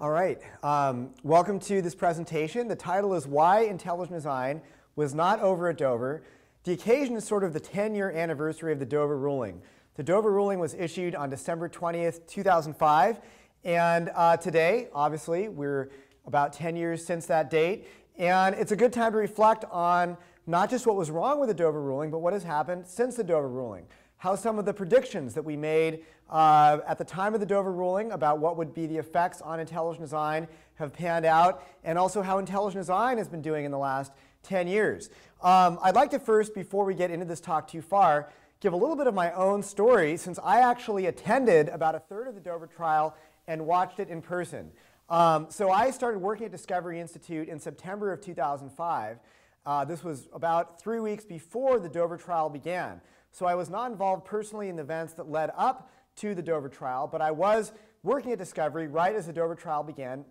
All right. Um, welcome to this presentation. The title is Why Intelligent Design Was Not Over at Dover. The occasion is sort of the 10-year anniversary of the Dover ruling. The Dover ruling was issued on December 20th, 2005. And uh, today, obviously, we're about 10 years since that date. And it's a good time to reflect on not just what was wrong with the Dover ruling, but what has happened since the Dover ruling how some of the predictions that we made uh, at the time of the Dover ruling about what would be the effects on intelligent design have panned out, and also how intelligent design has been doing in the last 10 years. Um, I'd like to first, before we get into this talk too far, give a little bit of my own story, since I actually attended about a third of the Dover trial and watched it in person. Um, so I started working at Discovery Institute in September of 2005. Uh, this was about three weeks before the Dover trial began. So I was not involved personally in the events that led up to the Dover trial, but I was working at Discovery right as the Dover trial began,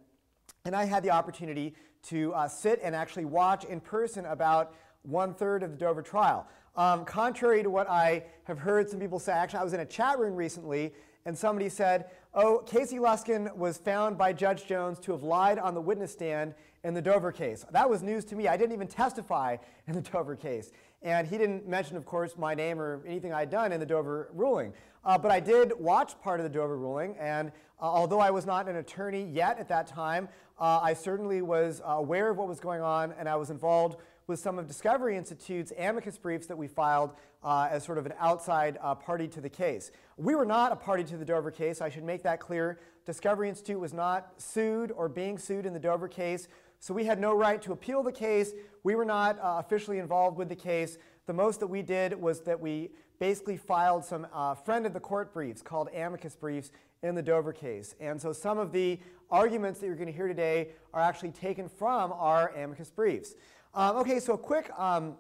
and I had the opportunity to uh, sit and actually watch in person about one third of the Dover trial. Um, contrary to what I have heard some people say, actually, I was in a chat room recently and somebody said, oh, Casey Luskin was found by Judge Jones to have lied on the witness stand in the Dover case. That was news to me. I didn't even testify in the Dover case. And he didn't mention, of course, my name or anything I'd done in the Dover ruling. Uh, but I did watch part of the Dover ruling, and uh, although I was not an attorney yet at that time, uh, I certainly was uh, aware of what was going on, and I was involved with some of Discovery Institute's amicus briefs that we filed uh, as sort of an outside uh, party to the case. We were not a party to the Dover case. I should make that clear. Discovery Institute was not sued or being sued in the Dover case. So we had no right to appeal the case. We were not uh, officially involved with the case. The most that we did was that we basically filed some uh, friend of the court briefs called amicus briefs in the Dover case. And so some of the arguments that you're going to hear today are actually taken from our amicus briefs. Um, okay, so a quick um,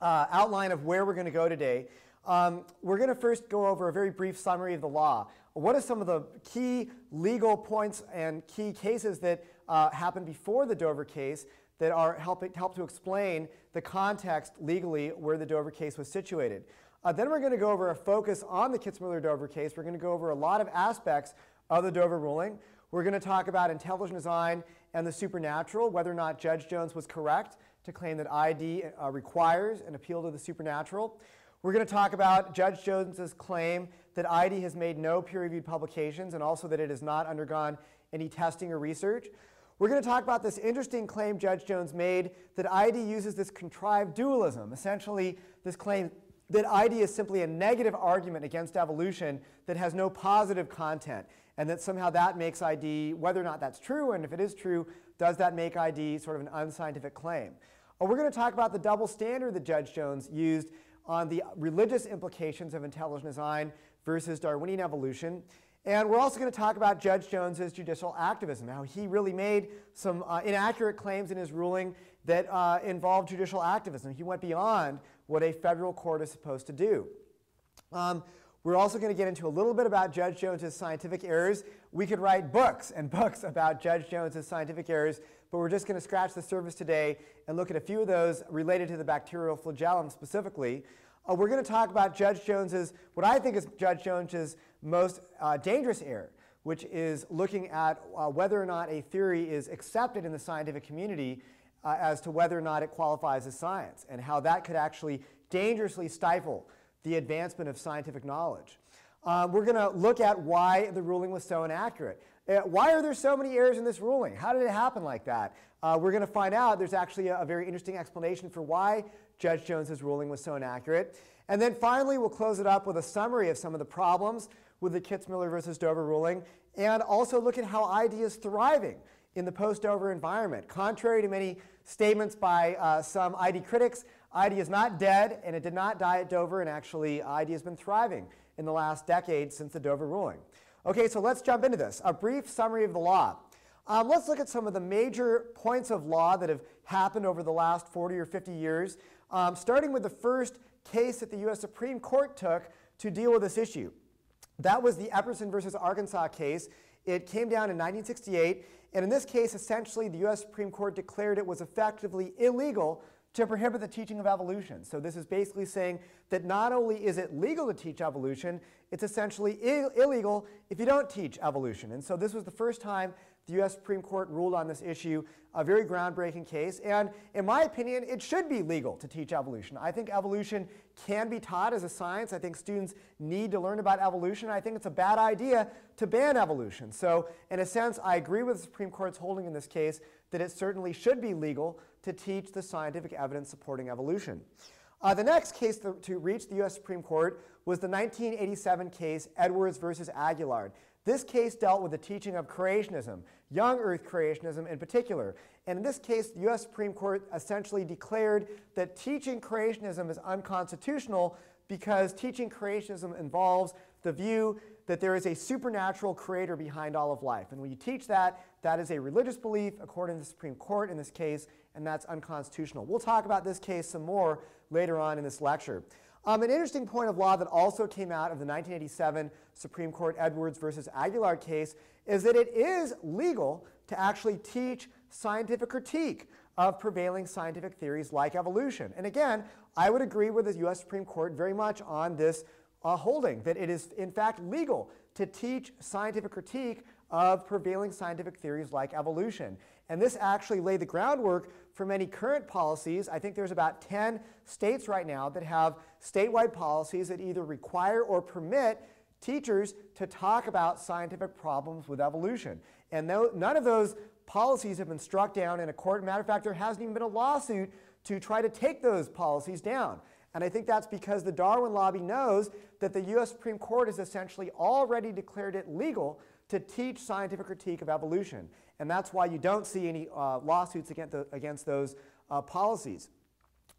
uh, outline of where we're going to go today. Um, we're going to first go over a very brief summary of the law. What are some of the key legal points and key cases that uh, happened before the Dover case that are helping help to explain the context legally where the Dover case was situated. Uh, then we're going to go over a focus on the Kitzmiller-Dover case. We're going to go over a lot of aspects of the Dover ruling. We're going to talk about intelligent design and the supernatural, whether or not Judge Jones was correct to claim that ID uh, requires an appeal to the supernatural. We're going to talk about Judge Jones's claim that ID has made no peer-reviewed publications and also that it has not undergone any testing or research. We're going to talk about this interesting claim Judge Jones made that ID uses this contrived dualism, essentially this claim that ID is simply a negative argument against evolution that has no positive content, and that somehow that makes ID, whether or not that's true, and if it is true, does that make ID sort of an unscientific claim? Or we're going to talk about the double standard that Judge Jones used on the religious implications of intelligent design versus Darwinian evolution. And we're also going to talk about Judge Jones's judicial activism, how he really made some uh, inaccurate claims in his ruling that uh, involved judicial activism. He went beyond what a federal court is supposed to do. Um, we're also going to get into a little bit about Judge Jones's scientific errors. We could write books and books about Judge Jones's scientific errors, but we're just going to scratch the surface today and look at a few of those related to the bacterial flagellum specifically. Uh, we're going to talk about Judge Jones's, what I think is Judge Jones's most uh, dangerous error, which is looking at uh, whether or not a theory is accepted in the scientific community uh, as to whether or not it qualifies as science, and how that could actually dangerously stifle the advancement of scientific knowledge. Um, we're going to look at why the ruling was so inaccurate. Uh, why are there so many errors in this ruling? How did it happen like that? Uh, we're going to find out there's actually a, a very interesting explanation for why Judge Jones's ruling was so inaccurate. And then finally, we'll close it up with a summary of some of the problems with the Kitzmiller versus Dover ruling, and also look at how ID is thriving in the post-Dover environment. Contrary to many statements by uh, some ID critics, ID is not dead, and it did not die at Dover, and actually ID has been thriving in the last decade since the Dover ruling. Okay, so let's jump into this. A brief summary of the law. Um, let's look at some of the major points of law that have happened over the last 40 or 50 years, um, starting with the first case that the U.S. Supreme Court took to deal with this issue. That was the Epperson versus Arkansas case. It came down in 1968, and in this case, essentially, the U.S. Supreme Court declared it was effectively illegal to prohibit the teaching of evolution. So this is basically saying that not only is it legal to teach evolution, it's essentially Ill illegal if you don't teach evolution. And so this was the first time the U.S. Supreme Court ruled on this issue, a very groundbreaking case. And in my opinion, it should be legal to teach evolution. I think evolution can be taught as a science. I think students need to learn about evolution. I think it's a bad idea to ban evolution. So in a sense, I agree with the Supreme Court's holding in this case that it certainly should be legal to teach the scientific evidence supporting evolution. Uh, the next case to, to reach the U.S. Supreme Court was the 1987 case Edwards versus Aguillard. This case dealt with the teaching of creationism, young earth creationism in particular. And in this case, the US Supreme Court essentially declared that teaching creationism is unconstitutional because teaching creationism involves the view that there is a supernatural creator behind all of life. And when you teach that, that is a religious belief according to the Supreme Court in this case, and that's unconstitutional. We'll talk about this case some more later on in this lecture. Um, an interesting point of law that also came out of the 1987 Supreme Court Edwards versus Aguillard case is that it is legal to actually teach scientific critique of prevailing scientific theories like evolution. And again, I would agree with the US Supreme Court very much on this uh, holding that it is in fact legal to teach scientific critique of prevailing scientific theories like evolution. And this actually laid the groundwork for many current policies. I think there's about 10 states right now that have statewide policies that either require or permit teachers to talk about scientific problems with evolution. And no, none of those policies have been struck down in a court. Matter of fact, there hasn't even been a lawsuit to try to take those policies down. And I think that's because the Darwin lobby knows that the US Supreme Court has essentially already declared it legal to teach scientific critique of evolution. And that's why you don't see any uh, lawsuits against, the, against those uh, policies.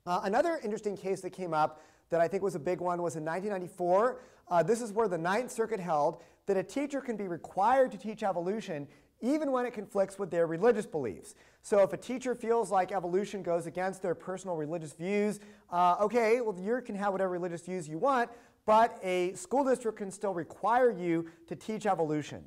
Uh, another interesting case that came up that I think was a big one was in 1994. Uh, this is where the Ninth Circuit held that a teacher can be required to teach evolution even when it conflicts with their religious beliefs. So if a teacher feels like evolution goes against their personal religious views, uh, okay, well, you can have whatever religious views you want, but a school district can still require you to teach evolution.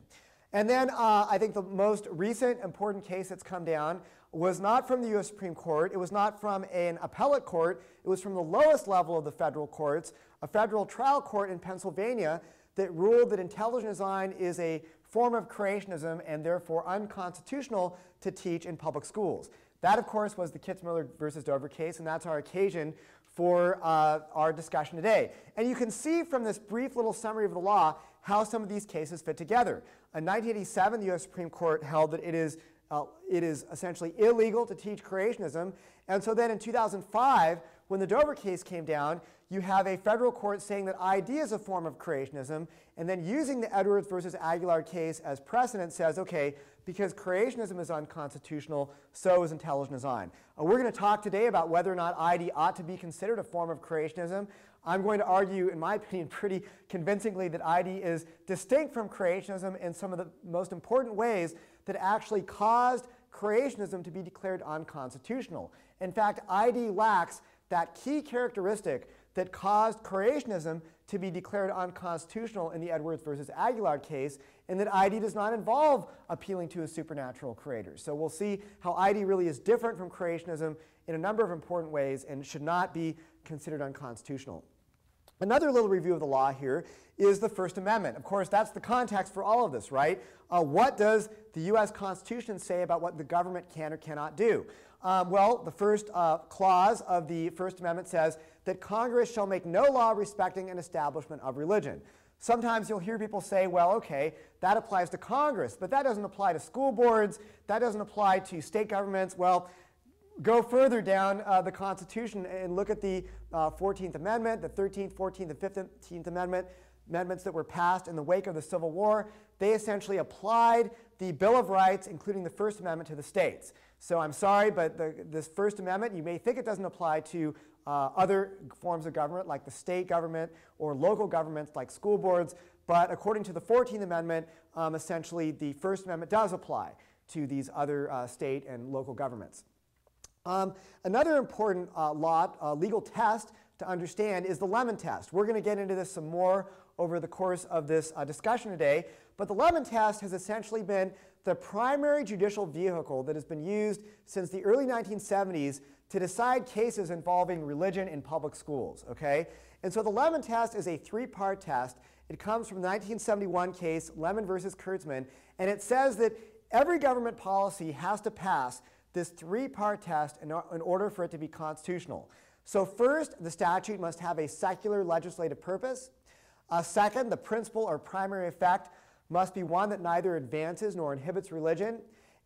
And then uh, I think the most recent important case that's come down was not from the U.S. Supreme Court. It was not from an appellate court. It was from the lowest level of the federal courts, a federal trial court in Pennsylvania that ruled that intelligent design is a form of creationism and therefore unconstitutional to teach in public schools. That, of course, was the Kitzmiller versus Dover case, and that's our occasion for uh, our discussion today. And you can see from this brief little summary of the law how some of these cases fit together. In 1987, the U.S. Supreme Court held that it is, uh, it is essentially illegal to teach creationism. And so then in 2005, when the Dover case came down, you have a federal court saying that ID is a form of creationism, and then using the Edwards versus Aguillard case as precedent says, okay, because creationism is unconstitutional, so is intelligent design. Uh, we're going to talk today about whether or not ID ought to be considered a form of creationism. I'm going to argue, in my opinion, pretty convincingly that ID is distinct from creationism in some of the most important ways that actually caused creationism to be declared unconstitutional. In fact, ID lacks that key characteristic that caused creationism to be declared unconstitutional in the Edwards versus Aguillard case, and that ID does not involve appealing to a supernatural creator. So we'll see how ID really is different from creationism in a number of important ways and should not be considered unconstitutional. Another little review of the law here is the First Amendment. Of course, that's the context for all of this, right? Uh, what does the U.S. Constitution say about what the government can or cannot do? Um, well, the first uh, clause of the First Amendment says that Congress shall make no law respecting an establishment of religion. Sometimes you'll hear people say, well, okay, that applies to Congress, but that doesn't apply to school boards, that doesn't apply to state governments. Well, go further down uh, the Constitution and look at the uh, 14th Amendment, the 13th, 14th, and 15th Amendment, amendments that were passed in the wake of the Civil War. They essentially applied the Bill of Rights, including the First Amendment, to the states. So I'm sorry, but the, this First Amendment, you may think it doesn't apply to uh, other forms of government like the state government or local governments like school boards. But according to the 14th Amendment, um, essentially the First Amendment does apply to these other uh, state and local governments. Um, another important uh, law, uh, legal test to understand is the Lemon test. We're going to get into this some more over the course of this uh, discussion today. But the Lemon test has essentially been the primary judicial vehicle that has been used since the early 1970s to decide cases involving religion in public schools, okay? And so the Lemon test is a three-part test. It comes from the 1971 case, Lemon versus Kurtzman, and it says that every government policy has to pass this three-part test in, in order for it to be constitutional. So first, the statute must have a secular legislative purpose. Uh, second, the principal or primary effect must be one that neither advances nor inhibits religion.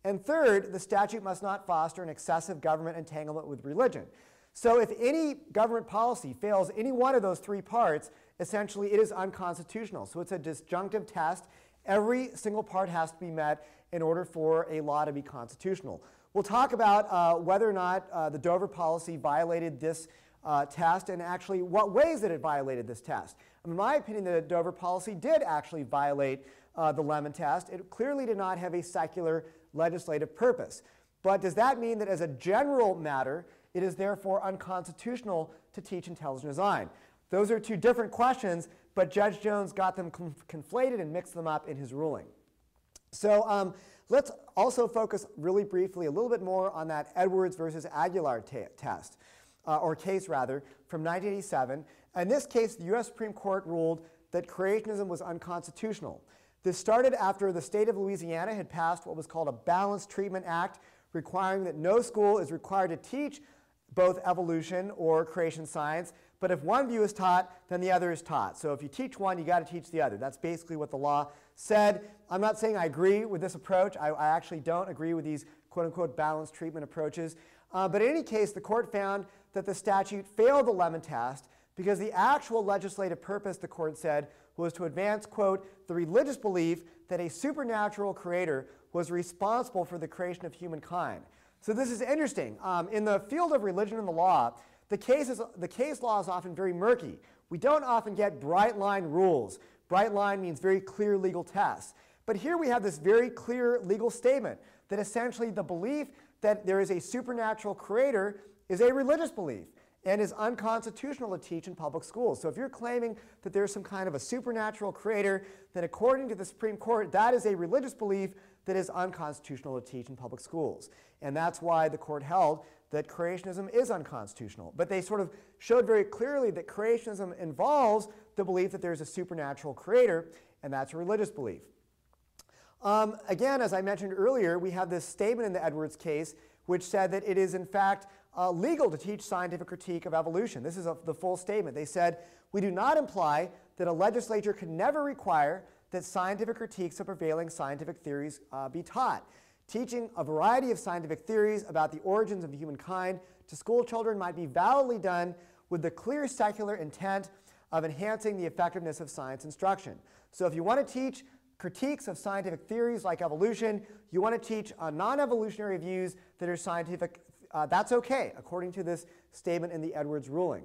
And third, the statute must not foster an excessive government entanglement with religion. So if any government policy fails any one of those three parts, essentially it is unconstitutional. So it's a disjunctive test. Every single part has to be met in order for a law to be constitutional. We'll talk about uh, whether or not uh, the Dover policy violated this uh, test and actually what ways that it violated this test. In my opinion, the Dover policy did actually violate uh, the Lemon test. It clearly did not have a secular legislative purpose. But does that mean that as a general matter, it is therefore unconstitutional to teach intelligent design? Those are two different questions, but Judge Jones got them conflated and mixed them up in his ruling. So um, let's also focus really briefly a little bit more on that Edwards versus Aguillard test, uh, or case rather, from 1987. In this case, the U.S. Supreme Court ruled that creationism was unconstitutional. This started after the state of Louisiana had passed what was called a Balanced Treatment Act, requiring that no school is required to teach both evolution or creation science, but if one view is taught, then the other is taught. So if you teach one, you got to teach the other. That's basically what the law said. I'm not saying I agree with this approach. I, I actually don't agree with these quote unquote balanced treatment approaches. Uh, but in any case, the court found that the statute failed the Lemon test because the actual legislative purpose, the court said, was to advance, quote, the religious belief that a supernatural creator was responsible for the creation of humankind. So this is interesting. Um, in the field of religion and the law, the case, the case law is often very murky. We don't often get bright line rules. Bright line means very clear legal tests. But here we have this very clear legal statement that essentially the belief that there is a supernatural creator is a religious belief and is unconstitutional to teach in public schools. So if you're claiming that there's some kind of a supernatural creator, then according to the Supreme Court, that is a religious belief that is unconstitutional to teach in public schools. And that's why the court held that creationism is unconstitutional. But they sort of showed very clearly that creationism involves the belief that there's a supernatural creator, and that's a religious belief. Um, again, as I mentioned earlier, we have this statement in the Edwards case which said that it is in fact uh, legal to teach scientific critique of evolution. This is a, the full statement. They said, we do not imply that a legislature can never require that scientific critiques of prevailing scientific theories uh, be taught. Teaching a variety of scientific theories about the origins of humankind to school children might be validly done with the clear secular intent of enhancing the effectiveness of science instruction. So if you want to teach critiques of scientific theories like evolution, you want to teach uh, non-evolutionary views that are scientific uh, that's okay, according to this statement in the Edwards ruling.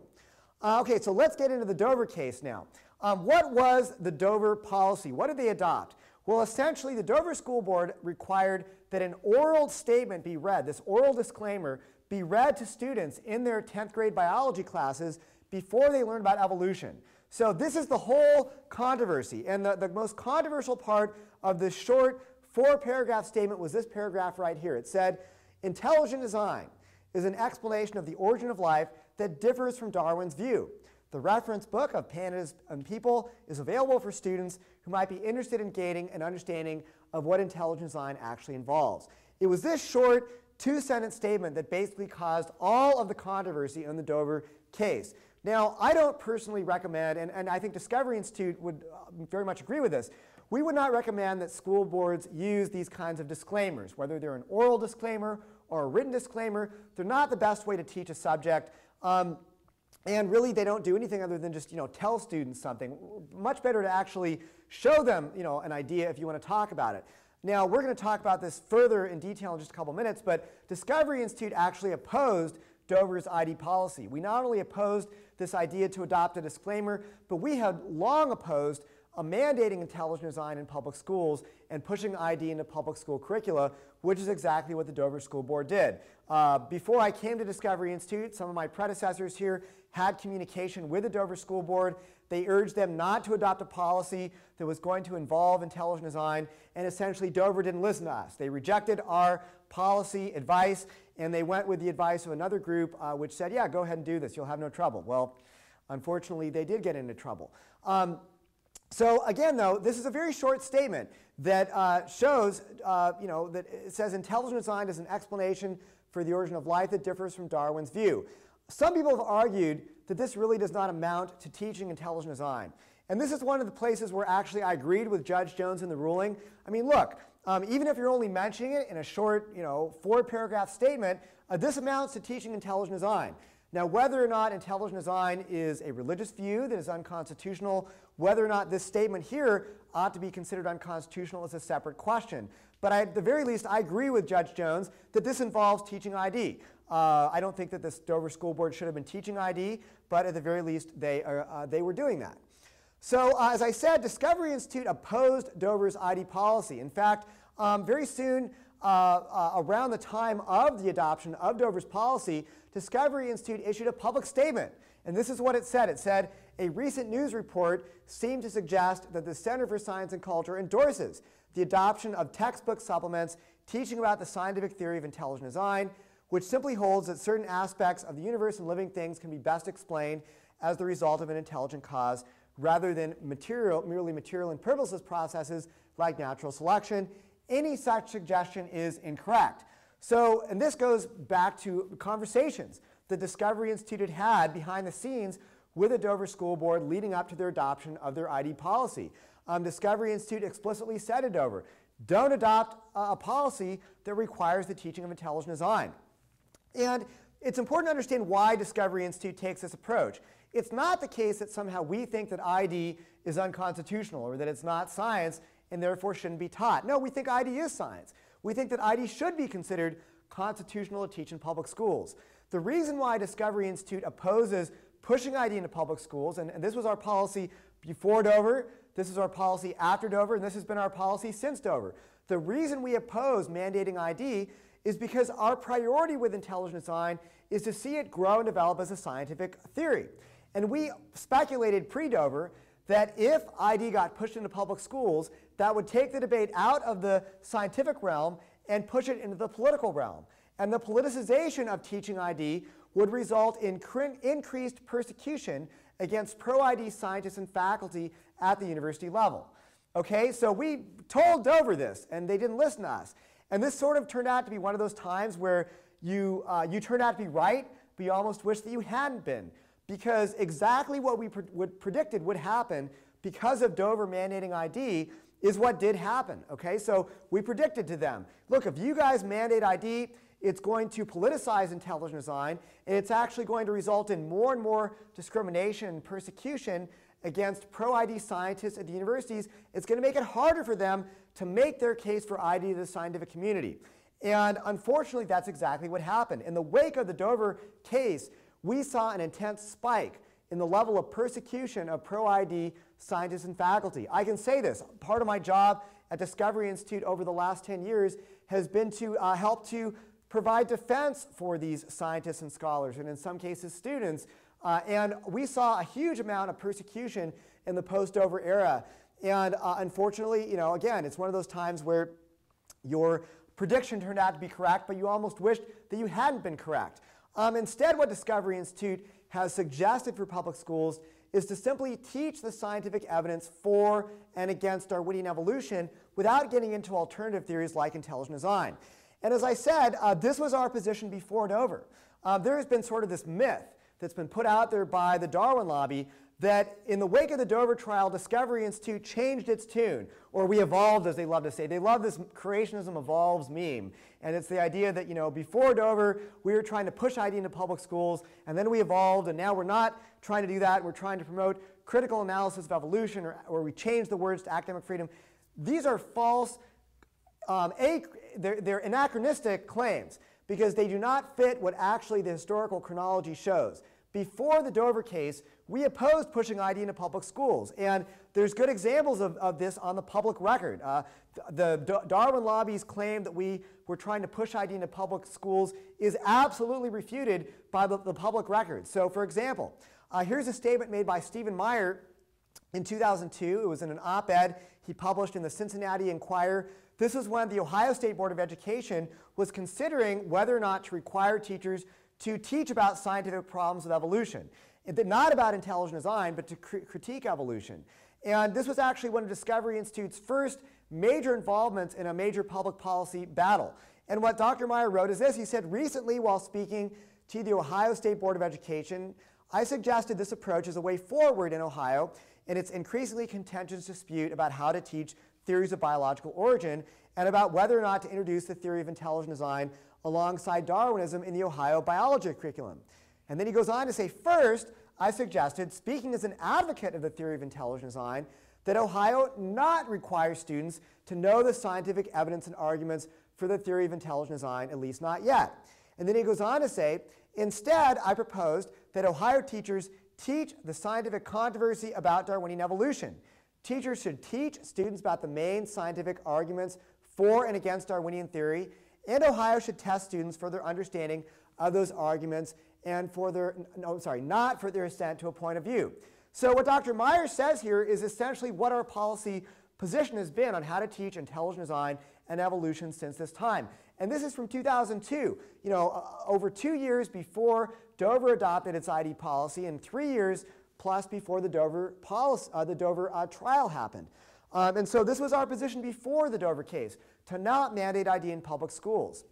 Uh, okay, so let's get into the Dover case now. Um, what was the Dover policy? What did they adopt? Well, essentially, the Dover School Board required that an oral statement be read, this oral disclaimer, be read to students in their 10th grade biology classes before they learn about evolution. So this is the whole controversy. And the, the most controversial part of this short four paragraph statement was this paragraph right here. It said, intelligent design is an explanation of the origin of life that differs from Darwin's view. The reference book of Pandas and People is available for students who might be interested in gaining an understanding of what intelligent design actually involves. It was this short two-sentence statement that basically caused all of the controversy in the Dover case. Now, I don't personally recommend, and, and I think Discovery Institute would uh, very much agree with this, we would not recommend that school boards use these kinds of disclaimers, whether they're an oral disclaimer or a written disclaimer. They're not the best way to teach a subject. Um, and really, they don't do anything other than just you know, tell students something. Much better to actually show them you know, an idea if you want to talk about it. Now, we're going to talk about this further in detail in just a couple minutes, but Discovery Institute actually opposed Dover's ID policy. We not only opposed this idea to adopt a disclaimer, but we had long opposed a mandating intelligent design in public schools and pushing ID into public school curricula, which is exactly what the Dover School Board did. Uh, before I came to Discovery Institute, some of my predecessors here had communication with the Dover School Board. They urged them not to adopt a policy that was going to involve intelligent design, and essentially Dover didn't listen to us. They rejected our policy advice, and they went with the advice of another group uh, which said, yeah, go ahead and do this, you'll have no trouble. Well, unfortunately, they did get into trouble. Um, so again, though, this is a very short statement that uh, shows, uh, you know, that it says intelligent design is an explanation for the origin of life that differs from Darwin's view. Some people have argued that this really does not amount to teaching intelligent design. And this is one of the places where actually I agreed with Judge Jones in the ruling. I mean, look, um, even if you're only mentioning it in a short, you know, four paragraph statement, uh, this amounts to teaching intelligent design. Now, whether or not intelligent design is a religious view that is unconstitutional, whether or not this statement here ought to be considered unconstitutional is a separate question. But I, at the very least, I agree with Judge Jones that this involves teaching ID. Uh, I don't think that this Dover School Board should have been teaching ID, but at the very least, they, are, uh, they were doing that. So uh, as I said, Discovery Institute opposed Dover's ID policy. In fact, um, very soon, uh, uh, around the time of the adoption of Dover's policy, Discovery Institute issued a public statement. And this is what it said. It said, a recent news report seemed to suggest that the Center for Science and Culture endorses the adoption of textbook supplements teaching about the scientific theory of intelligent design, which simply holds that certain aspects of the universe and living things can be best explained as the result of an intelligent cause rather than material, merely material and purposeless processes like natural selection. Any such suggestion is incorrect. So, and this goes back to conversations the Discovery Institute had behind the scenes with the Dover School Board leading up to their adoption of their ID policy. Um, Discovery Institute explicitly said to Dover, don't adopt a policy that requires the teaching of intelligent design. And it's important to understand why Discovery Institute takes this approach. It's not the case that somehow we think that ID is unconstitutional or that it's not science and therefore shouldn't be taught. No, we think ID is science. We think that ID should be considered constitutional to teach in public schools. The reason why Discovery Institute opposes pushing ID into public schools, and, and this was our policy before Dover, this is our policy after Dover, and this has been our policy since Dover. The reason we oppose mandating ID is because our priority with intelligent design is to see it grow and develop as a scientific theory. And we speculated pre-Dover that if ID got pushed into public schools, that would take the debate out of the scientific realm and push it into the political realm. And the politicization of teaching ID would result in increased persecution against pro-ID scientists and faculty at the university level. Okay, so we told Dover this, and they didn't listen to us. And this sort of turned out to be one of those times where you, uh, you turned out to be right, but you almost wish that you hadn't been because exactly what we pre predicted would happen because of Dover mandating ID is what did happen. Okay, so we predicted to them, look, if you guys mandate ID, it's going to politicize intelligent design, and it's actually going to result in more and more discrimination and persecution against pro-ID scientists at the universities. It's going to make it harder for them to make their case for ID to the scientific community. And unfortunately, that's exactly what happened. In the wake of the Dover case, we saw an intense spike in the level of persecution of pro-ID scientists and faculty. I can say this, part of my job at Discovery Institute over the last 10 years has been to uh, help to provide defense for these scientists and scholars, and in some cases students. Uh, and we saw a huge amount of persecution in the post-Dover era. And uh, unfortunately, you know, again, it's one of those times where your prediction turned out to be correct, but you almost wished that you hadn't been correct. Um, instead, what Discovery Institute has suggested for public schools is to simply teach the scientific evidence for and against Darwinian evolution without getting into alternative theories like intelligent design. And as I said, uh, this was our position before Dover. Uh, there has been sort of this myth that's been put out there by the Darwin lobby that in the wake of the Dover trial, Discovery Institute changed its tune, or we evolved, as they love to say. They love this creationism evolves meme. And it's the idea that, you know, before Dover, we were trying to push ID into public schools, and then we evolved, and now we're not trying to do that. We're trying to promote critical analysis of evolution, or, or we changed the words to academic freedom. These are false, um, a, they're, they're anachronistic claims because they do not fit what actually the historical chronology shows. Before the Dover case, we opposed pushing ID into public schools. And there's good examples of, of this on the public record. Uh, the, the Darwin lobby's claim that we were trying to push ID into public schools is absolutely refuted by the, the public record. So for example, uh, here's a statement made by Stephen Meyer in 2002. It was in an op ed he published in the Cincinnati Enquirer. This was when the Ohio State Board of Education was considering whether or not to require teachers to teach about scientific problems of evolution. Not about intelligent design, but to cr critique evolution. And this was actually one of Discovery Institute's first major involvements in a major public policy battle. And what Dr. Meyer wrote is this. He said, recently while speaking to the Ohio State Board of Education, I suggested this approach as a way forward in Ohio in its increasingly contentious dispute about how to teach theories of biological origin and about whether or not to introduce the theory of intelligent design alongside Darwinism in the Ohio biology curriculum. And then he goes on to say, first, I suggested, speaking as an advocate of the theory of intelligent design, that Ohio not require students to know the scientific evidence and arguments for the theory of intelligent design, at least not yet. And then he goes on to say, instead, I proposed that Ohio teachers teach the scientific controversy about Darwinian evolution. Teachers should teach students about the main scientific arguments for and against Darwinian theory, and Ohio should test students for their understanding of those arguments and for their, no, sorry, not for their assent to a point of view. So what Dr. Meyer says here is essentially what our policy position has been on how to teach intelligent design and evolution since this time. And this is from 2002, you know, uh, over two years before Dover adopted its ID policy and three years plus before the Dover, policy, uh, the Dover uh, trial happened. Um, and so this was our position before the Dover case, to not mandate ID in public schools.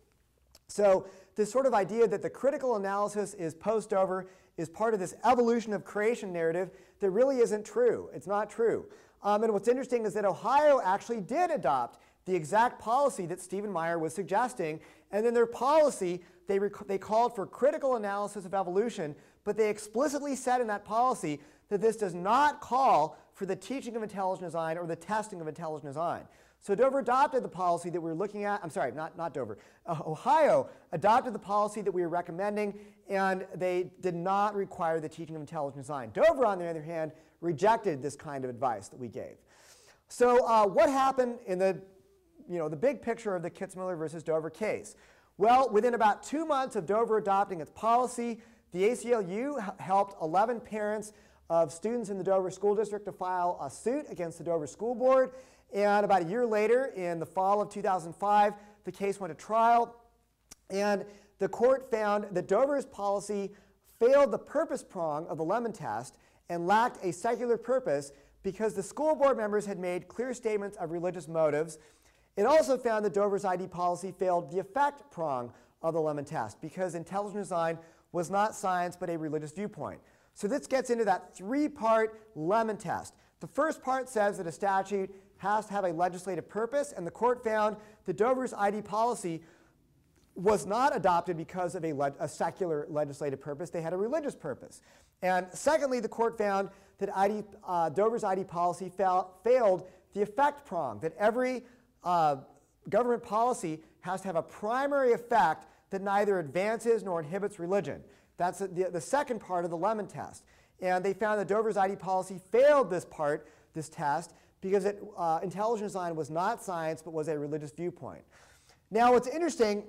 So this sort of idea that the critical analysis is post Dover is part of this evolution of creation narrative that really isn't true. It's not true. Um, and what's interesting is that Ohio actually did adopt the exact policy that Stephen Meyer was suggesting. And in their policy, they, they called for critical analysis of evolution, but they explicitly said in that policy that this does not call for the teaching of intelligent design or the testing of intelligent design. So Dover adopted the policy that we were looking at. I'm sorry, not, not Dover. Uh, Ohio adopted the policy that we were recommending, and they did not require the teaching of intelligent design. Dover, on the other hand, rejected this kind of advice that we gave. So uh, what happened in the you know, the big picture of the Kitzmiller versus Dover case? Well, within about two months of Dover adopting its policy, the ACLU helped 11 parents of students in the Dover School District to file a suit against the Dover School Board. And about a year later, in the fall of 2005, the case went to trial. And the court found that Dover's policy failed the purpose prong of the Lemon test and lacked a secular purpose because the school board members had made clear statements of religious motives it also found that Dover's ID policy failed the effect prong of the Lemon test because intelligent design was not science but a religious viewpoint. So this gets into that three-part Lemon test. The first part says that a statute has to have a legislative purpose, and the court found that Dover's ID policy was not adopted because of a, a, secular legislative purpose. They had a religious purpose. And secondly, the court found that ID, uh, Dover's ID policy failed the effect prong, that every uh, government policy has to have a primary effect that neither advances nor inhibits religion. That's the, the second part of the Lemon test. And they found that Dover's ID policy failed this part, this test, because it, uh, intelligent design was not science but was a religious viewpoint. Now, what's interesting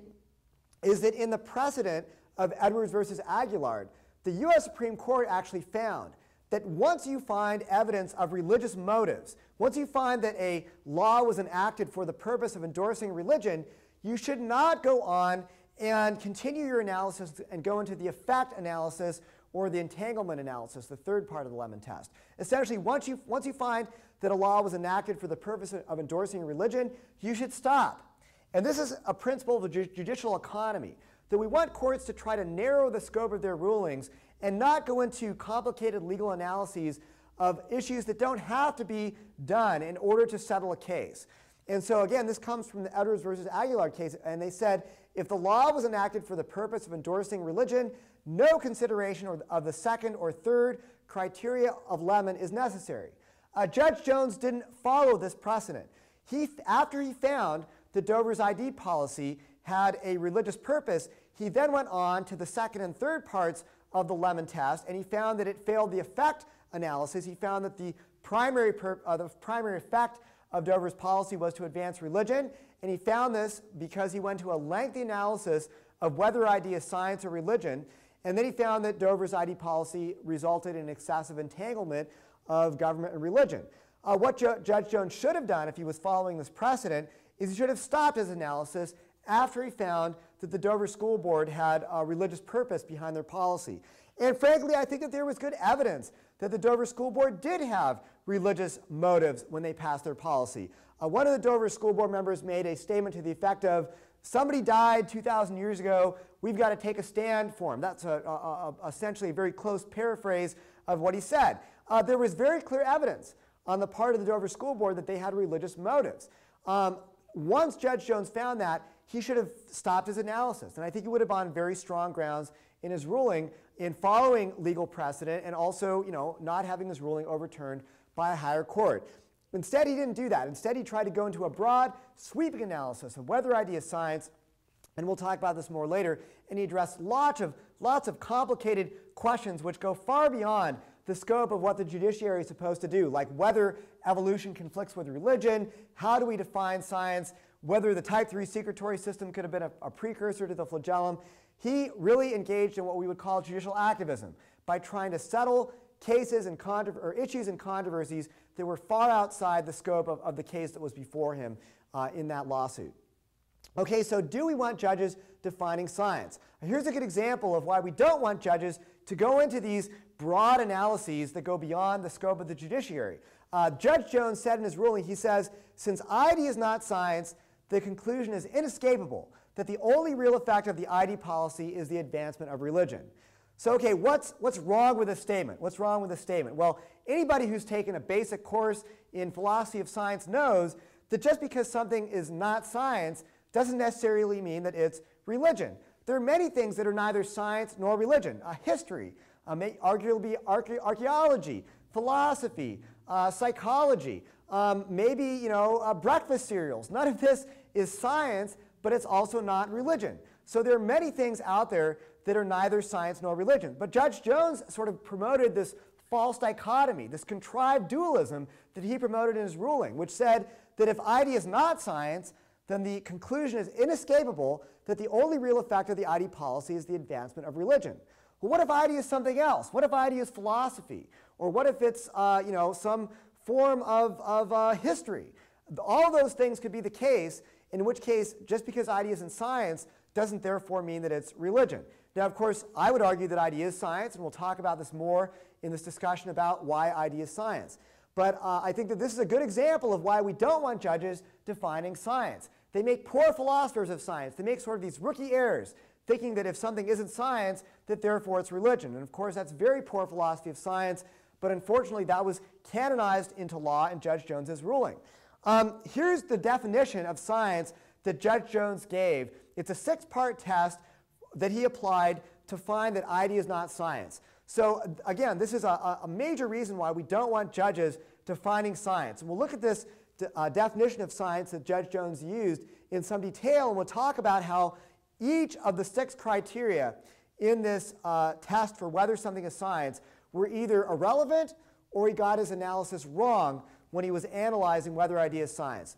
is that in the precedent of Edwards versus Aguillard, the US Supreme Court actually found that once you find evidence of religious motives, once you find that a law was enacted for the purpose of endorsing religion, you should not go on and continue your analysis and go into the effect analysis or the entanglement analysis, the third part of the Lemon test. Essentially, once you, once you find that a law was enacted for the purpose of endorsing religion, you should stop. And this is a principle of the judicial economy, that we want courts to try to narrow the scope of their rulings and not go into complicated legal analyses of issues that don't have to be done in order to settle a case. And so again, this comes from the Edwards versus Aguillard case, and they said if the law was enacted for the purpose of endorsing religion, no consideration of the second or third criteria of Lemon is necessary. Uh, Judge Jones didn't follow this precedent. He, after he found that Dover's ID policy had a religious purpose, he then went on to the second and third parts of the Lemon test, and he found that it failed the effect analysis. He found that the primary, uh, the primary effect of Dover's policy was to advance religion, and he found this because he went to a lengthy analysis of whether ID is science or religion, and then he found that Dover's ID policy resulted in excessive entanglement of government and religion. Uh, what jo Judge Jones should have done if he was following this precedent is he should have stopped his analysis after he found that the Dover School Board had a religious purpose behind their policy. And frankly, I think that there was good evidence that the Dover School Board did have religious motives when they passed their policy. Uh, one of the Dover School Board members made a statement to the effect of, somebody died 2,000 years ago, we've got to take a stand for him. That's a, a, a, essentially a very close paraphrase of what he said. Uh, there was very clear evidence on the part of the Dover School Board that they had religious motives. Um, once Judge Jones found that, he should have stopped his analysis. And I think he would have on very strong grounds in his ruling in following legal precedent and also you know, not having his ruling overturned by a higher court. Instead, he didn't do that. Instead, he tried to go into a broad, sweeping analysis of whether ID is science, and we'll talk about this more later, and he addressed lots of, lots of complicated questions which go far beyond the scope of what the judiciary is supposed to do, like whether evolution conflicts with religion, how do we define science, whether the type 3 secretory system could have been a, a precursor to the flagellum. He really engaged in what we would call judicial activism by trying to settle cases and or issues and controversies that were far outside the scope of, of the case that was before him uh, in that lawsuit. Okay, so do we want judges defining science? Here's a good example of why we don't want judges to go into these broad analyses that go beyond the scope of the judiciary. Uh, Judge Jones said in his ruling, he says, since ID is not science, the conclusion is inescapable that the only real effect of the ID policy is the advancement of religion. So, okay, what's, what's wrong with this statement? What's wrong with this statement? Well, anybody who's taken a basic course in philosophy of science knows that just because something is not science doesn't necessarily mean that it's religion. There are many things that are neither science nor religion. Uh, history, uh, may arguably archaeology, philosophy, uh, psychology, um, maybe you know uh, breakfast cereals. None of this is science, but it's also not religion. So there are many things out there that are neither science nor religion. But Judge Jones sort of promoted this false dichotomy, this contrived dualism that he promoted in his ruling, which said that if ID is not science, then the conclusion is inescapable that the only real effect of the ID policy is the advancement of religion. Well, what if ID is something else? What if ID is philosophy? Or what if it's uh, you know, some form of, of uh, history? All those things could be the case, in which case, just because ID is in science doesn't therefore mean that it's religion. Now, of course, I would argue that ID is science, and we'll talk about this more in this discussion about why ID is science. But uh, I think that this is a good example of why we don't want judges defining science. They make poor philosophers of science. They make sort of these rookie errors, thinking that if something isn't science, that therefore it's religion. And of course, that's very poor philosophy of science, but unfortunately, that was canonized into law in Judge Jones's ruling. Um, here's the definition of science that Judge Jones gave. It's a six-part test that he applied to find that ID is not science. So again, this is a, a major reason why we don't want judges defining science. And we'll look at this uh, definition of science that Judge Jones used in some detail, and we'll talk about how each of the six criteria in this uh, test for whether something is science were either irrelevant or he got his analysis wrong when he was analyzing whether ID is science.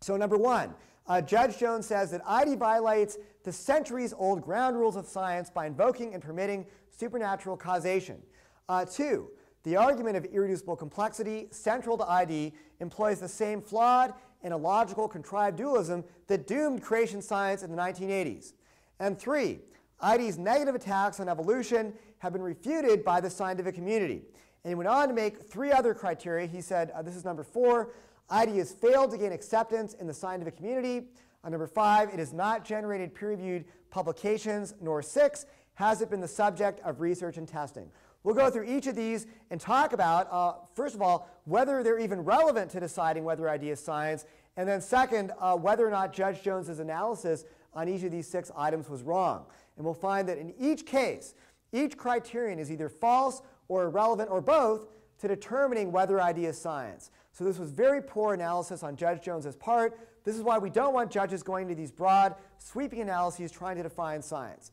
So number one, uh, Judge Jones says that ID violates the centuries-old ground rules of science by invoking and permitting supernatural causation. Uh, two, the argument of irreducible complexity central to ID employs the same flawed and illogical contrived dualism that doomed creation science in the 1980s. And three, ID's negative attacks on evolution have been refuted by the scientific community. And he went on to make three other criteria. He said, uh, this is number four, ID has failed to gain acceptance in the scientific community. Uh, number five, it has not generated peer-reviewed publications. Nor six, has it been the subject of research and testing. We'll go through each of these and talk about, uh, first of all, whether they're even relevant to deciding whether ID is science, and then second, uh, whether or not Judge Jones's analysis on each of these six items was wrong. And we'll find that in each case, each criterion is either false or irrelevant or both to determining whether ID is science. So this was very poor analysis on Judge Jones's part. This is why we don't want judges going to these broad, sweeping analyses trying to define science.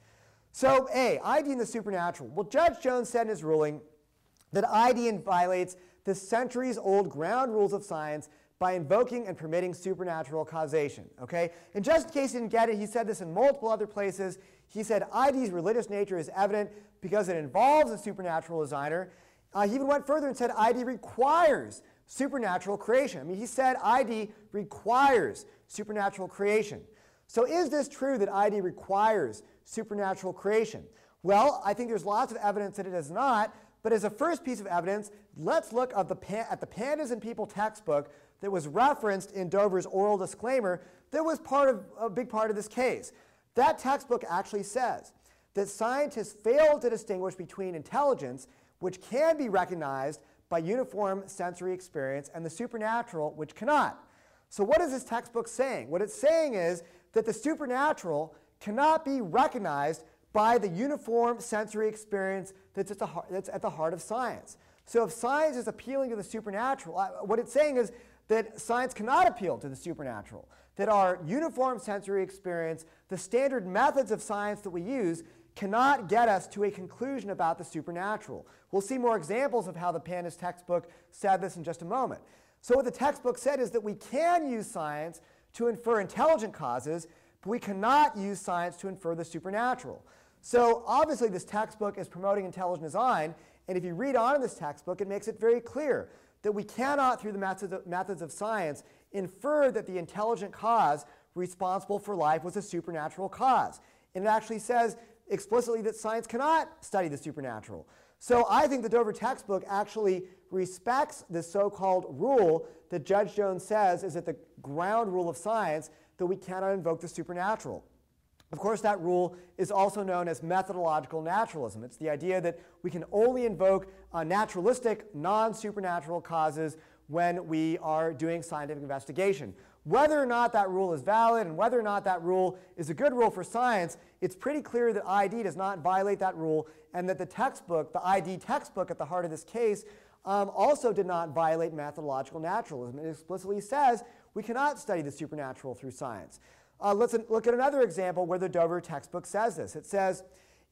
So A, ID in the supernatural. Well, Judge Jones said in his ruling that ID violates the centuries-old ground rules of science by invoking and permitting supernatural causation. Okay? And just in case you didn't get it, he said this in multiple other places. He said ID's religious nature is evident because it involves a supernatural designer Uh, he even went further and said ID requires supernatural creation. I mean, he said ID requires supernatural creation. So is this true that ID requires supernatural creation? Well, I think there's lots of evidence that it is not, but as a first piece of evidence, let's look at the, at the Pandas and People textbook that was referenced in Dover's oral disclaimer that was part of a big part of this case. That textbook actually says that scientists fail to distinguish between intelligence, which can be recognized by uniform sensory experience, and the supernatural, which cannot. So what is this textbook saying? What it's saying is that the supernatural cannot be recognized by the uniform sensory experience that's at the heart, that's at the heart of science. So if science is appealing to the supernatural, what it's saying is that science cannot appeal to the supernatural, that our uniform sensory experience, the standard methods of science that we use, cannot get us to a conclusion about the supernatural. We'll see more examples of how the Pandas textbook said this in just a moment. So what the textbook said is that we can use science to infer intelligent causes, but we cannot use science to infer the supernatural. So obviously this textbook is promoting intelligent design, and if you read on in this textbook, it makes it very clear that we cannot, through the methods of, methods of science, infer that the intelligent cause responsible for life was a supernatural cause. And it actually says explicitly that science cannot study the supernatural. So I think the Dover textbook actually respects this so-called rule that Judge Jones says is at the ground rule of science that we cannot invoke the supernatural. Of course, that rule is also known as methodological naturalism. It's the idea that we can only invoke uh, naturalistic, non-supernatural causes when we are doing scientific investigation. Whether or not that rule is valid and whether or not that rule is a good rule for science, it's pretty clear that ID does not violate that rule and that the textbook, the ID textbook at the heart of this case, um, also did not violate methodological naturalism. It explicitly says we cannot study the supernatural through science. Uh, let's look at another example where the Dover textbook says this. It says,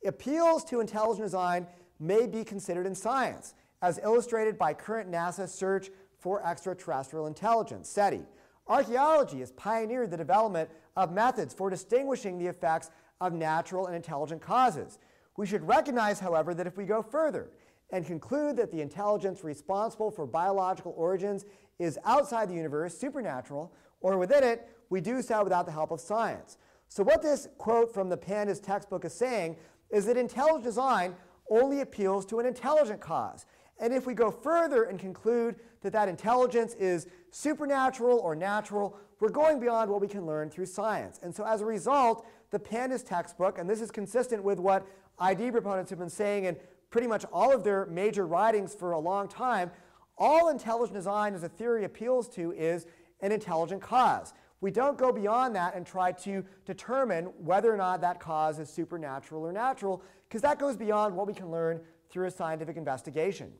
appeals to intelligent design may be considered in science, as illustrated by current NASA search for extraterrestrial intelligence, SETI. Archaeology has pioneered the development of methods for distinguishing the effects of natural and intelligent causes. We should recognize, however, that if we go further and conclude that the intelligence responsible for biological origins is outside the universe, supernatural, or within it, we do so without the help of science. So what this quote from the Pandas textbook is saying is that intelligent design only appeals to an intelligent cause. And if we go further and conclude that that intelligence is supernatural or natural, we're going beyond what we can learn through science. And so as a result, the Pandas textbook, and this is consistent with what ID proponents have been saying in pretty much all of their major writings for a long time, all intelligent design as a theory appeals to is an intelligent cause. We don't go beyond that and try to determine whether or not that cause is supernatural or natural, because that goes beyond what we can learn through a scientific investigation.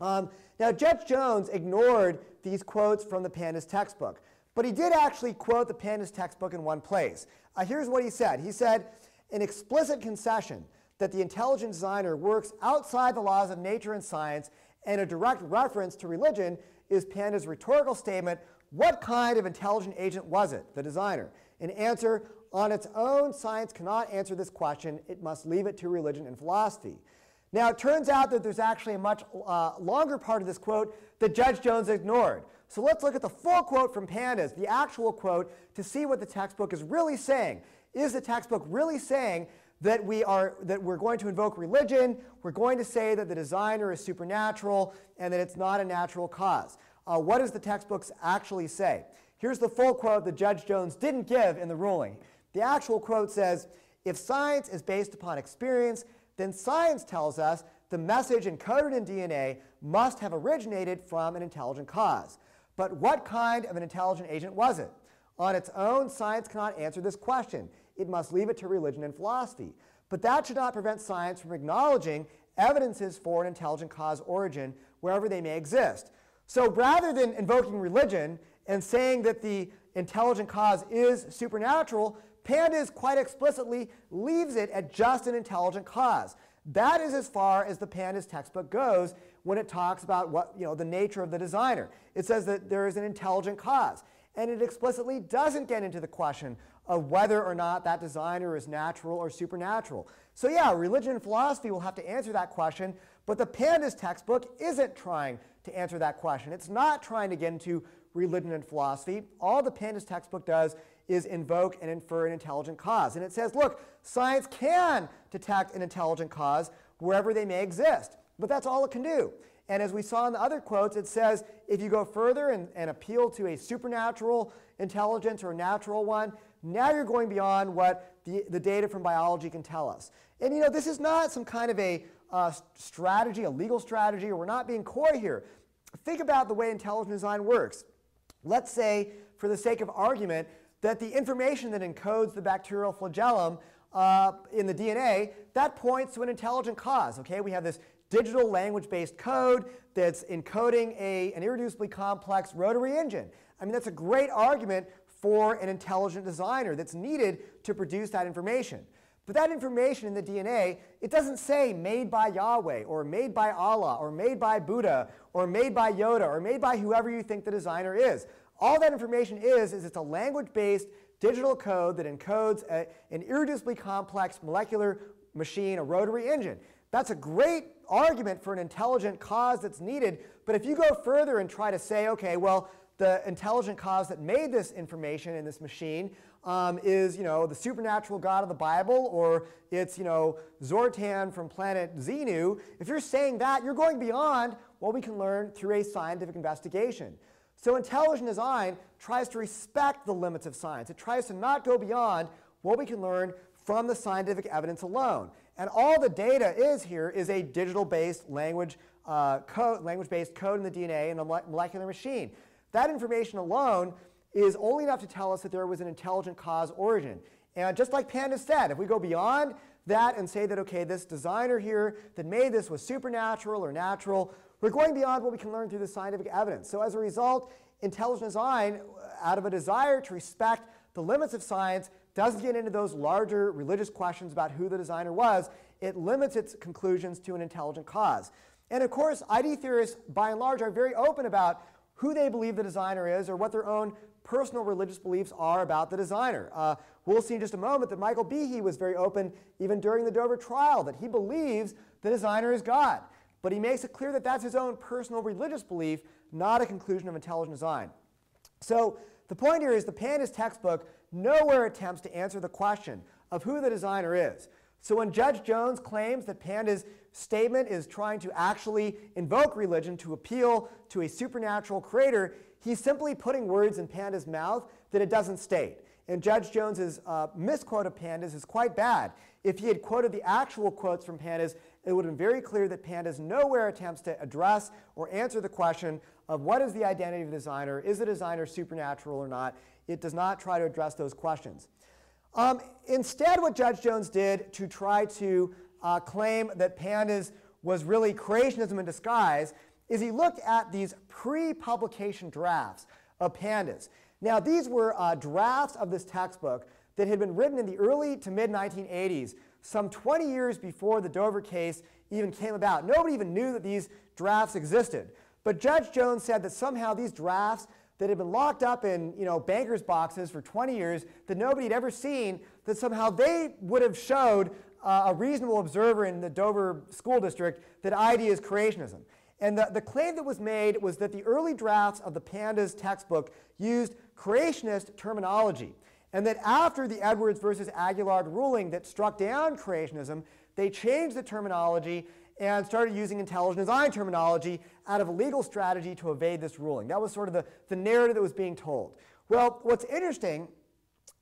Um, now, Judge Jones ignored these quotes from the Pandas textbook, but he did actually quote the Pandas textbook in one place. Uh, here's what he said. He said, an explicit concession that the intelligent designer works outside the laws of nature and science and a direct reference to religion is Panda's rhetorical statement, what kind of intelligent agent was it, the designer? An answer, on its own, science cannot answer this question. It must leave it to religion and philosophy. Now, it turns out that there's actually a much uh, longer part of this quote that Judge Jones ignored. So let's look at the full quote from Pandas, the actual quote, to see what the textbook is really saying. Is the textbook really saying that, we are, that we're going to invoke religion, we're going to say that the designer is supernatural, and that it's not a natural cause? Uh, what does the textbooks actually say? Here's the full quote that Judge Jones didn't give in the ruling. The actual quote says, if science is based upon experience, then science tells us the message encoded in DNA must have originated from an intelligent cause. But what kind of an intelligent agent was it? On its own, science cannot answer this question. It must leave it to religion and philosophy. But that should not prevent science from acknowledging evidences for an intelligent cause origin wherever they may exist. So rather than invoking religion and saying that the intelligent cause is supernatural, Pandas quite explicitly leaves it at just an intelligent cause. That is as far as the Pandas textbook goes when it talks about what, you know, the nature of the designer. It says that there is an intelligent cause. And it explicitly doesn't get into the question of whether or not that designer is natural or supernatural. So yeah, religion and philosophy will have to answer that question, but the Pandas textbook isn't trying to answer that question. It's not trying to get into religion and philosophy. All the Pandas textbook does is invoke and infer an intelligent cause. And it says, look, science can detect an intelligent cause wherever they may exist. But that's all it can do. And as we saw in the other quotes, it says if you go further and, and appeal to a supernatural intelligence or a natural one, now you're going beyond what the, the data from biology can tell us. And you know, this is not some kind of a uh, strategy, a legal strategy, or we're not being coy here. Think about the way intelligent design works. Let's say, for the sake of argument, that the information that encodes the bacterial flagellum uh, in the DNA, that points to an intelligent cause. Okay, we have this digital language-based code that's encoding a, an irreducibly complex rotary engine. I mean, that's a great argument for an intelligent designer that's needed to produce that information. But that information in the DNA, it doesn't say made by Yahweh or made by Allah or made by Buddha or made by Yoda or made by whoever you think the designer is. All that information is, is it's a language-based digital code that encodes a, an irreducibly complex molecular machine, a rotary engine. That's a great argument for an intelligent cause that's needed. But if you go further and try to say, okay, well, the intelligent cause that made this information in this machine um, is, you know, the supernatural God of the Bible, or it's, you know, Zortan from planet Xenu. If you're saying that, you're going beyond what we can learn through a scientific investigation. So intelligent design tries to respect the limits of science. It tries to not go beyond what we can learn from the scientific evidence alone. And all the data is here is a digital-based language uh, code, language-based code in the DNA in a molecular machine. That information alone is only enough to tell us that there was an intelligent cause origin. And just like Panda said, if we go beyond that and say that, okay, this designer here that made this was supernatural or natural, we're going beyond what we can learn through the scientific evidence. So as a result, intelligent design, out of a desire to respect the limits of science, doesn't get into those larger religious questions about who the designer was. It limits its conclusions to an intelligent cause. And of course, ID theorists, by and large, are very open about who they believe the designer is or what their own personal religious beliefs are about the designer. Uh, we'll see in just a moment that Michael Behe was very open, even during the Dover trial, that he believes the designer is God. But he makes it clear that that's his own personal religious belief, not a conclusion of intelligent design. So the point here is the Pandas textbook nowhere attempts to answer the question of who the designer is. So when Judge Jones claims that Panda's statement is trying to actually invoke religion to appeal to a supernatural creator, he's simply putting words in Panda's mouth that it doesn't state. And Judge Jones's uh, misquote of Pandas is quite bad. If he had quoted the actual quotes from Pandas, it would have been very clear that Pandas nowhere attempts to address or answer the question of what is the identity of the designer, is the designer supernatural or not. It does not try to address those questions. Um, instead, what Judge Jones did to try to uh, claim that pandas was really creationism in disguise is he looked at these pre-publication drafts of pandas. Now, these were uh, drafts of this textbook that had been written in the early to mid 1980s, some 20 years before the Dover case even came about. Nobody even knew that these drafts existed. But Judge Jones said that somehow these drafts that had been locked up in you know, bankers' boxes for 20 years that nobody had ever seen, that somehow they would have showed uh, a reasonable observer in the Dover School District that ID is creationism. And the, the claim that was made was that the early drafts of the Pandas textbook used creationist terminology. And that after the Edwards versus Aguillard ruling that struck down creationism, they changed the terminology and started using intelligent design terminology out of a legal strategy to evade this ruling. That was sort of the, the narrative that was being told. Well, what's interesting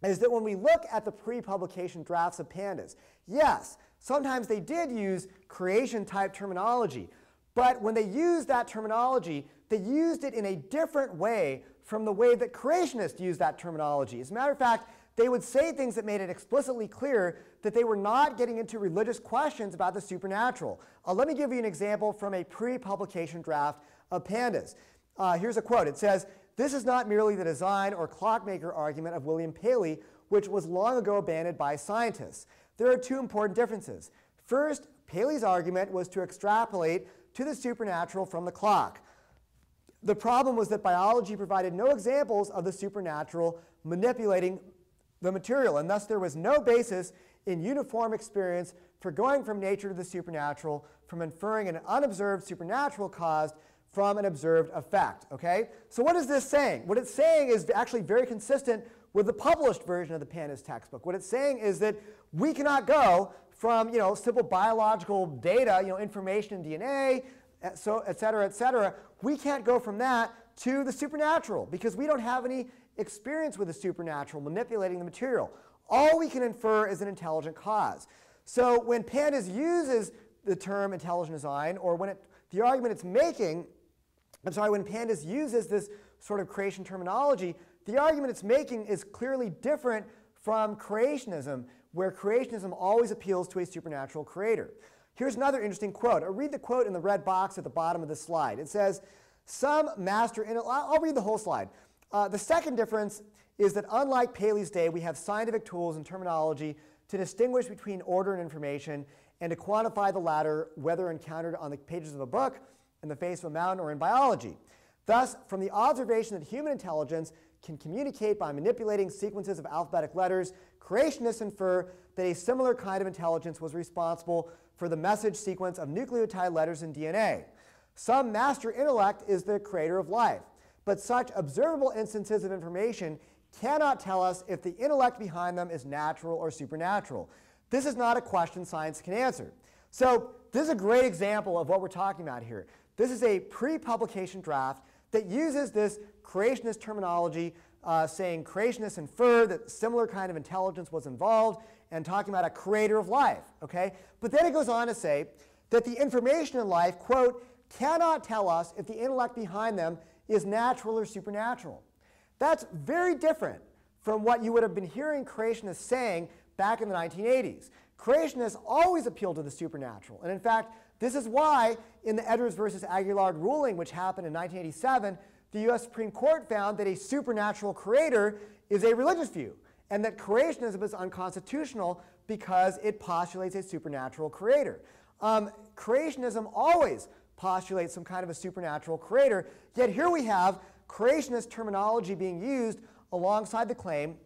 is that when we look at the pre-publication drafts of pandas, yes, sometimes they did use creation type terminology, but when they used that terminology, they used it in a different way from the way that creationists use that terminology. As a matter of fact, they would say things that made it explicitly clear that they were not getting into religious questions about the supernatural. Uh, let me give you an example from a pre-publication draft of Pandas. Uh, here's a quote. It says, this is not merely the design or clockmaker argument of William Paley, which was long ago abandoned by scientists. There are two important differences. First, Paley's argument was to extrapolate to the supernatural from the clock. The problem was that biology provided no examples of the supernatural manipulating the material, and thus there was no basis in uniform experience for going from nature to the supernatural, from inferring an unobserved supernatural caused from an observed effect. Okay? So what is this saying? What it's saying is actually very consistent with the published version of the Pandas textbook. What it's saying is that we cannot go from you know simple biological data, you know information in DNA, eh, so et cetera, et cetera. We can't go from that to the supernatural because we don't have any experience with the supernatural manipulating the material. All we can infer is an intelligent cause. So when Pandas uses the term intelligent design, or when it, the argument it's making, I'm sorry, when Pandas uses this sort of creation terminology, the argument it's making is clearly different from creationism, where creationism always appeals to a supernatural creator. Here's another interesting quote. I'll read the quote in the red box at the bottom of the slide. It says, some master, and I'll read the whole slide. Uh, the second difference is that unlike Paley's day, we have scientific tools and terminology to distinguish between order and information and to quantify the latter, whether encountered on the pages of a book, in the face of a mountain, or in biology. Thus, from the observation that human intelligence can communicate by manipulating sequences of alphabetic letters, creationists infer that a similar kind of intelligence was responsible for the message sequence of nucleotide letters in DNA. Some master intellect is the creator of life, but such observable instances of information cannot tell us if the intellect behind them is natural or supernatural. This is not a question science can answer. So this is a great example of what we're talking about here. This is a pre-publication draft that uses this creationist terminology, uh, saying creationists infer that similar kind of intelligence was involved and talking about a creator of life, okay? But then it goes on to say that the information in life, quote, cannot tell us if the intellect behind them is natural or supernatural. That's very different from what you would have been hearing creationists saying back in the 1980s. Creationists always appeal to the supernatural. And in fact, this is why in the Edwards versus Aguillard ruling, which happened in 1987, the US Supreme Court found that a supernatural creator is a religious view and that creationism is unconstitutional because it postulates a supernatural creator. Um, creationism always postulates some kind of a supernatural creator, yet here we have creationist terminology being used alongside the claim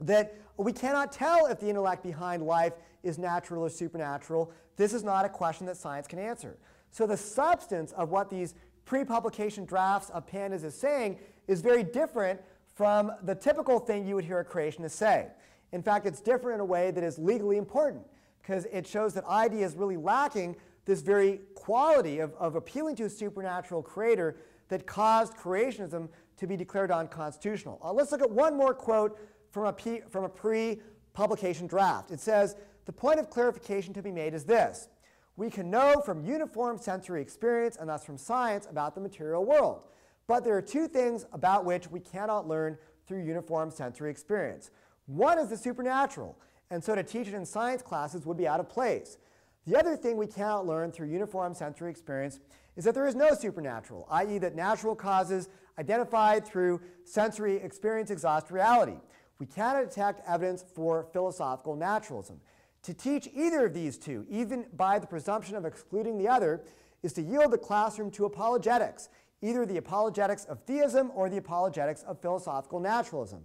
that we cannot tell if the intellect behind life is natural or supernatural. This is not a question that science can answer. So the substance of what these pre-publication drafts of pandas is saying is very different from the typical thing you would hear a creationist say. In fact, it's different in a way that is legally important because it shows that ID is really lacking this very quality of, of appealing to a supernatural creator that caused creationism to be declared unconstitutional. Uh, let's look at one more quote from a, from a pre-publication draft. It says, the point of clarification to be made is this. We can know from uniform sensory experience and thus from science about the material world. But there are two things about which we cannot learn through uniform sensory experience. One is the supernatural, and so to teach it in science classes would be out of place. The other thing we cannot learn through uniform sensory experience is that there is no supernatural, i.e. that natural causes identified through sensory experience exhaust reality. We cannot detect evidence for philosophical naturalism. To teach either of these two, even by the presumption of excluding the other, is to yield the classroom to apologetics, either the apologetics of theism or the apologetics of philosophical naturalism.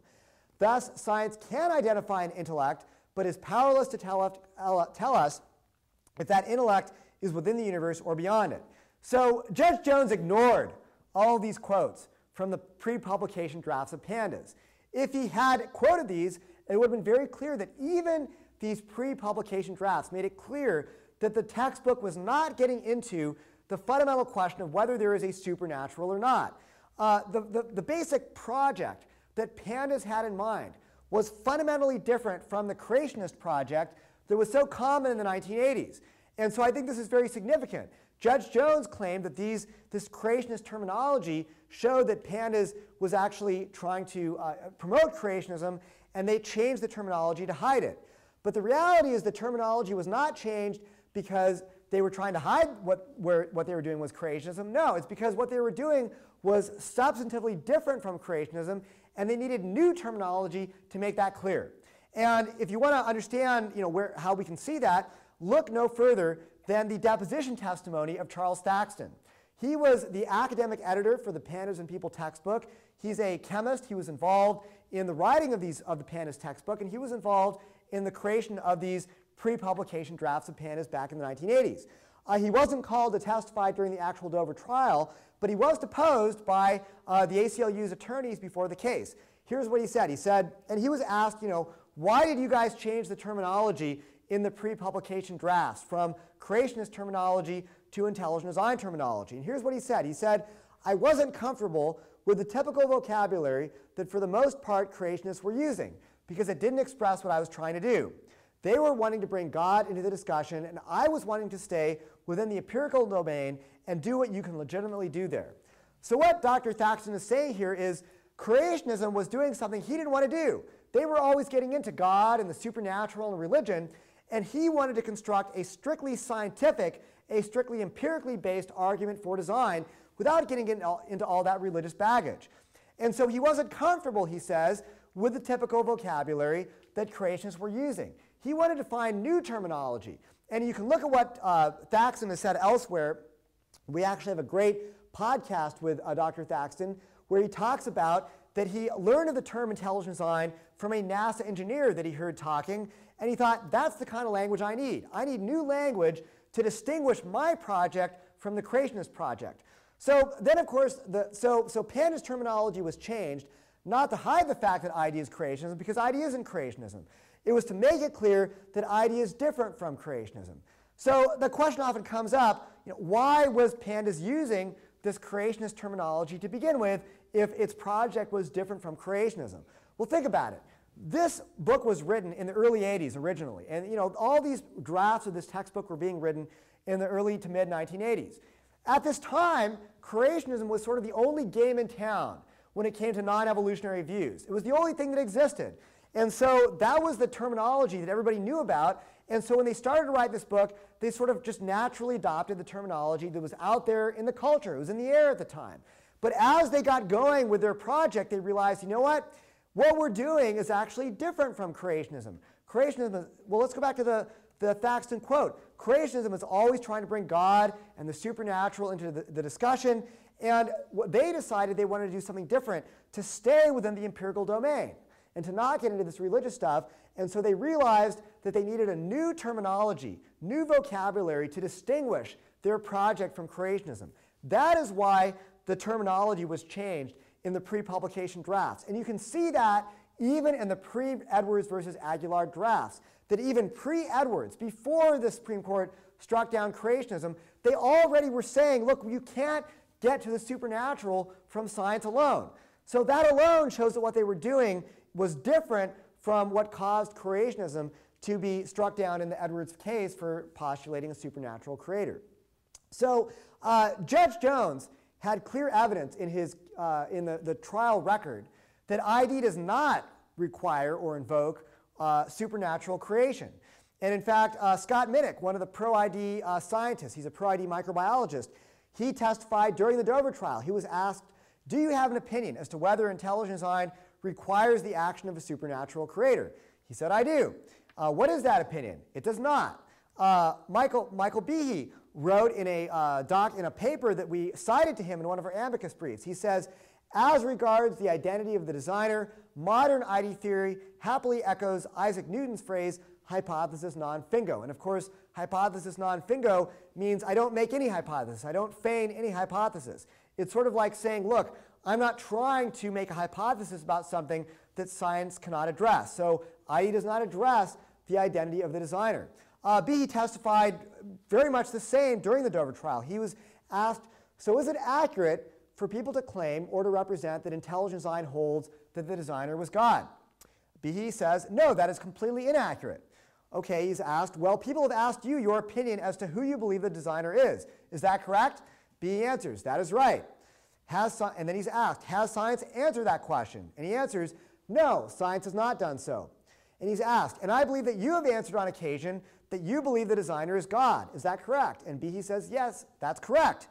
Thus, science can identify an intellect, but is powerless to tell us if that intellect is within the universe or beyond it. So Judge Jones ignored all these quotes from the pre-publication drafts of pandas. If he had quoted these, it would have been very clear that even these pre-publication drafts made it clear that the textbook was not getting into the fundamental question of whether there is a supernatural or not. Uh, the, the, the basic project that pandas had in mind was fundamentally different from the creationist project that was so common in the 1980s. And so I think this is very significant. Judge Jones claimed that these, this creationist terminology showed that pandas was actually trying to uh, promote creationism, and they changed the terminology to hide it. But the reality is the terminology was not changed because they were trying to hide what, where, what they were doing was creationism. No, it's because what they were doing was substantively different from creationism, and they needed new terminology to make that clear. And if you want to understand you know, where, how we can see that, look no further than the deposition testimony of Charles Thaxton. He was the academic editor for the Pandas and People textbook. He's a chemist. He was involved in the writing of, these, of the Pandas textbook, and he was involved in the creation of these pre-publication drafts of Pandas back in the 1980s. Uh, he wasn't called to testify during the actual Dover trial, but he was deposed by uh, the ACLU's attorneys before the case. Here's what he said. He said, and he was asked, you know, why did you guys change the terminology in the pre-publication drafts from creationist terminology to intelligent design terminology? And here's what he said. He said, I wasn't comfortable with the typical vocabulary that for the most part creationists were using because it didn't express what I was trying to do. They were wanting to bring God into the discussion, and I was wanting to stay within the empirical domain and do what you can legitimately do there. So what Dr. Thaxton is saying here is creationism was doing something he didn't want to do. They were always getting into God and the supernatural and religion, and he wanted to construct a strictly scientific, a strictly empirically based argument for design without getting into all that religious baggage. And so he wasn't comfortable, he says, with the typical vocabulary that creationists were using. He wanted to find new terminology. And you can look at what uh, Thaxton has said elsewhere. We actually have a great podcast with uh, Dr. Thaxton where he talks about that he learned of the term intelligent design from a NASA engineer that he heard talking, and he thought, that's the kind of language I need. I need new language to distinguish my project from the creationist project. So then, of course, the, so, so Panda's terminology was changed, not to hide the fact that ID is creationism, because ID isn't creationism. It was to make it clear that ID is different from creationism. So the question often comes up, you know, why was Pandas using this creationist terminology to begin with if its project was different from creationism? Well, think about it. This book was written in the early 80s originally. And you know, all these drafts of this textbook were being written in the early to mid 1980s. At this time, creationism was sort of the only game in town when it came to non-evolutionary views. It was the only thing that existed. And so that was the terminology that everybody knew about. And so when they started to write this book, they sort of just naturally adopted the terminology that was out there in the culture. It was in the air at the time. But as they got going with their project, they realized, you know what? What we're doing is actually different from creationism. Creationism, well, let's go back to the, the Thaxton quote. Creationism is always trying to bring God and the supernatural into the, the discussion. And they decided they wanted to do something different to stay within the empirical domain and to not get into this religious stuff. And so they realized that they needed a new terminology, new vocabulary to distinguish their project from creationism. That is why the terminology was changed in the pre-publication drafts. And you can see that even in the pre-Edwards versus Aguillard drafts, that even pre-Edwards, before the Supreme Court struck down creationism, they already were saying, look, you can't get to the supernatural from science alone. So that alone shows that what they were doing was different from what caused creationism to be struck down in the Edwards case for postulating a supernatural creator. So uh, Judge Jones had clear evidence in, his, uh, in the, the trial record that ID does not require or invoke uh, supernatural creation. And in fact, uh, Scott Minnich, one of the pro-ID uh, scientists, he's a pro-ID microbiologist, he testified during the Dover trial. He was asked, do you have an opinion as to whether intelligent design requires the action of a supernatural creator? He said, I do. Uh, what is that opinion? It does not. Uh, Michael, Michael Behe wrote in a, uh, doc, in a paper that we cited to him in one of our amicus briefs. He says, as regards the identity of the designer, modern ID theory happily echoes Isaac Newton's phrase, hypothesis non fingo. And of course, hypothesis non fingo means I don't make any hypothesis. I don't feign any hypothesis. It's sort of like saying, look, I'm not trying to make a hypothesis about something that science cannot address. So ID does not address the identity of the designer. Uh, Behe testified very much the same during the Dover trial. He was asked, so is it accurate for people to claim or to represent that intelligent design holds that the designer was God? Behe says, no, that is completely inaccurate. Okay, he's asked, well, people have asked you your opinion as to who you believe the designer is. Is that correct? B answers, that is right. Has, and then he's asked, has science answered that question? And he answers, no, science has not done so. And he's asked, and I believe that you have answered on occasion that you believe the designer is God. Is that correct? And B, he says, yes, that's correct.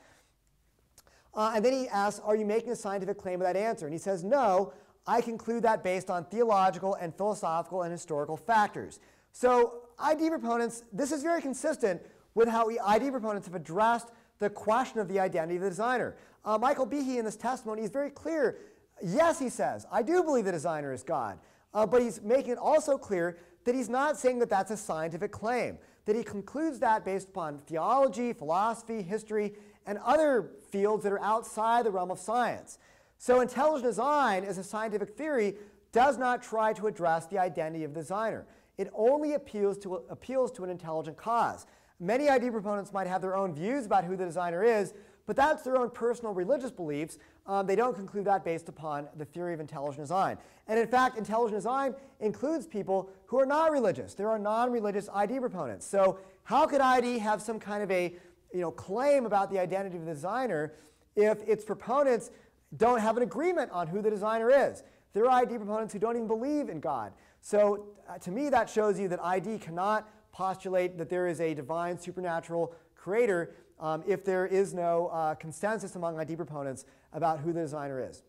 Uh, and then he asks, are you making a scientific claim with that answer? And he says, no, I conclude that based on theological and philosophical and historical factors. So ID proponents, this is very consistent with how ID proponents have addressed the question of the identity of the designer. Uh, Michael Behe in this testimony is very clear. Yes, he says, I do believe the designer is God. Uh, but he's making it also clear that he's not saying that that's a scientific claim, that he concludes that based upon theology, philosophy, history, and other fields that are outside the realm of science. So intelligent design as a scientific theory does not try to address the identity of the designer. It only appeals to, appeals to an intelligent cause. Many ID proponents might have their own views about who the designer is, but that's their own personal religious beliefs. Um, they don't conclude that based upon the theory of intelligent design. And in fact, intelligent design includes people who are not religious. There are non-religious ID proponents. So how could ID have some kind of a you know, claim about the identity of the designer if its proponents don't have an agreement on who the designer is? There are ID proponents who don't even believe in God. So uh, to me, that shows you that ID cannot postulate that there is a divine supernatural creator um, if there is no uh, consensus among ID proponents about who the designer is.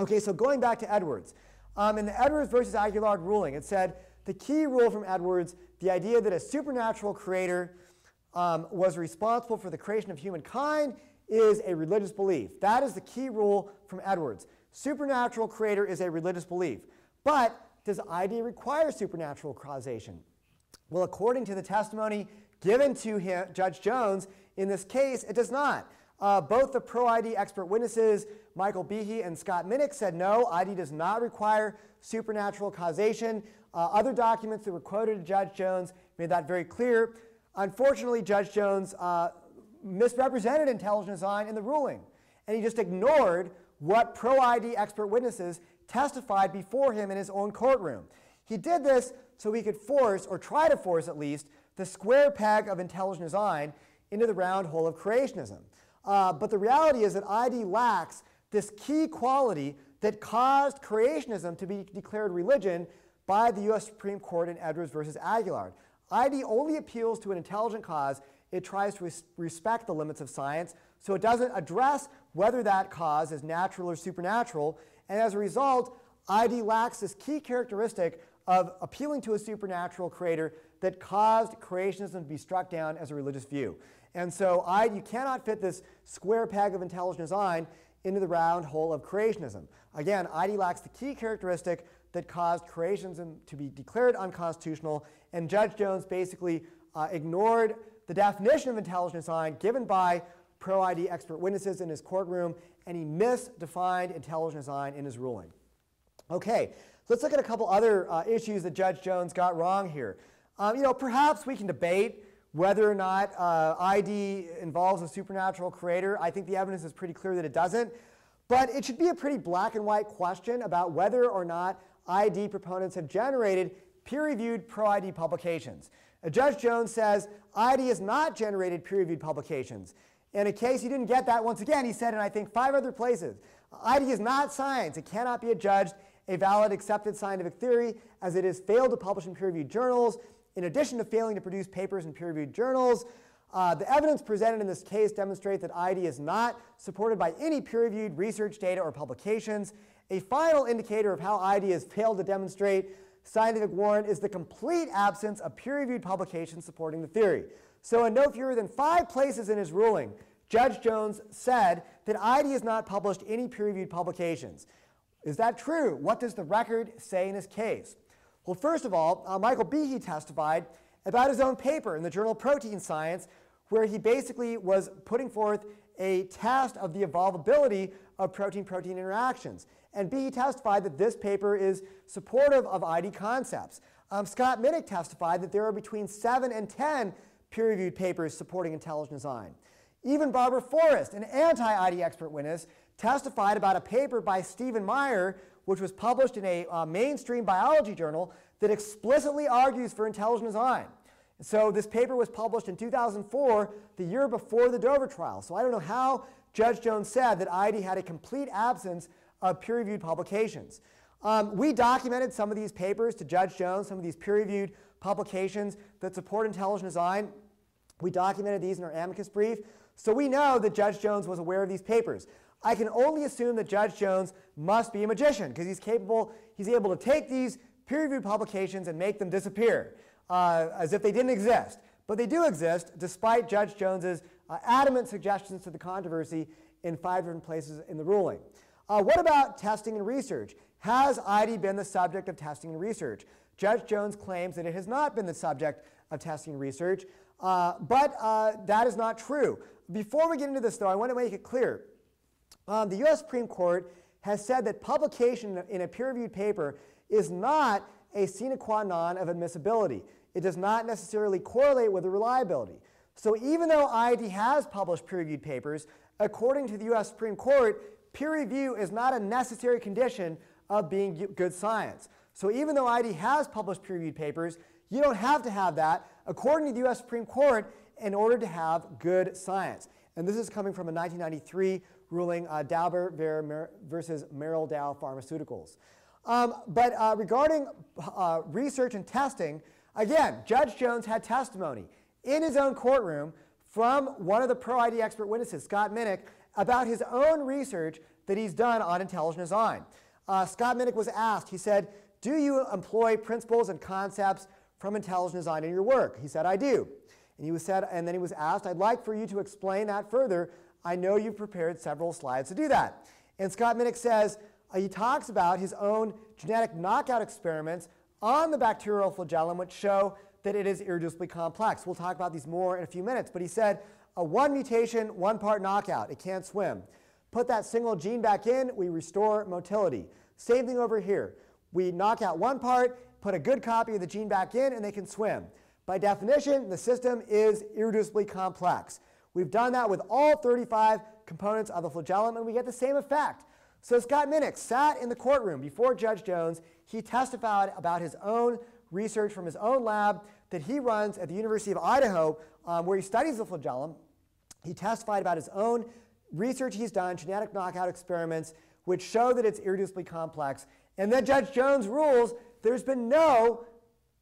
Okay, so going back to Edwards. Um, in the Edwards versus Aguillard ruling, it said the key rule from Edwards, the idea that a supernatural creator um, was responsible for the creation of humankind is a religious belief. That is the key rule from Edwards. Supernatural creator is a religious belief. But does ID require supernatural causation? Well, according to the testimony given to him, Judge Jones, in this case, it does not. Uh, both the pro-ID expert witnesses, Michael Behe and Scott Minnich, said no, ID does not require supernatural causation. Uh, other documents that were quoted to Judge Jones made that very clear. Unfortunately, Judge Jones uh, misrepresented intelligent design in the ruling, and he just ignored what pro-ID expert witnesses testified before him in his own courtroom. He did this so he could force, or try to force at least, the square peg of intelligent design into the round hole of creationism. Uh, but the reality is that ID lacks this key quality that caused creationism to be declared religion by the U.S. Supreme Court in Edwards versus Aguillard. ID only appeals to an intelligent cause. It tries to res respect the limits of science, so it doesn't address whether that cause is natural or supernatural. And as a result, ID lacks this key characteristic of appealing to a supernatural creator that caused creationism to be struck down as a religious view. And so I, you cannot fit this square peg of intelligent design into the round hole of creationism. Again, ID lacks the key characteristic that caused creationism to be declared unconstitutional, and Judge Jones basically uh, ignored the definition of intelligent design given by pro-ID expert witnesses in his courtroom, and he misdefined intelligent design in his ruling. Okay, let's look at a couple other uh, issues that Judge Jones got wrong here. Um, you know, perhaps we can debate whether or not uh, ID involves a supernatural creator. I think the evidence is pretty clear that it doesn't. But it should be a pretty black and white question about whether or not ID proponents have generated peer-reviewed pro-ID publications. Uh, Judge Jones says ID has not generated peer-reviewed publications. In case you didn't get that, once again, he said in I think five other places, ID is not science. It cannot be adjudged a valid accepted scientific theory as it has failed to publish in peer-reviewed journals in addition to failing to produce papers in peer-reviewed journals. Uh, the evidence presented in this case demonstrates that ID is not supported by any peer-reviewed research data or publications. A final indicator of how ID has failed to demonstrate scientific warrant is the complete absence of peer-reviewed publications supporting the theory. So in no fewer than five places in his ruling, Judge Jones said that ID has not published any peer-reviewed publications. Is that true? What does the record say in his case? Well, first of all, uh, Michael Behe testified about his own paper in the journal Protein Science, where he basically was putting forth a test of the evolvability of protein-protein interactions. And Behe testified that this paper is supportive of ID concepts. Um, Scott Minnich testified that there are between 7 and 10 peer-reviewed papers supporting intelligent design. Even Barbara Forrest, an anti-ID expert witness, testified about a paper by Stephen Meyer, which was published in a uh, mainstream biology journal that explicitly argues for intelligent design. So this paper was published in 2004, the year before the Dover trial. So I don't know how Judge Jones said that ID had a complete absence of peer-reviewed publications. Um, we documented some of these papers to Judge Jones, some of these peer-reviewed publications that support intelligent design. We documented these in our amicus brief. So we know that Judge Jones was aware of these papers. I can only assume that Judge Jones must be a magician because he's capable, he's able to take these peer-reviewed publications and make them disappear uh, as if they didn't exist. But they do exist despite Judge Jones's uh, adamant suggestions to the controversy in five different places in the ruling. Uh, what about testing and research? Has ID been the subject of testing and research? Judge Jones claims that it has not been the subject of testing research, uh, but uh, that is not true. Before we get into this, though, I want to make it clear. Um, the U.S. Supreme Court has said that publication in a peer-reviewed paper is not a sine qua non of admissibility. It does not necessarily correlate with the reliability. So even though IIT has published peer-reviewed papers, according to the U.S. Supreme Court, peer review is not a necessary condition of being good science. So even though ID has published peer-reviewed papers, you don't have to have that, according to the U.S. Supreme Court, in order to have good science. And this is coming from a 1993 ruling, uh, Daubert versus Merrell Dow Pharmaceuticals. Um, but uh, regarding uh, research and testing, again, Judge Jones had testimony in his own courtroom from one of the pro-ID expert witnesses, Scott Minnich, about his own research that he's done on intelligent design. Uh, Scott Minnich was asked, he said, do you employ principles and concepts from intelligent design in your work? He said, I do. And, he was said, and then he was asked, I'd like for you to explain that further. I know you've prepared several slides to do that. And Scott Minnich says, uh, he talks about his own genetic knockout experiments on the bacterial flagellum, which show that it is irreducibly complex. We'll talk about these more in a few minutes. But he said, a one mutation, one part knockout. It can't swim. Put that single gene back in, we restore motility. Same thing over here. We knock out one part, put a good copy of the gene back in, and they can swim. By definition, the system is irreducibly complex. We've done that with all 35 components of the flagellum, and we get the same effect. So Scott Minnich sat in the courtroom before Judge Jones. He testified about his own research from his own lab that he runs at the University of Idaho, um, where he studies the flagellum. He testified about his own research he's done, genetic knockout experiments, which show that it's irreducibly complex. And then Judge Jones rules there's been no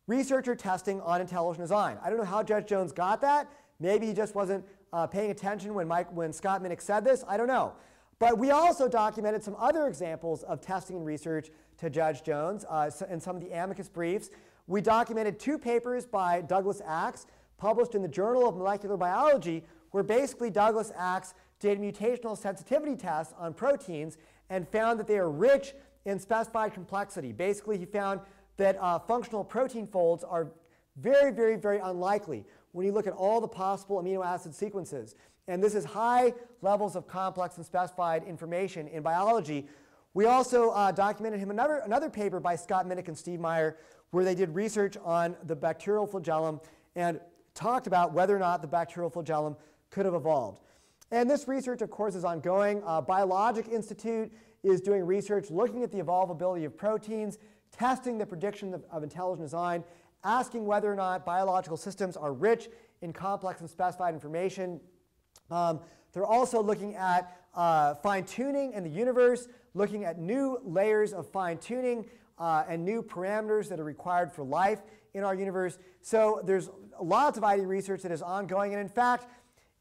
research or testing on intelligent design. I don't know how Judge Jones got that. Maybe he just wasn't uh, paying attention when, Mike, when Scott Minnich said this. I don't know. But we also documented some other examples of testing and research to Judge Jones uh, in some of the amicus briefs. We documented two papers by Douglas Axe published in the Journal of Molecular Biology where basically Douglas Axe did mutational sensitivity tests on proteins and found that they are rich in specified complexity. Basically, he found that uh, functional protein folds are very, very, very unlikely when you look at all the possible amino acid sequences. And this is high levels of complex and specified information in biology. We also uh, documented him another, another paper by Scott Minnich and Steve Meyer where they did research on the bacterial flagellum and talked about whether or not the bacterial flagellum could have evolved. And this research, of course, is ongoing. Uh, Biologic Institute is doing research looking at the evolvability of proteins, testing the prediction of, of intelligent design, asking whether or not biological systems are rich in complex and specified information. Um, they're also looking at uh, fine-tuning in the universe, looking at new layers of fine-tuning uh, and new parameters that are required for life in our universe. So there's lots of ID research that is ongoing. And in fact,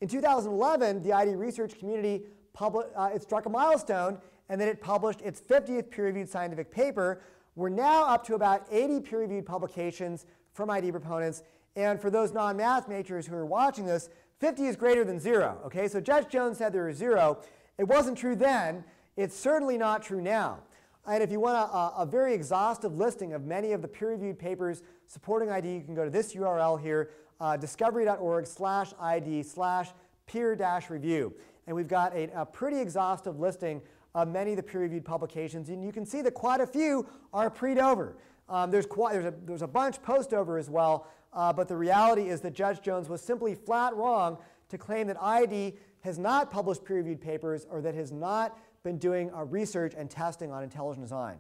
in 2011, the ID research community uh, it struck a milestone and then it published its 50th peer-reviewed scientific paper. We're now up to about 80 peer-reviewed publications from ID proponents. And for those non-math majors who are watching this, 50 is greater than zero. Okay, so Judge Jones said there was zero. It wasn't true then. It's certainly not true now. And if you want a, a very exhaustive listing of many of the peer-reviewed papers supporting ID, you can go to this URL here, uh, discovery.org slash ID slash peer-review. And we've got a, a pretty exhaustive listing of many of the peer-reviewed publications. And you can see that quite a few are pre-Dover. Um, there's, quite, there's, a, there's a bunch post-Dover as well. Uh, but the reality is that Judge Jones was simply flat wrong to claim that IID has not published peer-reviewed papers or that has not been doing uh, research and testing on intelligent design.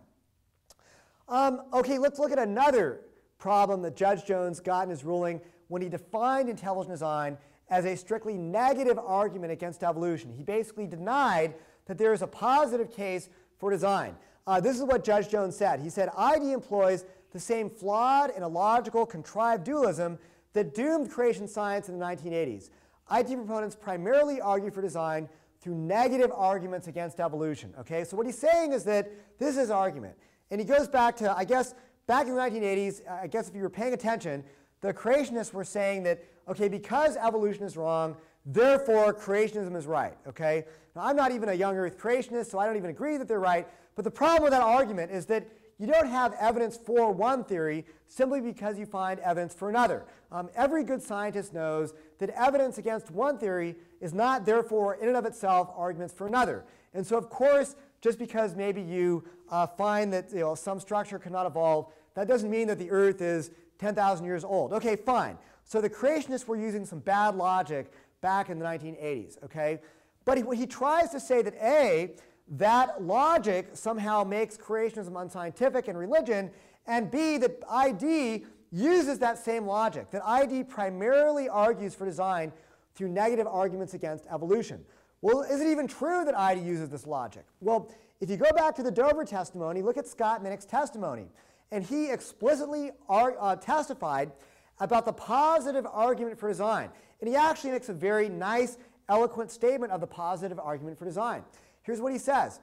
Um, okay, let's look at another problem that Judge Jones got in his ruling when he defined intelligent design as a strictly negative argument against evolution. He basically denied that there is a positive case for design. Uh, this is what Judge Jones said. He said, ID employs the same flawed and illogical contrived dualism that doomed creation science in the 1980s. ID proponents primarily argue for design through negative arguments against evolution. Okay, so what he's saying is that this is argument. And he goes back to, I guess, back in the 1980s, I guess if you were paying attention, the creationists were saying that, okay, because evolution is wrong, therefore creationism is right, okay? Now, I'm not even a young earth creationist, so I don't even agree that they're right, but the problem with that argument is that you don't have evidence for one theory simply because you find evidence for another. Um, every good scientist knows that evidence against one theory is not, therefore, in and of itself, arguments for another. And so, of course, just because maybe you uh, find that you know, some structure cannot evolve, that doesn't mean that the Earth is 10,000 years old. Okay, fine. So the creationists were using some bad logic back in the 1980s, okay? But he, he tries to say that A, that logic somehow makes creationism unscientific and religion, and B, that ID uses that same logic, that ID primarily argues for design through negative arguments against evolution. Well, is it even true that ID uses this logic? Well, if you go back to the Dover testimony, look at Scott Minnich's testimony. And he explicitly uh, testified about the positive argument for design. And he actually makes a very nice, eloquent statement of the positive argument for design. Here's what he says.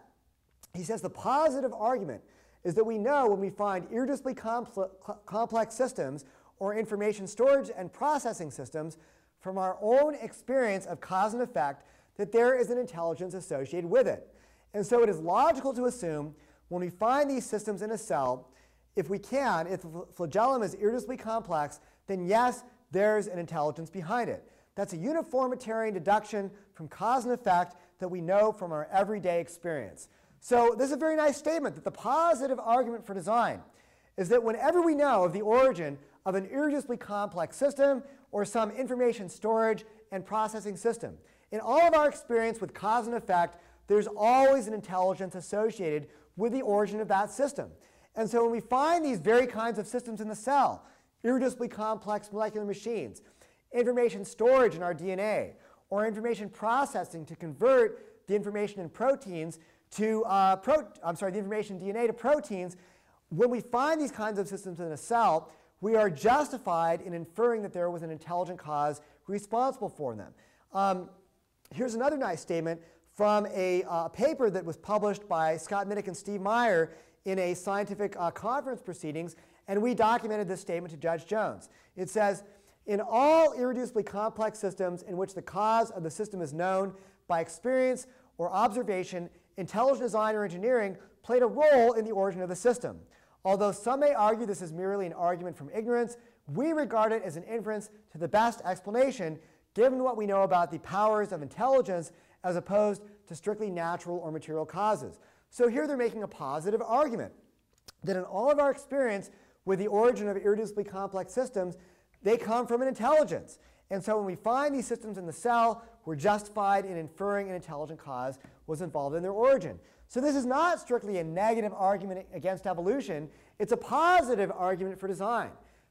He says the positive argument is that we know when we find irreducibly complex systems or information storage and processing systems from our own experience of cause and effect that there is an intelligence associated with it. And so it is logical to assume when we find these systems in a cell, if we can, if the flagellum is irreducibly complex, then yes, there's an intelligence behind it. That's a uniformitarian deduction from cause and effect that we know from our everyday experience. So this is a very nice statement that the positive argument for design is that whenever we know of the origin of an irreducibly complex system or some information storage and processing system, in all of our experience with cause and effect, there's always an intelligence associated with the origin of that system. And so when we find these very kinds of systems in the cell, irreducibly complex molecular machines, information storage in our DNA, or information processing to convert the information in proteins to, uh, pro I'm sorry, the information in DNA to proteins, when we find these kinds of systems in a cell, we are justified in inferring that there was an intelligent cause responsible for them. Um, here's another nice statement from a uh, paper that was published by Scott Minnich and Steve Meyer in a scientific uh, conference proceedings, and we documented this statement to Judge Jones. It says, in all irreducibly complex systems in which the cause of the system is known by experience or observation, intelligent design or engineering played a role in the origin of the system. Although some may argue this is merely an argument from ignorance, we regard it as an inference to the best explanation given what we know about the powers of intelligence as opposed to strictly natural or material causes. So here they're making a positive argument that in all of our experience with the origin of irreducibly complex systems, they come from an intelligence. And so when we find these systems in the cell, we're justified in inferring an intelligent cause was involved in their origin. So this is not strictly a negative argument against evolution. It's a positive argument for design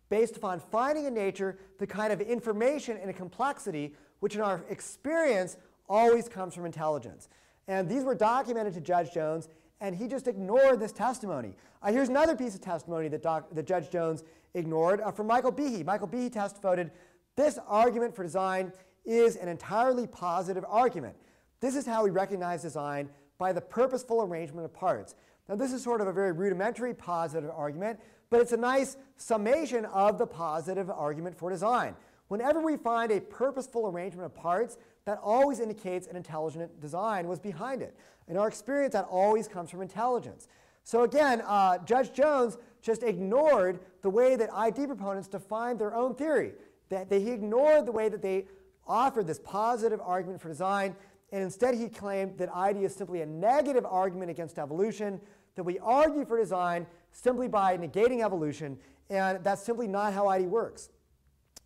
based upon finding in nature the kind of information and complexity which in our experience always comes from intelligence. And these were documented to Judge Jones, and he just ignored this testimony. Uh, here's another piece of testimony that, doc, that Judge Jones ignored uh, from Michael Behe. Michael Behe testified, this argument for design is an entirely positive argument. This is how we recognize design by the purposeful arrangement of parts. Now this is sort of a very rudimentary positive argument, but it's a nice summation of the positive argument for design. Whenever we find a purposeful arrangement of parts, that always indicates an intelligent design was behind it. In our experience, that always comes from intelligence. So again, uh, Judge Jones just ignored the way that ID proponents defined their own theory. That they, he ignored the way that they offered this positive argument for design, and instead he claimed that ID is simply a negative argument against evolution, that we argue for design simply by negating evolution, and that's simply not how ID works.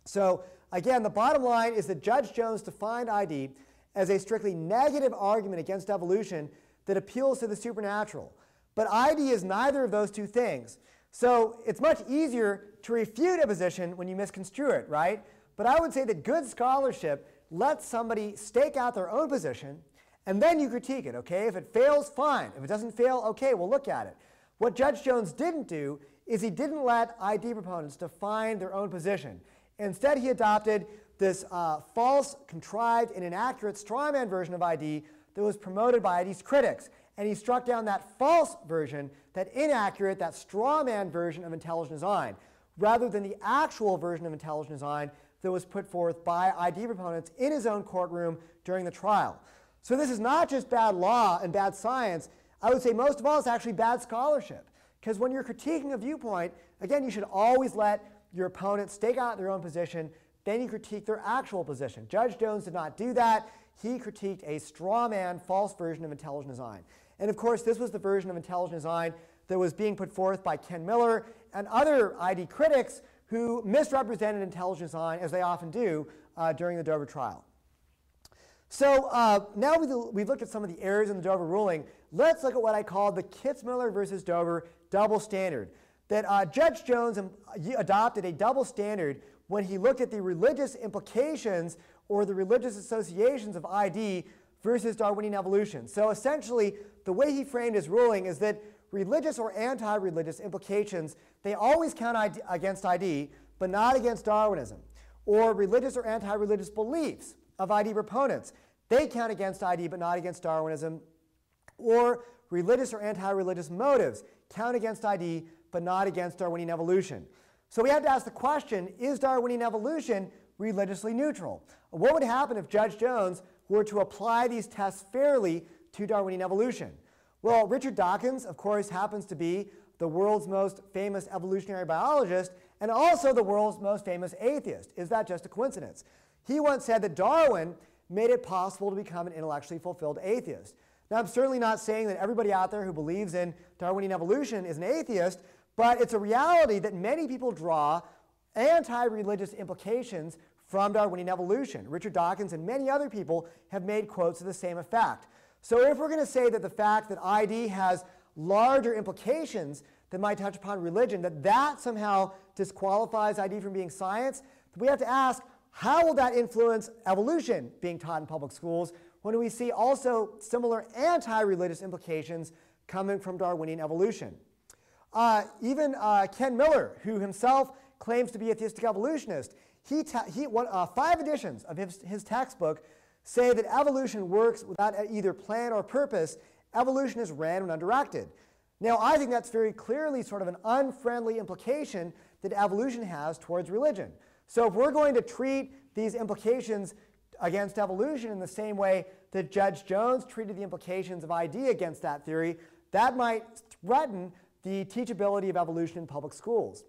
So again, the bottom line is that Judge Jones defined ID as a strictly negative argument against evolution that appeals to the supernatural. But ID is neither of those two things. So it's much easier to refute a position when you misconstrue it, right? But I would say that good scholarship lets somebody stake out their own position, and then you critique it, okay? If it fails, fine. If it doesn't fail, okay, we'll look at it. What Judge Jones didn't do is he didn't let ID proponents define their own position. Instead, he adopted this uh, false, contrived, and inaccurate strawman version of ID that was promoted by ID's critics. And he struck down that false version, that inaccurate, that straw man version of intelligent design, rather than the actual version of intelligent design that was put forth by ID proponents in his own courtroom during the trial. So this is not just bad law and bad science. I would say most of all, it's actually bad scholarship. Because when you're critiquing a viewpoint, again, you should always let your opponent stake out their own position, then you critique their actual position. Judge Jones did not do that. He critiqued a straw man, false version of intelligent design. And of course, this was the version of intelligent design that was being put forth by Ken Miller and other ID critics who misrepresented intelligent design, as they often do, uh, during the Dover trial. So uh, now we've looked at some of the errors in the Dover ruling. Let's look at what I call the Kitzmiller versus Dover double standard. That uh, Judge Jones um, adopted a double standard when he looked at the religious implications or the religious associations of ID versus Darwinian evolution. So essentially, the way he framed his ruling is that religious or anti-religious implications, they always count ID against ID, but not against Darwinism. Or religious or anti-religious beliefs of ID proponents, they count against ID, but not against Darwinism. Or religious or anti-religious motives count against ID, but not against Darwinian evolution. So we have to ask the question, is Darwinian evolution religiously neutral? What would happen if Judge Jones were to apply these tests fairly to Darwinian evolution? Well, Richard Dawkins, of course, happens to be the world's most famous evolutionary biologist and also the world's most famous atheist. Is that just a coincidence? He once said that Darwin made it possible to become an intellectually fulfilled atheist. Now, I'm certainly not saying that everybody out there who believes in Darwinian evolution is an atheist, but it's a reality that many people draw anti-religious implications from Darwinian evolution. Richard Dawkins and many other people have made quotes to the same effect. So if we're going to say that the fact that ID has larger implications that might touch upon religion, that that somehow disqualifies ID from being science, we have to ask, how will that influence evolution being taught in public schools when we see also similar anti-religious implications coming from Darwinian evolution? Uh, even uh, Ken Miller, who himself claims to be a theistic evolutionist, he, he one, uh, five editions of his, his textbook say that evolution works without either plan or purpose. Evolution is random and undirected. Now, I think that's very clearly sort of an unfriendly implication that evolution has towards religion. So if we're going to treat these implications against evolution in the same way that Judge Jones treated the implications of ID against that theory, that might threaten the teachability of evolution in public schools.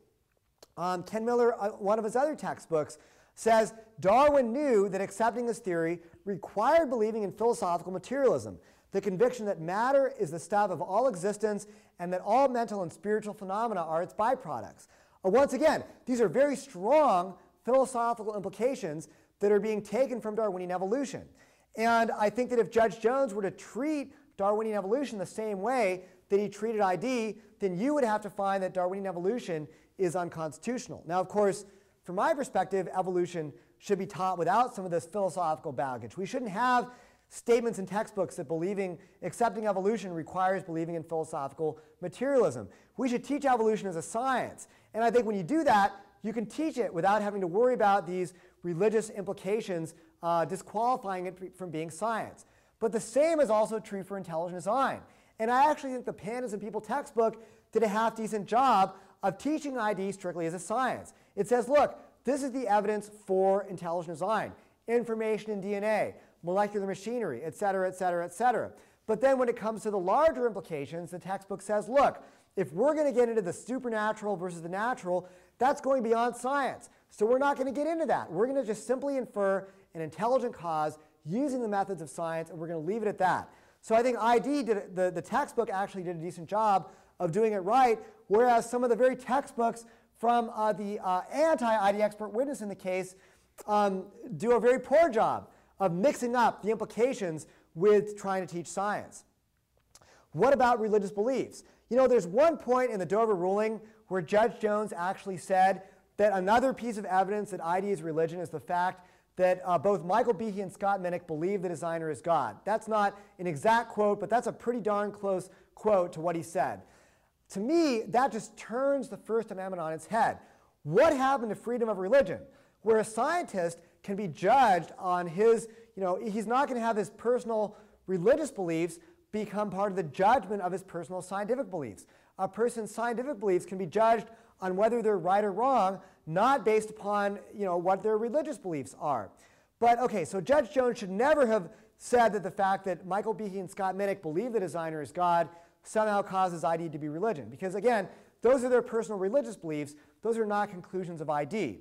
Um, Ken Miller, uh, one of his other textbooks, says Darwin knew that accepting this theory required believing in philosophical materialism, the conviction that matter is the stuff of all existence and that all mental and spiritual phenomena are its byproducts. Uh, once again, these are very strong philosophical implications that are being taken from Darwinian evolution. And I think that if Judge Jones were to treat Darwinian evolution the same way that he treated ID, then you would have to find that Darwinian evolution is unconstitutional. Now, of course, from my perspective, evolution should be taught without some of this philosophical baggage. We shouldn't have statements in textbooks that believing, accepting evolution requires believing in philosophical materialism. We should teach evolution as a science. And I think when you do that, you can teach it without having to worry about these religious implications uh, disqualifying it from being science. But the same is also true for intelligent design. And I actually think the Pandas and People textbook did a half decent job of teaching ID strictly as a science. It says, look, this is the evidence for intelligent design, information in DNA, molecular machinery, et cetera, et cetera, et cetera. But then when it comes to the larger implications, the textbook says, look, if we're going to get into the supernatural versus the natural, that's going beyond science. So we're not going to get into that. We're going to just simply infer an intelligent cause using the methods of science, and we're going to leave it at that. So I think ID, did, the, the textbook actually did a decent job of doing it right, whereas some of the very textbooks from uh, the uh, anti-ID expert witness in the case um, do a very poor job of mixing up the implications with trying to teach science. What about religious beliefs? You know, there's one point in the Dover ruling where Judge Jones actually said that another piece of evidence that ID is religion is the fact that uh, both Michael Behe and Scott Minnich believe the designer is God. That's not an exact quote, but that's a pretty darn close quote to what he said. To me, that just turns the First Amendment on its head. What happened to freedom of religion? Where a scientist can be judged on his, you know, he's not going to have his personal religious beliefs become part of the judgment of his personal scientific beliefs. A person's scientific beliefs can be judged on whether they're right or wrong, not based upon you know, what their religious beliefs are. But okay, so Judge Jones should never have said that the fact that Michael Behe and Scott Minnich believe the designer is God somehow causes ID to be religion. Because again, those are their personal religious beliefs. Those are not conclusions of ID.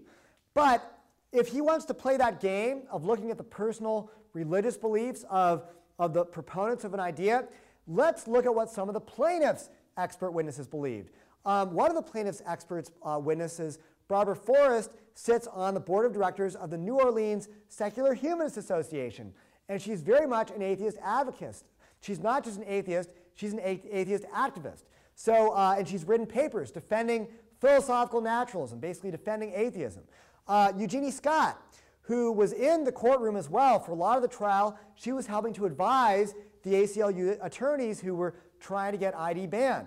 But if he wants to play that game of looking at the personal religious beliefs of, of the proponents of an idea, let's look at what some of the plaintiffs' expert witnesses believed. Um, one of the plaintiffs' experts uh, witnesses, Barbara Forrest, sits on the board of directors of the New Orleans Secular Humanist Association, and she's very much an atheist advocate. She's not just an atheist, she's an atheist activist. So, uh, and she's written papers defending philosophical naturalism, basically defending atheism. Uh, Eugenie Scott, who was in the courtroom as well for a lot of the trial, she was helping to advise the ACLU attorneys who were trying to get ID banned.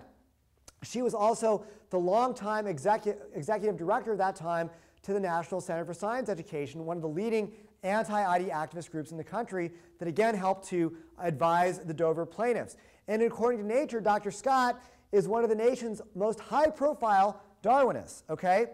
She was also the longtime execu executive director at that time to the National Center for Science Education, one of the leading anti-ID activist groups in the country that again helped to advise the Dover plaintiffs. And according to Nature, Dr. Scott is one of the nation's most high-profile Darwinists, okay?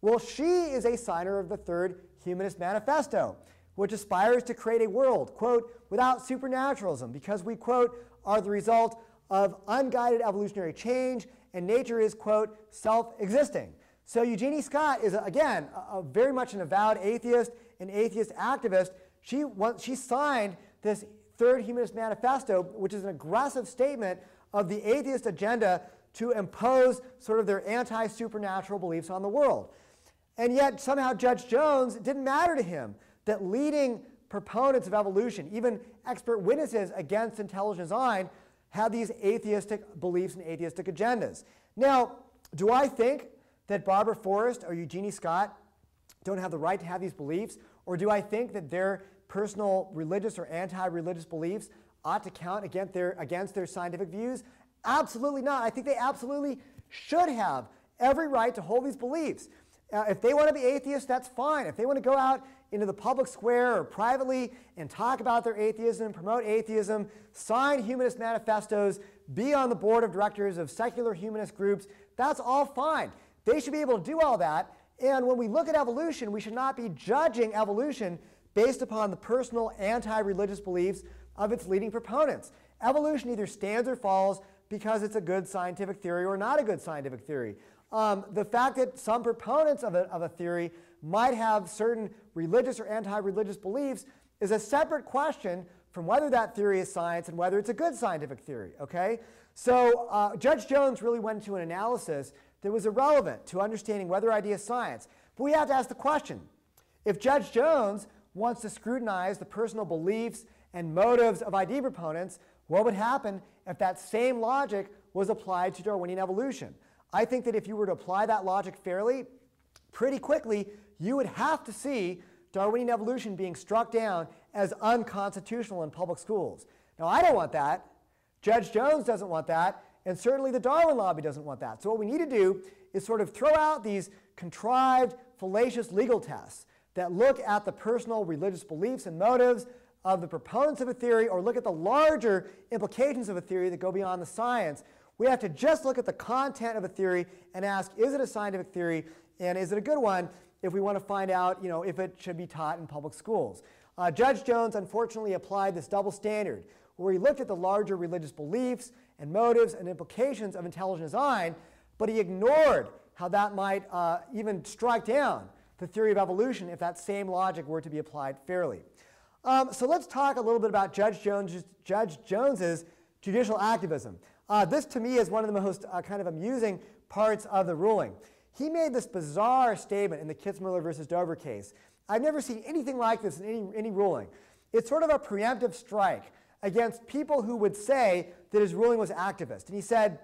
Well, she is a signer of the Third Humanist Manifesto, which aspires to create a world, quote, without supernaturalism, because we, quote, are the result of unguided evolutionary change, and nature is, quote, self-existing. So Eugenie Scott is, again, a, a very much an avowed atheist, an atheist activist. She, she signed this Third Humanist Manifesto, which is an aggressive statement of the atheist agenda to impose sort of their anti-supernatural beliefs on the world. And yet somehow Judge Jones, it didn't matter to him that leading proponents of evolution, even expert witnesses against intelligent design, had these atheistic beliefs and atheistic agendas. Now, do I think that Barbara Forrest or Eugenie Scott don't have the right to have these beliefs? Or do I think that their personal religious or anti-religious beliefs ought to count against their, against their scientific views? Absolutely not. I think they absolutely should have every right to hold these beliefs. Uh, if they want to be atheists, that's fine. If they want to go out into the public square or privately and talk about their atheism, promote atheism, sign humanist manifestos, be on the board of directors of secular humanist groups, that's all fine. They should be able to do all that. And when we look at evolution, we should not be judging evolution based upon the personal anti-religious beliefs of its leading proponents. Evolution either stands or falls because it's a good scientific theory or not a good scientific theory. Um, the fact that some proponents of a, of a theory might have certain religious or anti-religious beliefs is a separate question from whether that theory is science and whether it's a good scientific theory, okay? So uh, Judge Jones really went into an analysis that was irrelevant to understanding whether ID is science. But we have to ask the question, if Judge Jones wants to scrutinize the personal beliefs and motives of ID proponents, what would happen if that same logic was applied to Darwinian evolution? I think that if you were to apply that logic fairly, pretty quickly, you would have to see Darwinian evolution being struck down as unconstitutional in public schools. Now, I don't want that. Judge Jones doesn't want that. And certainly the Darwin lobby doesn't want that. So what we need to do is sort of throw out these contrived, fallacious legal tests that look at the personal religious beliefs and motives of the proponents of a theory or look at the larger implications of a theory that go beyond the science. We have to just look at the content of a theory and ask, is it a scientific theory and is it a good one if we want to find out you know, if it should be taught in public schools. Uh, Judge Jones unfortunately applied this double standard where he looked at the larger religious beliefs and motives and implications of intelligent design, but he ignored how that might uh, even strike down the theory of evolution if that same logic were to be applied fairly. Um, so let's talk a little bit about Judge, Jones, Judge Jones's judicial activism. Uh, this to me is one of the most uh, kind of amusing parts of the ruling. He made this bizarre statement in the Kitzmiller versus Dover case. I've never seen anything like this in any, any ruling. It's sort of a preemptive strike against people who would say that his ruling was activist. And he said,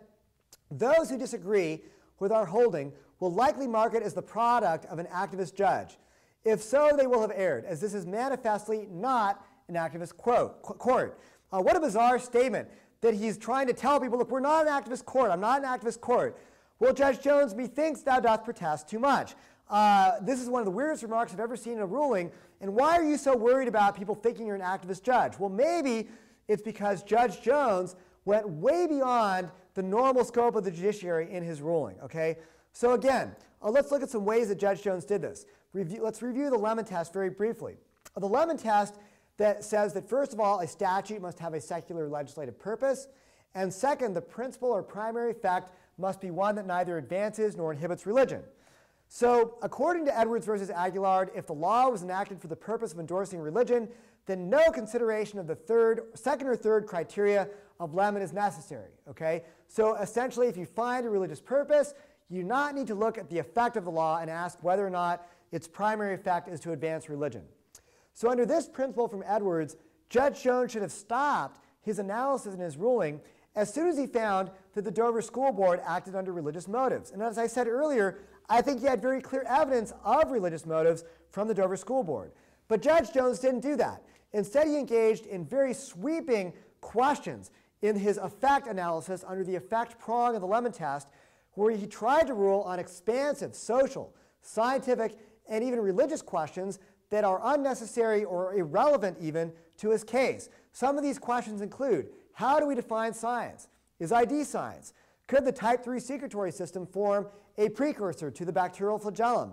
those who disagree with our holding will likely mark it as the product of an activist judge. If so, they will have erred, as this is manifestly not an activist quote, court. Uh, what a bizarre statement that he's trying to tell people, look, we're not an activist court. I'm not an activist court. Well, Judge Jones, methinks thou dost protest too much. Uh, this is one of the weirdest remarks I've ever seen in a ruling. And why are you so worried about people thinking you're an activist judge? Well, maybe it's because Judge Jones went way beyond the normal scope of the judiciary in his ruling, okay? So again, uh, let's look at some ways that Judge Jones did this. Review, let's review the Lemon test very briefly. Uh, the Lemon test that says that first of all, a statute must have a secular legislative purpose, and second, the principal or primary effect must be one that neither advances nor inhibits religion. So, according to Edwards versus Aguillard, if the law was enacted for the purpose of endorsing religion, then no consideration of the third, second or third criteria of Lemon is necessary. Okay? So essentially, if you find a religious purpose, you do not need to look at the effect of the law and ask whether or not its primary effect is to advance religion. So under this principle from Edwards, Judge Jones should have stopped his analysis and his ruling as soon as he found that the Dover School Board acted under religious motives. And as I said earlier, I think he had very clear evidence of religious motives from the Dover School Board. But Judge Jones didn't do that. Instead, he engaged in very sweeping questions in his effect analysis under the effect prong of the Lemon test, where he tried to rule on expansive social, scientific, and even religious questions that are unnecessary or irrelevant even to his case. Some of these questions include how do we define science? Is ID science? Could the type 3 secretory system form a precursor to the bacterial flagellum?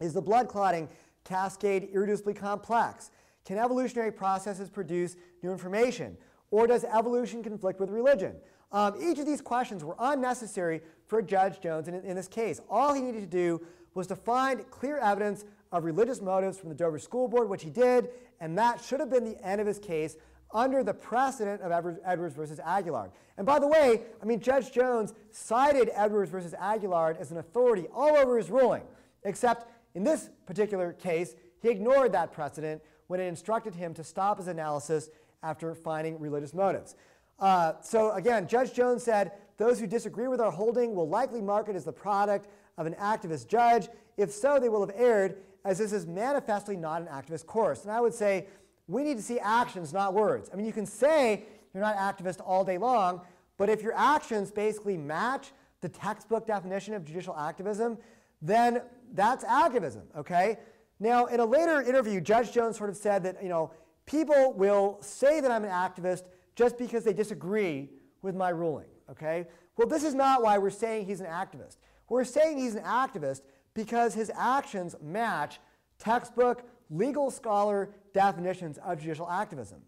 Is the blood clotting cascade irreducibly complex? Can evolutionary processes produce new information? Or does evolution conflict with religion? Um, each of these questions were unnecessary for Judge Jones in, in this case. All he needed to do was to find clear evidence of religious motives from the Dover School Board, which he did, and that should have been the end of his case under the precedent of Edwards versus Aguillard. And by the way, I mean, Judge Jones cited Edwards versus Aguillard as an authority all over his ruling, except in this particular case, he ignored that precedent when it instructed him to stop his analysis after finding religious motives. Uh, so again, Judge Jones said, those who disagree with our holding will likely mark it as the product of an activist judge. If so, they will have erred, as this is manifestly not an activist course. And I would say we need to see actions, not words. I mean, you can say you're not activist all day long, but if your actions basically match the textbook definition of judicial activism, then that's activism, okay? Now, in a later interview, Judge Jones sort of said that, you know, people will say that I'm an activist just because they disagree with my ruling, okay? Well, this is not why we're saying he's an activist. We're saying he's an activist because his actions match textbook legal scholar definitions of judicial activism.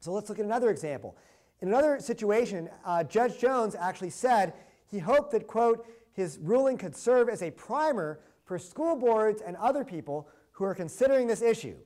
So let's look at another example. In another situation, uh, Judge Jones actually said he hoped that, quote, his ruling could serve as a primer for school boards and other people who are considering this issue.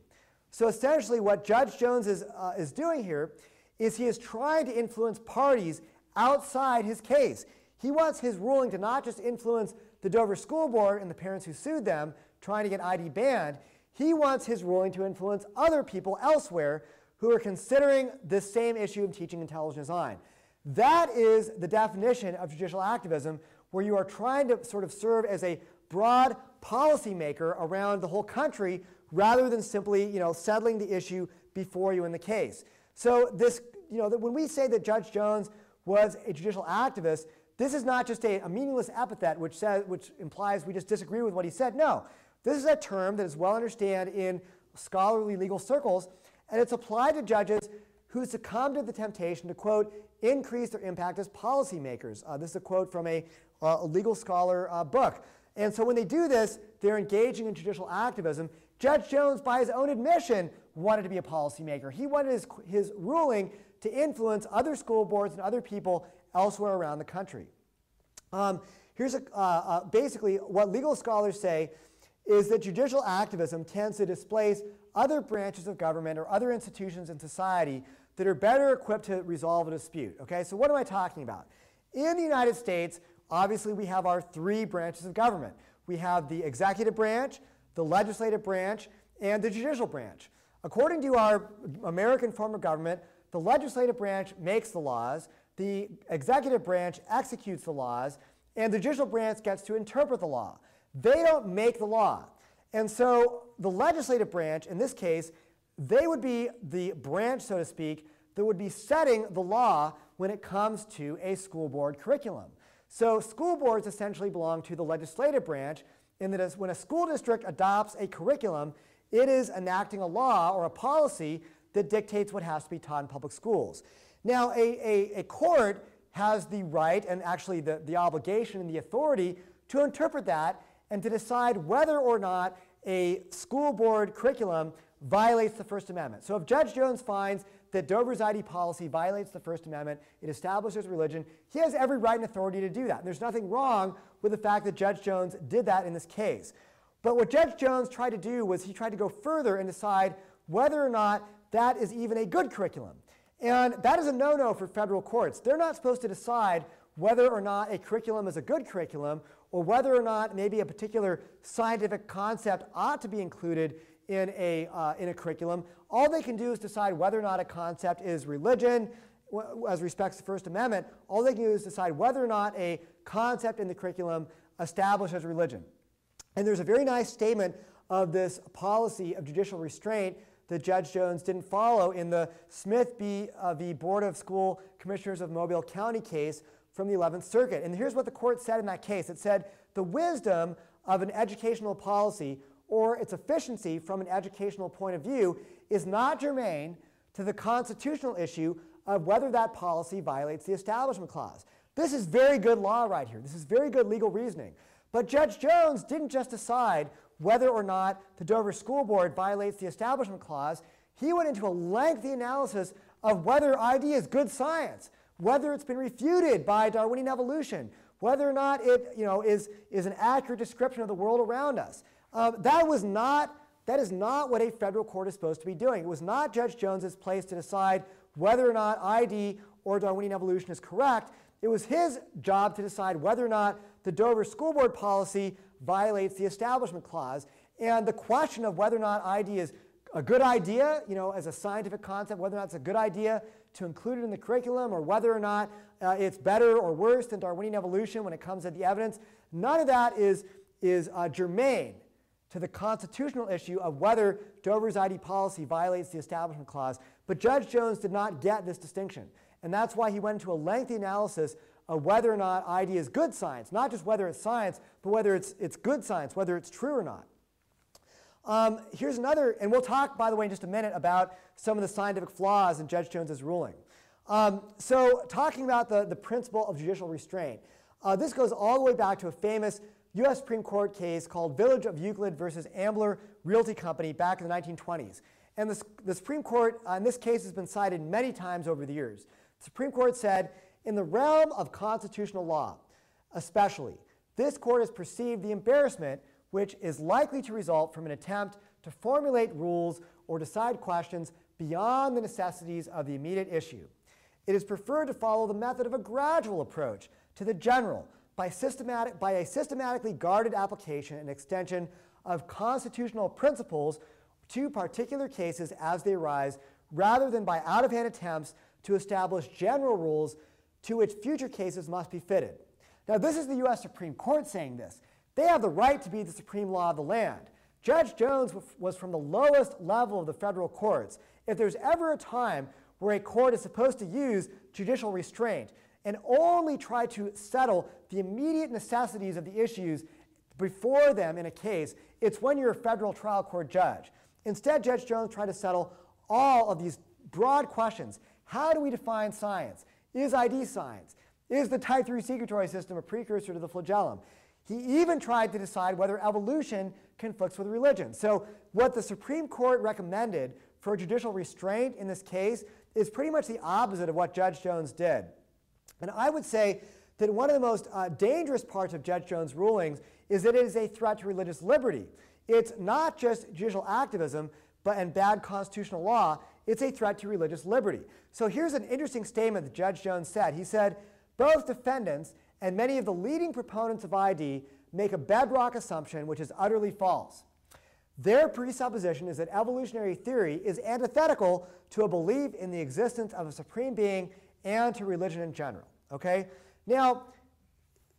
So essentially, what Judge Jones is, uh, is doing here is he is trying to influence parties outside his case. He wants his ruling to not just influence the Dover School Board and the parents who sued them trying to get ID banned. He wants his ruling to influence other people elsewhere who are considering this same issue of teaching intelligent design. That is the definition of judicial activism, where you are trying to sort of serve as a broad policymaker around the whole country rather than simply you know, settling the issue before you in the case. So this, you know, that when we say that Judge Jones was a judicial activist, this is not just a, a meaningless epithet which, says, which implies we just disagree with what he said. No, this is a term that is well understood in scholarly legal circles, and it's applied to judges who succumb to the temptation to, quote, increase their impact as policymakers. Uh, this is a quote from a, uh, a legal scholar uh, book. And so when they do this, they're engaging in judicial activism. Judge Jones, by his own admission, wanted to be a policymaker. He wanted his, his ruling to influence other school boards and other people elsewhere around the country. Um, here's a, uh, uh, basically what legal scholars say is that judicial activism tends to displace other branches of government or other institutions in society that are better equipped to resolve a dispute. Okay, so what am I talking about? In the United States, obviously we have our three branches of government. We have the executive branch, the legislative branch, and the judicial branch. According to our American form of government, the legislative branch makes the laws, the executive branch executes the laws, and the judicial branch gets to interpret the law. They don't make the law. And so the legislative branch, in this case, they would be the branch, so to speak, that would be setting the law when it comes to a school board curriculum. So school boards essentially belong to the legislative branch in that when a school district adopts a curriculum, it is enacting a law or a policy that dictates what has to be taught in public schools. Now, a, a, a court has the right and actually the, the obligation and the authority to interpret that and to decide whether or not a school board curriculum violates the First Amendment. So if Judge Jones finds that Dover's ID policy violates the First Amendment, it establishes religion, he has every right and authority to do that. And there's nothing wrong with the fact that Judge Jones did that in this case. But what Judge Jones tried to do was he tried to go further and decide whether or not that is even a good curriculum. And that is a no-no for federal courts. They're not supposed to decide whether or not a curriculum is a good curriculum or whether or not maybe a particular scientific concept ought to be included in a, uh, in a curriculum. All they can do is decide whether or not a concept is religion as respects the First Amendment. All they can do is decide whether or not a concept in the curriculum establishes religion. And there's a very nice statement of this policy of judicial restraint that Judge Jones didn't follow in the Smith v. Uh, v. Board of School Commissioners of Mobile County case from the 11th Circuit. And here's what the court said in that case. It said, the wisdom of an educational policy or its efficiency from an educational point of view is not germane to the constitutional issue of whether that policy violates the Establishment Clause. This is very good law right here. This is very good legal reasoning. But Judge Jones didn't just decide whether or not the Dover School Board violates the Establishment Clause. He went into a lengthy analysis of whether ID is good science, whether it's been refuted by Darwinian evolution, whether or not it you know, is, is an accurate description of the world around us. Uh, that was not, that is not what a federal court is supposed to be doing. It was not Judge Jones's place to decide whether or not ID or Darwinian evolution is correct. It was his job to decide whether or not the Dover School Board policy violates the Establishment Clause. And the question of whether or not ID is a good idea, you know, as a scientific concept, whether or not it's a good idea to include it in the curriculum or whether or not uh, it's better or worse than Darwinian evolution when it comes to the evidence, none of that is, is uh, germane to the constitutional issue of whether Dover's ID policy violates the Establishment Clause. But Judge Jones did not get this distinction. And that's why he went into a lengthy analysis of whether or not ID is good science, not just whether it's science, but whether it's, it's good science, whether it's true or not. Um, here's another, and we'll talk, by the way, in just a minute about some of the scientific flaws in Judge Jones's ruling. Um, so talking about the, the principle of judicial restraint, uh, this goes all the way back to a famous U.S. Supreme Court case called Village of Euclid versus Ambler Realty Company back in the 1920s. And the, the Supreme Court, uh, in this case, has been cited many times over the years. The Supreme Court said, in the realm of constitutional law, especially, this court has perceived the embarrassment which is likely to result from an attempt to formulate rules or decide questions beyond the necessities of the immediate issue. It is preferred to follow the method of a gradual approach to the general by, systematic, by a systematically guarded application and extension of constitutional principles to particular cases as they arise, rather than by out-of-hand attempts to establish general rules to which future cases must be fitted. Now, this is the U.S. Supreme Court saying this. They have the right to be the supreme law of the land. Judge Jones was from the lowest level of the federal courts. If there's ever a time where a court is supposed to use judicial restraint and only try to settle the immediate necessities of the issues before them in a case, it's when you're a federal trial court judge. Instead, Judge Jones tried to settle all of these broad questions. How do we define science? Is ID science? Is the type 3 secretory system a precursor to the flagellum? He even tried to decide whether evolution conflicts with religion. So what the Supreme Court recommended for judicial restraint in this case is pretty much the opposite of what Judge Jones did. And I would say that one of the most uh, dangerous parts of Judge Jones' rulings is that it is a threat to religious liberty. It's not just judicial activism but, and bad constitutional law, it's a threat to religious liberty. So here's an interesting statement that Judge Jones said. He said, both defendants and many of the leading proponents of ID make a bedrock assumption which is utterly false. Their presupposition is that evolutionary theory is antithetical to a belief in the existence of a supreme being and to religion in general. Okay? Now,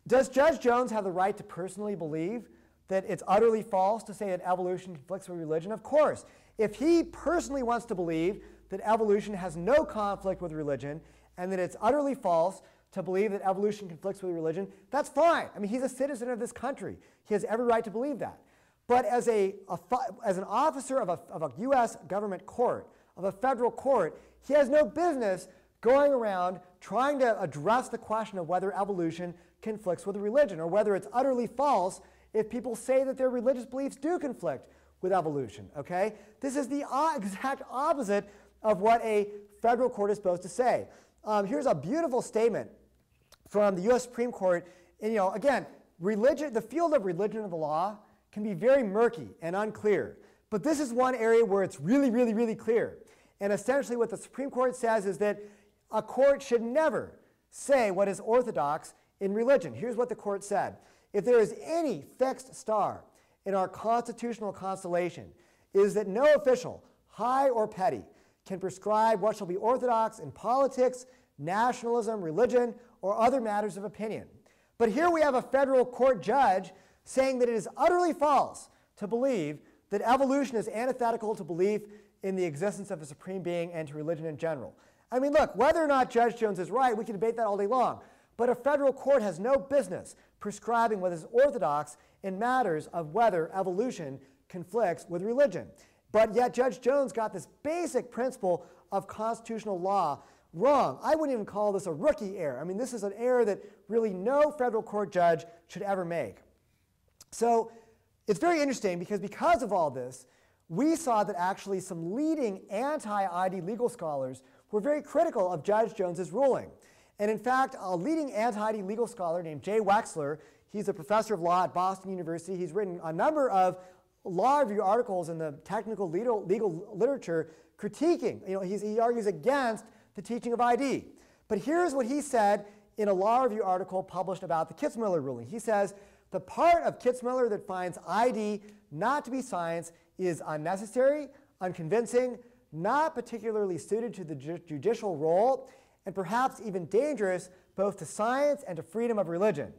does Judge Jones have the right to personally believe that it's utterly false to say that evolution conflicts with religion? Of course. If he personally wants to believe that evolution has no conflict with religion and that it's utterly false to believe that evolution conflicts with religion, that's fine. I mean, he's a citizen of this country. He has every right to believe that. But as, a, a as an officer of a, of a U.S. government court, of a federal court, he has no business going around trying to address the question of whether evolution conflicts with religion, or whether it's utterly false if people say that their religious beliefs do conflict with evolution. Okay? This is the exact opposite of what a federal court is supposed to say. Um, here's a beautiful statement from the U.S. Supreme Court. And you know, again, religion, the field of religion and the law can be very murky and unclear. But this is one area where it's really, really, really clear. And essentially, what the Supreme Court says is that a court should never say what is orthodox in religion. Here's what the court said If there is any fixed star in our constitutional constellation, is that no official, high or petty, can prescribe what shall be orthodox in politics, nationalism, religion, or other matters of opinion. But here we have a federal court judge saying that it is utterly false to believe that evolution is antithetical to belief in the existence of a supreme being and to religion in general. I mean, look, whether or not Judge Jones is right, we can debate that all day long. But a federal court has no business prescribing what is orthodox in matters of whether evolution conflicts with religion. But yet, Judge Jones got this basic principle of constitutional law wrong. I wouldn't even call this a rookie error. I mean, this is an error that really no federal court judge should ever make. So it's very interesting because because of all this, we saw that actually some leading anti-ID legal scholars were very critical of Judge Jones's ruling. And in fact, a leading anti-ID legal scholar named Jay Wexler, he's a professor of law at Boston University. He's written a number of law review articles in the technical legal, legal literature critiquing, you know, he argues against the teaching of ID. But here's what he said in a law review article published about the Kitzmiller ruling. He says, the part of Kitzmiller that finds ID not to be science is unnecessary, unconvincing, not particularly suited to the ju judicial role, and perhaps even dangerous both to science and to freedom of religion.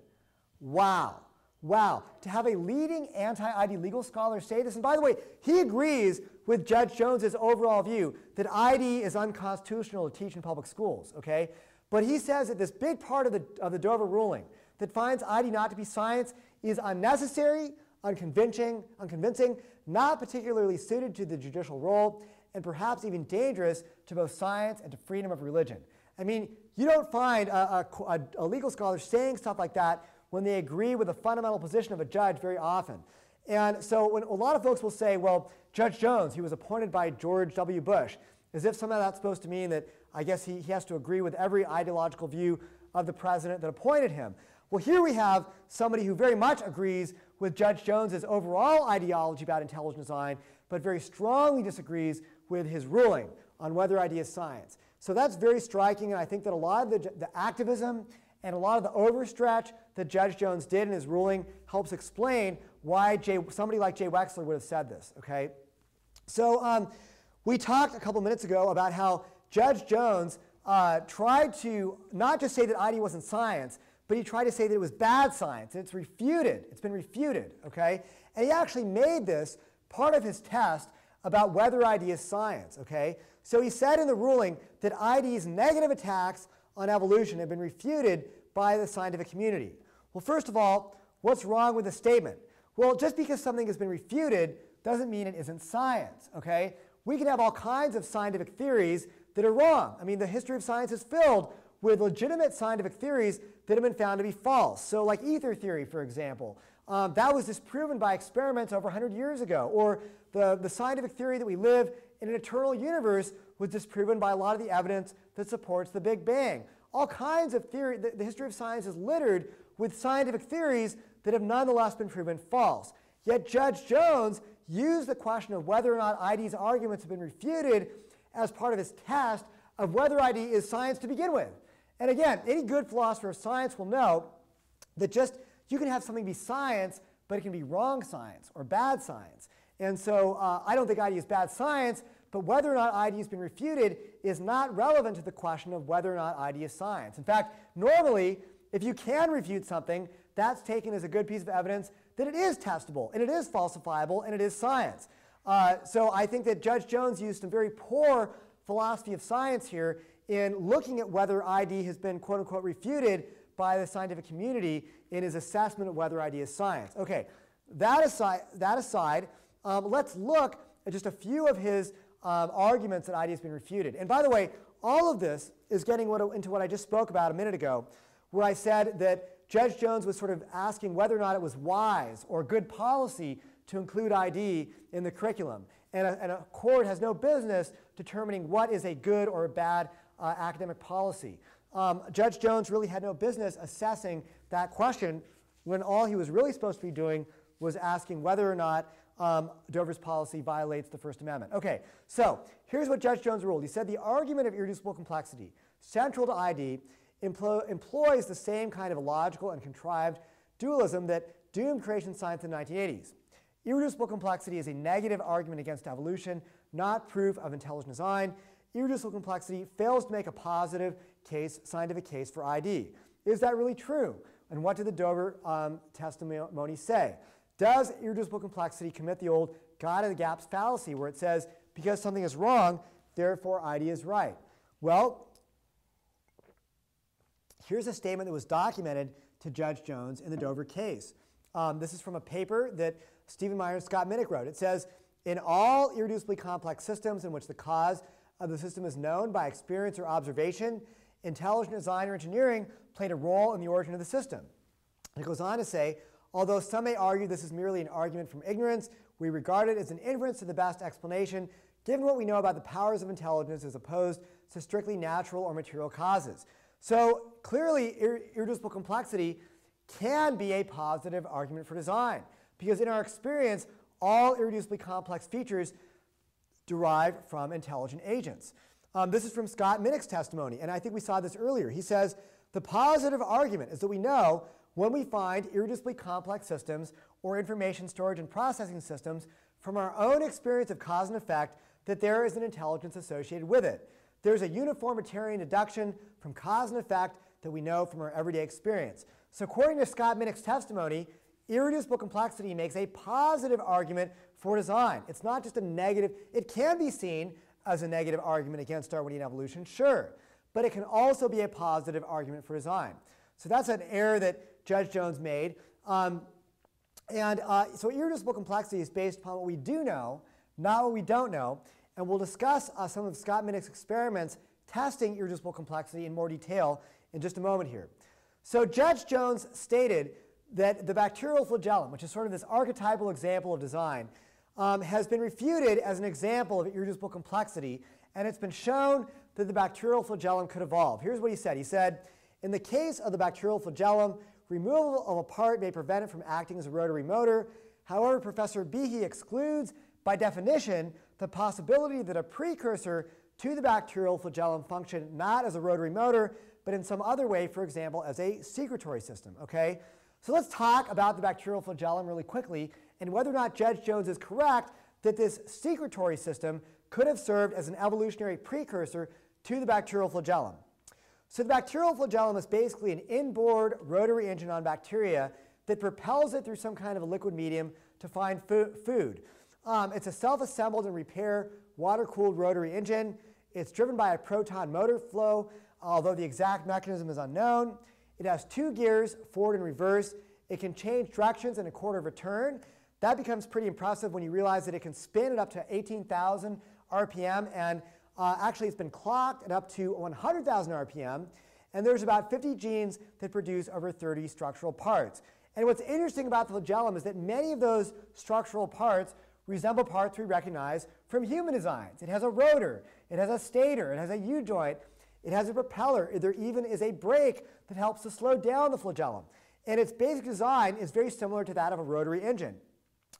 Wow. Wow. To have a leading anti-ID legal scholar say this, and by the way, he agrees with Judge Jones's overall view that ID is unconstitutional to teach in public schools, okay? But he says that this big part of the, of the Dover ruling that finds ID not to be science is unnecessary, unconvincing, unconvincing, not particularly suited to the judicial role, and perhaps even dangerous to both science and to freedom of religion. I mean, you don't find a, a, a, legal scholar saying stuff like that when they agree with the fundamental position of a judge very often. And so when a lot of folks will say, well, Judge Jones, he was appointed by George W. Bush, as if somehow that's supposed to mean that I guess he, he has to agree with every ideological view of the president that appointed him. Well, here we have somebody who very much agrees with Judge Jones's overall ideology about intelligent design, but very strongly disagrees with his ruling on whether ID is science. So that's very striking, and I think that a lot of the, the activism and a lot of the overstretch that Judge Jones did in his ruling helps explain why Jay, somebody like Jay Wexler would have said this, okay? So um, we talked a couple minutes ago about how Judge Jones uh, tried to not just say that ID wasn't science, but he tried to say that it was bad science. and It's refuted. It's been refuted, okay? And he actually made this part of his test about whether ID is science, okay? So he said in the ruling that ID's negative attacks on evolution have been refuted by the scientific community. Well, first of all, what's wrong with the statement? Well, just because something has been refuted doesn't mean it isn't science, okay? We can have all kinds of scientific theories that are wrong. I mean, the history of science is filled with legitimate scientific theories that have been found to be false. So like ether theory, for example. Um, that was disproven by experiments over 100 years ago. Or the, the scientific theory that we live in an eternal universe was disproven by a lot of the evidence that supports the Big Bang. All kinds of theory, the, the history of science is littered with scientific theories that have nonetheless been proven false. Yet Judge Jones used the question of whether or not ID's arguments have been refuted as part of his test of whether ID is science to begin with. And again, any good philosopher of science will know that just you can have something be science, but it can be wrong science or bad science. And so uh, I don't think ID is bad science, but whether or not ID has been refuted is not relevant to the question of whether or not ID is science. In fact, normally, if you can refute something, that's taken as a good piece of evidence that it is testable, and it is falsifiable, and it is science. Uh, so I think that Judge Jones used some very poor philosophy of science here in looking at whether ID has been quote unquote refuted by the scientific community in his assessment of whether ID is science. Okay, that aside, that aside um, let's look at just a few of his um, arguments that ID has been refuted. And by the way, all of this is getting what, into what I just spoke about a minute ago, where I said that Judge Jones was sort of asking whether or not it was wise or good policy to include ID in the curriculum. And a, and a court has no business determining what is a good or a bad uh, academic policy. Um, Judge Jones really had no business assessing that question when all he was really supposed to be doing was asking whether or not um, Dover's policy violates the First Amendment. Okay, so here's what Judge Jones ruled. He said the argument of irreducible complexity, central to ID, emplo employs the same kind of illogical and contrived dualism that doomed creation science in the 1980s. Irreducible complexity is a negative argument against evolution, not proof of intelligent design. Irreducible complexity fails to make a positive case, scientific case for ID. Is that really true? And what did the Dover um, testimony say? Does irreducible complexity commit the old God of the gaps fallacy where it says, because something is wrong, therefore ID is right? Well, here's a statement that was documented to Judge Jones in the Dover case. Um, this is from a paper that Stephen Meyer and Scott Minnich wrote. It says, in all irreducibly complex systems in which the cause of the system is known by experience or observation, intelligent design or engineering played a role in the origin of the system. And it goes on to say, although some may argue this is merely an argument from ignorance, we regard it as an inference to the best explanation, given what we know about the powers of intelligence as opposed to strictly natural or material causes. So clearly, ir irreducible complexity can be a positive argument for design. Because in our experience, all irreducibly complex features derive from intelligent agents. Um, this is from Scott Minnich's testimony, and I think we saw this earlier. He says, the positive argument is that we know when we find irreducibly complex systems or information storage and processing systems from our own experience of cause and effect that there is an intelligence associated with it. There's a uniformitarian deduction from cause and effect that we know from our everyday experience. So according to Scott Minnich's testimony, irreducible complexity makes a positive argument for design. It's not just a negative. It can be seen as a negative argument against Darwinian evolution, sure, but it can also be a positive argument for design. So that's an error that Judge Jones made. Um, and uh, so irreducible complexity is based upon what we do know, not what we don't know. And we'll discuss uh, some of Scott Minnich's experiments testing irreducible complexity in more detail in just a moment here. So Judge Jones stated that the bacterial flagellum, which is sort of this archetypal example of design, um, has been refuted as an example of irreducible complexity, and it's been shown that the bacterial flagellum could evolve. Here's what he said. He said, in the case of the bacterial flagellum, removal of a part may prevent it from acting as a rotary motor. However, Professor Behe excludes, by definition, the possibility that a precursor to the bacterial flagellum function not as a rotary motor, but in some other way, for example, as a secretory system. Okay? So let's talk about the bacterial flagellum really quickly and whether or not Judge Jones is correct that this secretory system could have served as an evolutionary precursor to the bacterial flagellum. So the bacterial flagellum is basically an inboard rotary engine on bacteria that propels it through some kind of a liquid medium to find fo food. Um, it's a self-assembled and repair water-cooled rotary engine. It's driven by a proton motor flow, although the exact mechanism is unknown. It has two gears, forward and reverse. It can change directions in a quarter of a turn. That becomes pretty impressive when you realize that it can spin at up to 18,000 RPM, and uh, actually it's been clocked at up to 100,000 RPM, and there's about 50 genes that produce over 30 structural parts. And what's interesting about the flagellum is that many of those structural parts resemble parts we recognize from human designs. It has a rotor, it has a stator, it has a U-joint, it has a propeller, there even is a brake that helps to slow down the flagellum. And its basic design is very similar to that of a rotary engine.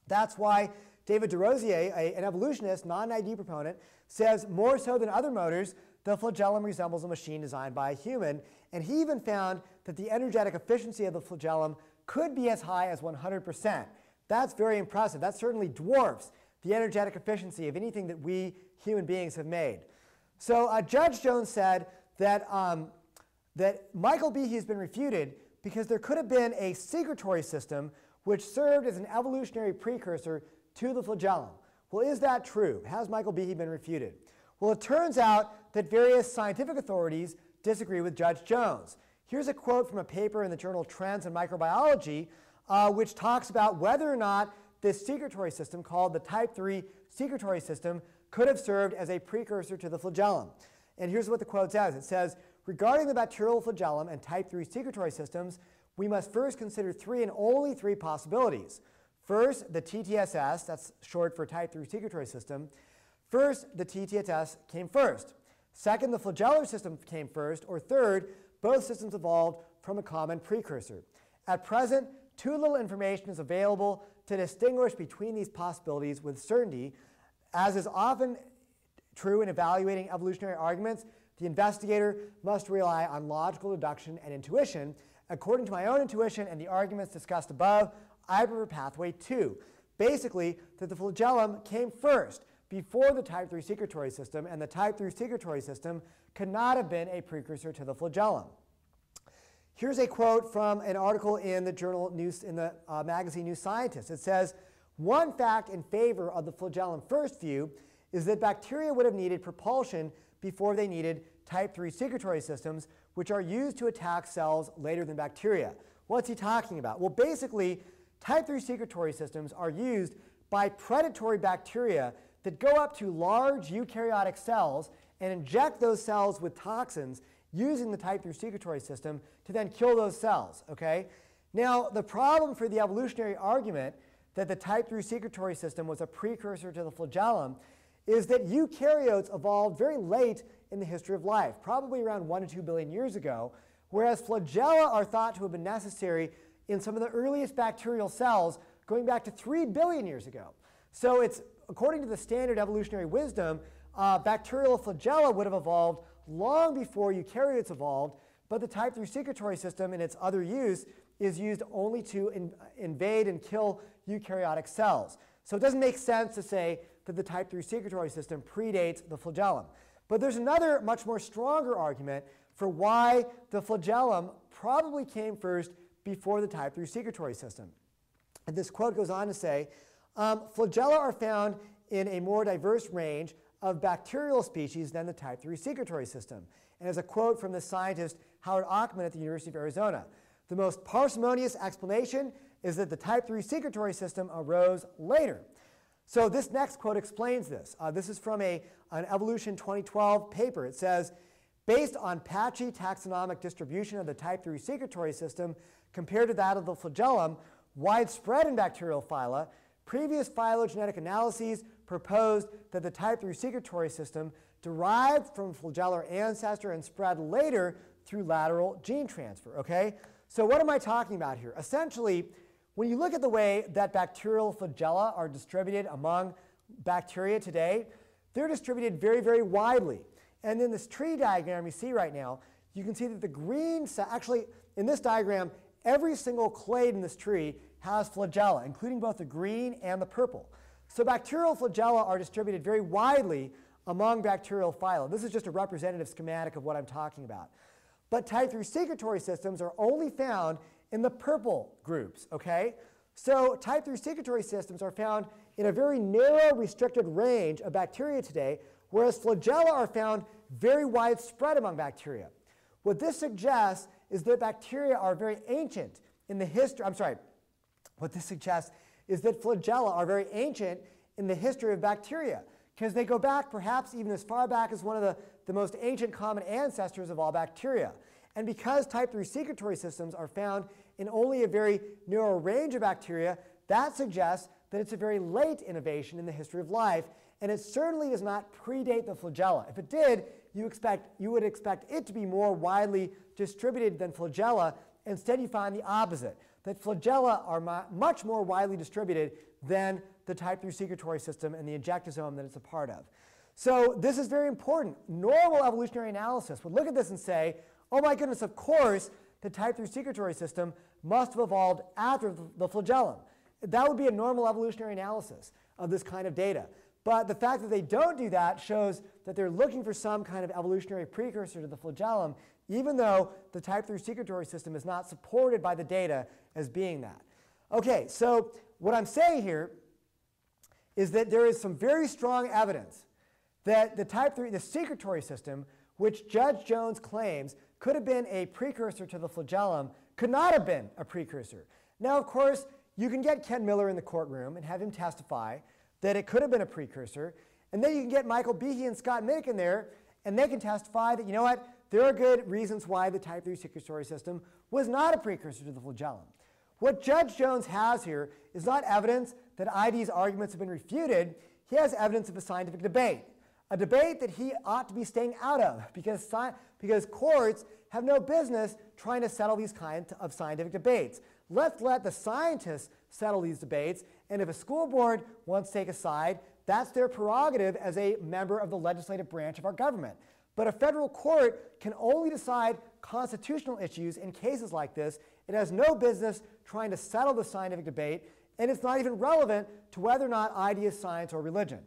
That's why David DeRosier, a, an evolutionist, non-ID proponent, says more so than other motors, the flagellum resembles a machine designed by a human. And he even found that the energetic efficiency of the flagellum could be as high as 100%. That's very impressive. That certainly dwarfs the energetic efficiency of anything that we human beings have made. So uh, Judge Jones said that, um, that Michael Behe has been refuted because there could have been a secretory system which served as an evolutionary precursor to the flagellum. Well, is that true? Has Michael Behe been refuted? Well, it turns out that various scientific authorities disagree with Judge Jones. Here's a quote from a paper in the journal Trends in Microbiology, uh, which talks about whether or not this secretory system, called the type 3 secretory system, could have served as a precursor to the flagellum. And here's what the quote says. It says, regarding the bacterial flagellum and type 3 secretory systems, we must first consider three and only three possibilities. First, the TTSS, that's short for type 3 secretory system. First, the TTSS came first. Second, the flagellar system came first. Or third, both systems evolved from a common precursor. At present, too little information is available to distinguish between these possibilities with certainty. As is often true in evaluating evolutionary arguments, the investigator must rely on logical deduction and intuition. According to my own intuition and the arguments discussed above, I prefer pathway 2. Basically, that the flagellum came first before the type 3 secretory system, and the type 3 secretory system could not have been a precursor to the flagellum. Here's a quote from an article in the journal News, in the uh, magazine New Scientist. It says, one fact in favor of the flagellum first view is that bacteria would have needed propulsion before they needed type 3 secretory systems, which are used to attack cells later than bacteria. What's he talking about? Well, basically, type 3 secretory systems are used by predatory bacteria that go up to large eukaryotic cells and inject those cells with toxins using the type 3 secretory system to then kill those cells, okay? Now, the problem for the evolutionary argument that the type 3 secretory system was a precursor to the flagellum is that eukaryotes evolved very late in the history of life, probably around 1 to 2 billion years ago, whereas flagella are thought to have been necessary in some of the earliest bacterial cells going back to 3 billion years ago. So it's, according to the standard evolutionary wisdom, uh, bacterial flagella would have evolved long before eukaryotes evolved, but the type 3 secretory system in its other use is used only to in, invade and kill eukaryotic cells. So it doesn't make sense to say that the type 3 secretory system predates the flagellum. But there's another much more stronger argument for why the flagellum probably came first before the type 3 secretory system. And this quote goes on to say, um, flagella are found in a more diverse range of bacterial species than the type 3 secretory system. And as a quote from the scientist Howard Ochman at the University of Arizona, the most parsimonious explanation is that the type 3 secretory system arose later. So this next quote explains this. Uh, this is from a, an Evolution 2012 paper. It says, based on patchy taxonomic distribution of the type 3 secretory system compared to that of the flagellum, widespread in bacterial phyla, previous phylogenetic analyses proposed that the type 3 secretory system derived from flagellar ancestor and spread later through lateral gene transfer. Okay? So what am I talking about here? Essentially, when you look at the way that bacterial flagella are distributed among bacteria today, they're distributed very, very widely. And in this tree diagram you see right now, you can see that the green, actually in this diagram, every single clade in this tree has flagella, including both the green and the purple. So bacterial flagella are distributed very widely among bacterial phyla. This is just a representative schematic of what I'm talking about. But type 3 secretory systems are only found in the purple groups, okay? So type 3 secretory systems are found in a very narrow restricted range of bacteria today, whereas flagella are found very widespread among bacteria. What this suggests is that bacteria are very ancient in the history, I'm sorry, what this suggests is that flagella are very ancient in the history of bacteria because they go back perhaps even as far back as one of the, the most ancient common ancestors of all bacteria. And because type 3 secretory systems are found in only a very narrow range of bacteria, that suggests that it's a very late innovation in the history of life, and it certainly does not predate the flagella. If it did, you, expect, you would expect it to be more widely distributed than flagella. Instead, you find the opposite that flagella are much more widely distributed than the type 3 secretory system and the injectosome that it's a part of. So this is very important. Normal evolutionary analysis would look at this and say, oh my goodness, of course, the type 3 secretory system must have evolved after the flagellum. That would be a normal evolutionary analysis of this kind of data. But the fact that they don't do that shows that they're looking for some kind of evolutionary precursor to the flagellum even though the type 3 secretory system is not supported by the data as being that. Okay, so what I'm saying here is that there is some very strong evidence that the type 3, the secretory system, which Judge Jones claims could have been a precursor to the flagellum, could not have been a precursor. Now, of course, you can get Ken Miller in the courtroom and have him testify that it could have been a precursor. And then you can get Michael Behe and Scott Minnich in there, and they can testify that, you know what, there are good reasons why the type 3 secretory system was not a precursor to the flagellum. What Judge Jones has here is not evidence that ID's arguments have been refuted. He has evidence of a scientific debate, a debate that he ought to be staying out of because, because courts have no business trying to settle these kinds of scientific debates. Let's let the scientists settle these debates, and if a school board wants to take a side, that's their prerogative as a member of the legislative branch of our government. But a federal court can only decide constitutional issues in cases like this. It has no business trying to settle the scientific debate, and it's not even relevant to whether or not ID is science or religion.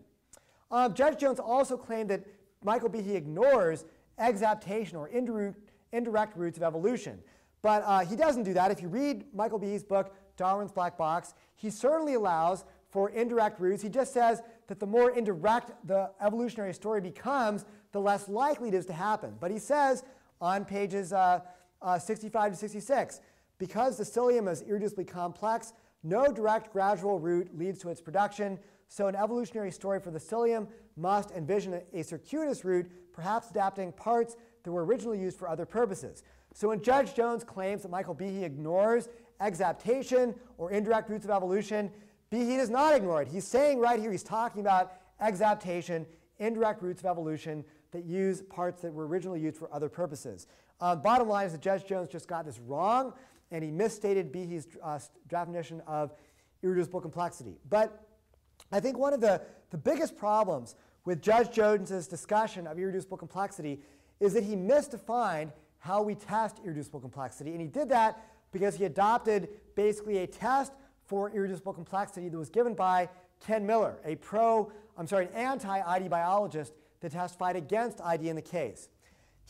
Um, Judge Jones also claimed that Michael Behe ignores exaptation or indirect, indirect routes of evolution. But uh, he doesn't do that. If you read Michael Behe's book, Darwin's Black Box, he certainly allows for indirect routes. He just says that the more indirect the evolutionary story becomes, the less likely it is to happen. But he says on pages uh, uh, 65 to 66, because the cilium is irreducibly complex, no direct gradual route leads to its production. So an evolutionary story for the cilium must envision a circuitous route, perhaps adapting parts that were originally used for other purposes. So when Judge Jones claims that Michael Behe ignores exaptation or indirect routes of evolution, Behe does not ignore it. He's saying right here, he's talking about exaptation, indirect routes of evolution that use parts that were originally used for other purposes. Uh, bottom line is that Judge Jones just got this wrong, and he misstated Behe's uh, definition of irreducible complexity. But I think one of the, the biggest problems with Judge Jones's discussion of irreducible complexity is that he misdefined how we test irreducible complexity. And he did that because he adopted basically a test for irreducible complexity that was given by Ken Miller, a pro, I'm sorry, an anti-ID biologist that testified against ID in the case.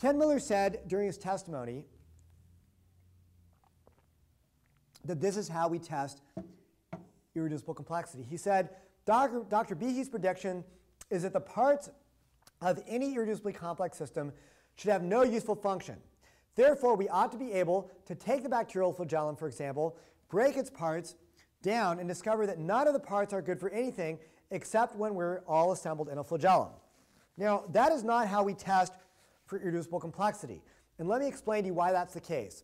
Ken Miller said during his testimony that this is how we test irreducible complexity. He said, Dr. Dr. Behe's prediction is that the parts of any irreducibly complex system should have no useful function. Therefore, we ought to be able to take the bacterial flagellum, for example, break its parts down, and discover that none of the parts are good for anything except when we're all assembled in a flagellum. Now, that is not how we test for irreducible complexity. And let me explain to you why that's the case.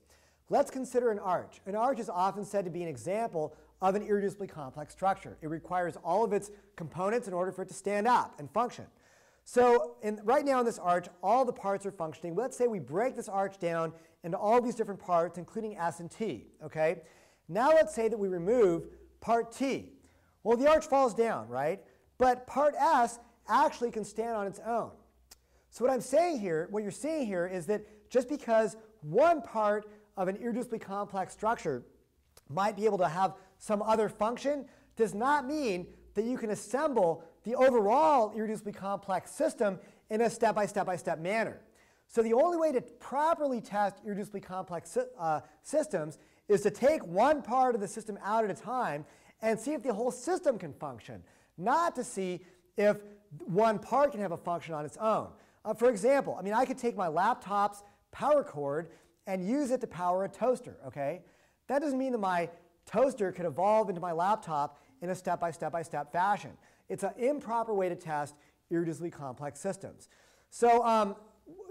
Let's consider an arch. An arch is often said to be an example of an irreducibly complex structure. It requires all of its components in order for it to stand up and function. So in, right now in this arch, all the parts are functioning. Let's say we break this arch down into all these different parts, including S and T. Okay? Now let's say that we remove part T. Well, the arch falls down, right? But part S actually can stand on its own. So what I'm saying here, what you're seeing here is that just because one part of an irreducibly complex structure might be able to have some other function does not mean that you can assemble the overall irreducibly complex system in a step-by-step-by-step manner. So the only way to properly test irreducibly complex uh, systems is to take one part of the system out at a time and see if the whole system can function, not to see if one part can have a function on its own. Uh, for example, I mean, I could take my laptop's power cord and use it to power a toaster, okay? That doesn't mean that my toaster could evolve into my laptop in a step-by-step-by-step fashion. It's an improper way to test irreducibly complex systems. So um,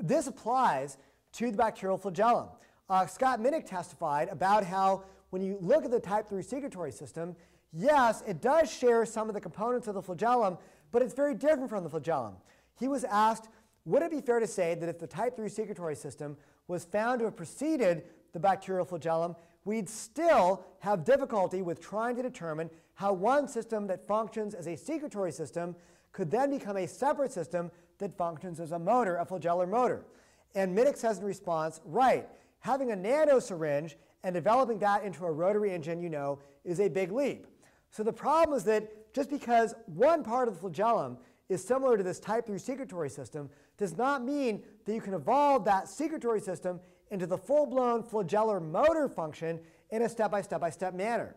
this applies to the bacterial flagellum. Uh, Scott Minnich testified about how when you look at the type 3 secretory system, yes, it does share some of the components of the flagellum, but it's very different from the flagellum. He was asked, would it be fair to say that if the type 3 secretory system was found to have preceded the bacterial flagellum, we'd still have difficulty with trying to determine how one system that functions as a secretory system could then become a separate system that functions as a motor, a flagellar motor. And Minnich says in response, right, having a nano syringe and developing that into a rotary engine, you know, is a big leap. So the problem is that just because one part of the flagellum is similar to this type 3 secretory system does not mean that you can evolve that secretory system into the full-blown flagellar motor function in a step-by-step-by-step manner.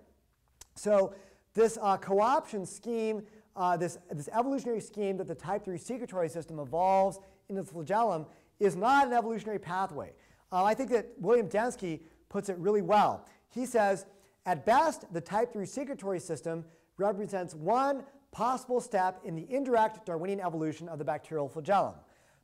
So this uh, co-option scheme, uh, this, this evolutionary scheme that the type 3 secretory system evolves into the flagellum is not an evolutionary pathway. Uh, I think that William Dembski puts it really well. He says, at best, the type 3 secretory system represents one possible step in the indirect Darwinian evolution of the bacterial flagellum.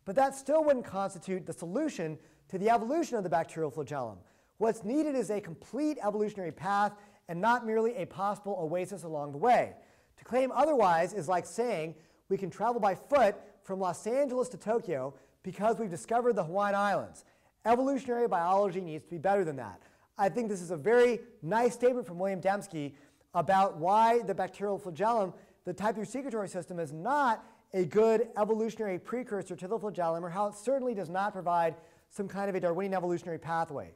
But that still wouldn't constitute the solution to the evolution of the bacterial flagellum. What's needed is a complete evolutionary path and not merely a possible oasis along the way. To claim otherwise is like saying we can travel by foot from Los Angeles to Tokyo because we've discovered the Hawaiian Islands. Evolutionary biology needs to be better than that. I think this is a very nice statement from William Dembski about why the bacterial flagellum, the type 3 secretory system, is not a good evolutionary precursor to the flagellum, or how it certainly does not provide some kind of a Darwinian evolutionary pathway.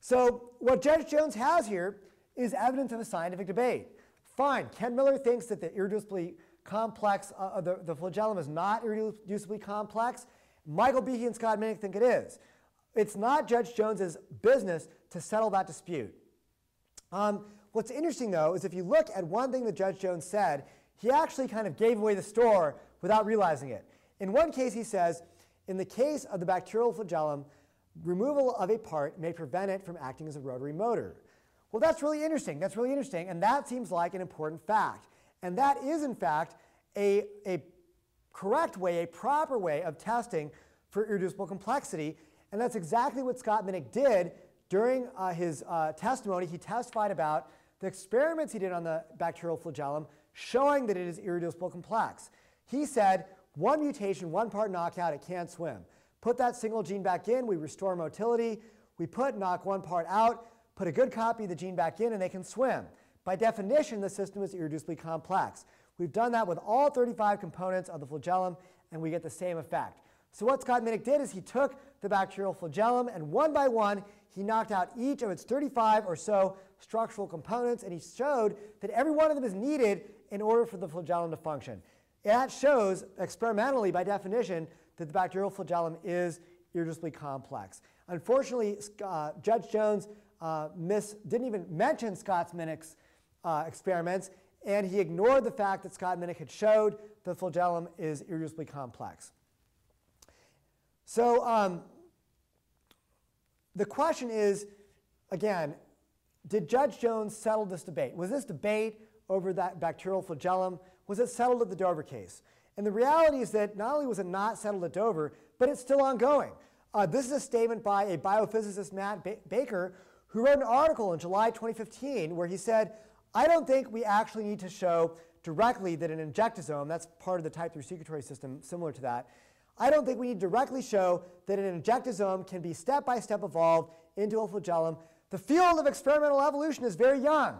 So, what Judge Jones has here is evidence of a scientific debate. Fine, Ken Miller thinks that the irreducibly complex, uh, uh the, the flagellum is not irreducibly complex. Michael Behe and Scott Minnich think it is. It's not Judge Jones's business to settle that dispute. Um, what's interesting, though, is if you look at one thing that Judge Jones said, he actually kind of gave away the store without realizing it. In one case, he says, in the case of the bacterial flagellum, removal of a part may prevent it from acting as a rotary motor. Well, that's really interesting. That's really interesting. And that seems like an important fact. And that is, in fact, a, a correct way, a proper way of testing for irreducible complexity. And that's exactly what Scott Minnich did during uh, his uh, testimony. He testified about the experiments he did on the bacterial flagellum showing that it is irreducible complex. He said, one mutation, one part knockout, it can't swim. Put that single gene back in, we restore motility. We put, knock one part out, put a good copy of the gene back in, and they can swim. By definition, the system is irreducibly complex. We've done that with all 35 components of the flagellum, and we get the same effect. So what Scott Minnich did is he took the bacterial flagellum, and one by one, he knocked out each of its 35 or so structural components, and he showed that every one of them is needed in order for the flagellum to function. That shows experimentally, by definition, that the bacterial flagellum is irreducibly complex. Unfortunately, uh, Judge Jones uh, didn't even mention Scott Minnich's uh, experiments, and he ignored the fact that Scott Minnich had showed the flagellum is irreducibly complex. So um, the question is, again, did Judge Jones settle this debate? Was this debate over that bacterial flagellum was it settled at the Dover case? And the reality is that not only was it not settled at Dover, but it's still ongoing. Uh, this is a statement by a biophysicist, Matt ba Baker, who wrote an article in July 2015 where he said, I don't think we actually need to show directly that an injectosome, that's part of the type 3 secretory system similar to that, I don't think we need to directly show that an injectosome can be step by step evolved into a flagellum. The field of experimental evolution is very young.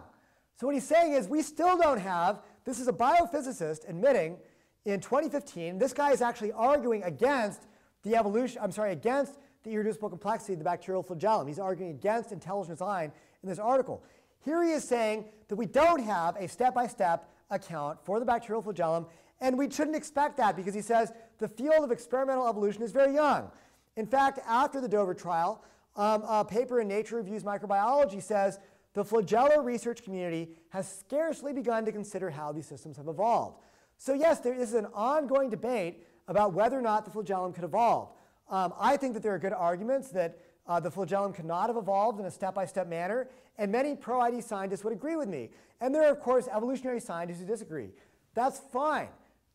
So what he's saying is we still don't have this is a biophysicist admitting in 2015, this guy is actually arguing against the evolution, I'm sorry, against the irreducible complexity of the bacterial flagellum. He's arguing against intelligent design in this article. Here he is saying that we don't have a step-by-step account for the bacterial flagellum, and we shouldn't expect that because he says the field of experimental evolution is very young. In fact, after the Dover trial, um, a paper in Nature Reviews Microbiology says the flagellar research community has scarcely begun to consider how these systems have evolved. So yes, there is an ongoing debate about whether or not the flagellum could evolve. Um, I think that there are good arguments that uh, the flagellum could not have evolved in a step-by-step -step manner, and many pro-ID scientists would agree with me. And there are, of course, evolutionary scientists who disagree. That's fine.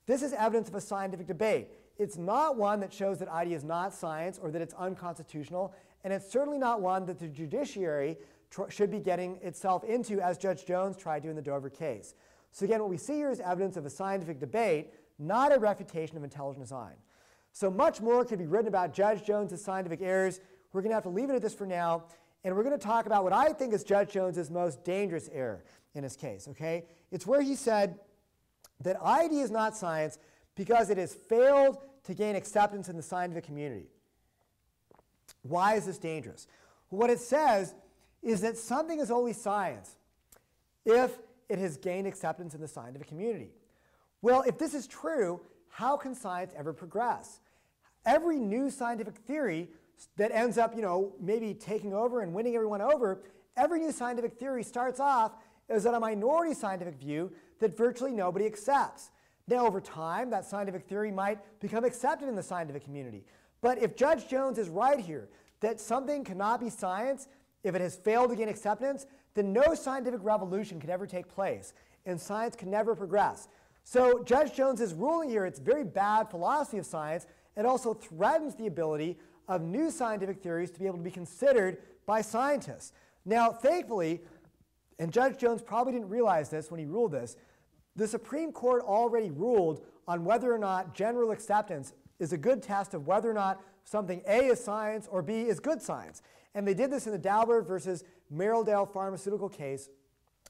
This is evidence of a scientific debate. It's not one that shows that ID is not science or that it's unconstitutional, and it's certainly not one that the judiciary should be getting itself into as Judge Jones tried to in the Dover case. So again, what we see here is evidence of a scientific debate, not a refutation of intelligent design. So much more could be written about Judge Jones' scientific errors. We're going to have to leave it at this for now, and we're going to talk about what I think is Judge Jones' most dangerous error in his case. Okay, It's where he said that ID is not science because it has failed to gain acceptance in the scientific community. Why is this dangerous? what it says is that something is only science if it has gained acceptance in the scientific community. Well, if this is true, how can science ever progress? Every new scientific theory that ends up, you know, maybe taking over and winning everyone over, every new scientific theory starts off as a minority scientific view that virtually nobody accepts. Now, over time, that scientific theory might become accepted in the scientific community. But if Judge Jones is right here, that something cannot be science if it has failed to gain acceptance, then no scientific revolution could ever take place, and science can never progress. So Judge Jones's ruling here, it's very bad philosophy of science. It also threatens the ability of new scientific theories to be able to be considered by scientists. Now, thankfully, and Judge Jones probably didn't realize this when he ruled this, the Supreme Court already ruled on whether or not general acceptance is a good test of whether or not something A is science or B is good science. And they did this in the Daubert versus Merrell Dow pharmaceutical case,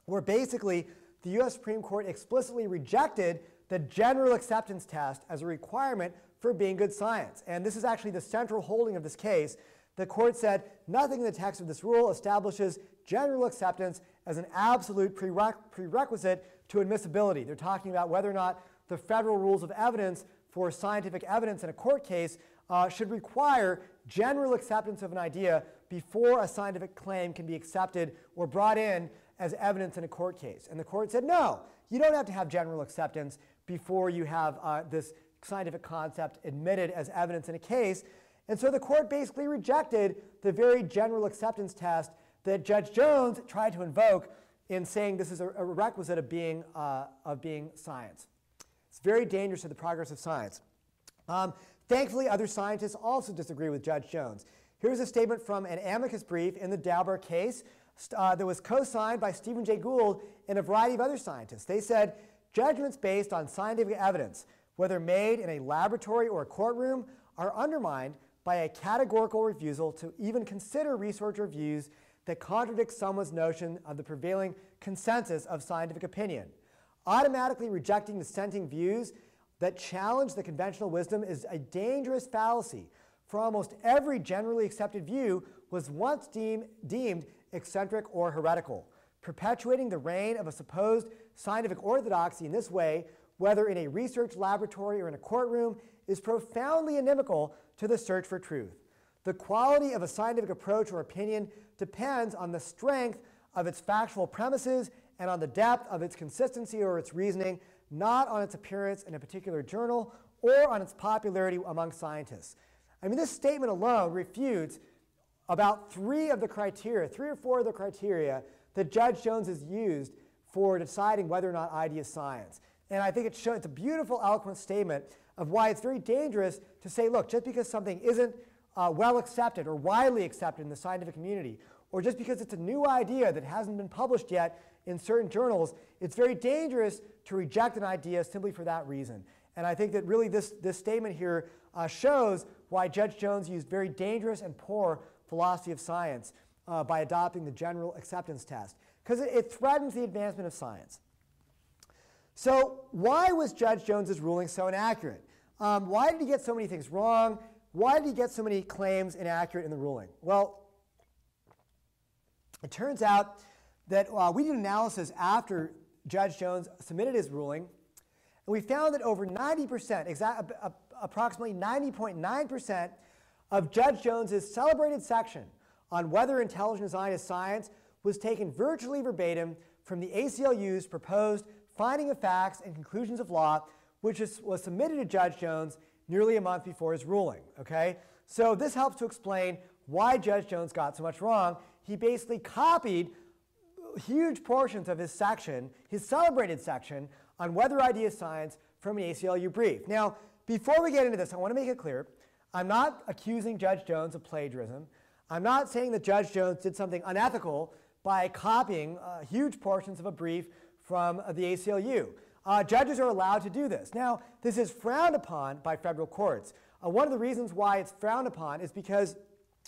where basically the US Supreme Court explicitly rejected the general acceptance test as a requirement for being good science. And this is actually the central holding of this case. The court said nothing in the text of this rule establishes general acceptance as an absolute prerequisite to admissibility. They're talking about whether or not the federal rules of evidence for scientific evidence in a court case uh, should require general acceptance of an idea before a scientific claim can be accepted or brought in as evidence in a court case. And the court said, no, you don't have to have general acceptance before you have uh, this scientific concept admitted as evidence in a case. And so the court basically rejected the very general acceptance test that Judge Jones tried to invoke in saying this is a, a requisite of being, uh, of being science. It's very dangerous to the progress of science. Um, thankfully, other scientists also disagree with Judge Jones. Here's a statement from an amicus brief in the Daubert case uh, that was co-signed by Stephen Jay Gould and a variety of other scientists. They said, judgments based on scientific evidence, whether made in a laboratory or a courtroom, are undermined by a categorical refusal to even consider researcher views that contradict someone's notion of the prevailing consensus of scientific opinion. Automatically rejecting dissenting views that challenge the conventional wisdom is a dangerous fallacy, for almost every generally accepted view was once deem, deemed eccentric or heretical. Perpetuating the reign of a supposed scientific orthodoxy in this way, whether in a research laboratory or in a courtroom, is profoundly inimical to the search for truth. The quality of a scientific approach or opinion depends on the strength of its factual premises and on the depth of its consistency or its reasoning, not on its appearance in a particular journal or on its popularity among scientists. I mean, this statement alone refutes about three of the criteria, three or four of the criteria that Judge Jones has used for deciding whether or not ID is science. And I think it it's a beautiful, eloquent statement of why it's very dangerous to say, look, just because something isn't uh, well accepted or widely accepted in the scientific community, or just because it's a new idea that hasn't been published yet in certain journals, it's very dangerous to reject an idea simply for that reason. And I think that really this, this statement here uh, shows why Judge Jones used very dangerous and poor philosophy of science uh, by adopting the general acceptance test, because it, it threatens the advancement of science. So why was Judge Jones's ruling so inaccurate? Um, why did he get so many things wrong? Why did he get so many claims inaccurate in the ruling? Well, it turns out that uh, we did analysis after Judge Jones submitted his ruling, and we found that over 90%, exa- uh, approximately 90.9% of Judge Jones's celebrated section on whether intelligent design is science was taken virtually verbatim from the ACLU's proposed finding of facts and conclusions of law, which is, was submitted to Judge Jones nearly a month before his ruling. Okay? So this helps to explain why Judge Jones got so much wrong. He basically copied huge portions of his section, his celebrated section, on whether ID is science from an ACLU brief. Now, before we get into this, I want to make it clear I'm not accusing Judge Jones of plagiarism. I'm not saying that Judge Jones did something unethical by copying uh, huge portions of a brief from uh, the ACLU. Uh, judges are allowed to do this. Now, this is frowned upon by federal courts. Uh, one of the reasons why it's frowned upon is because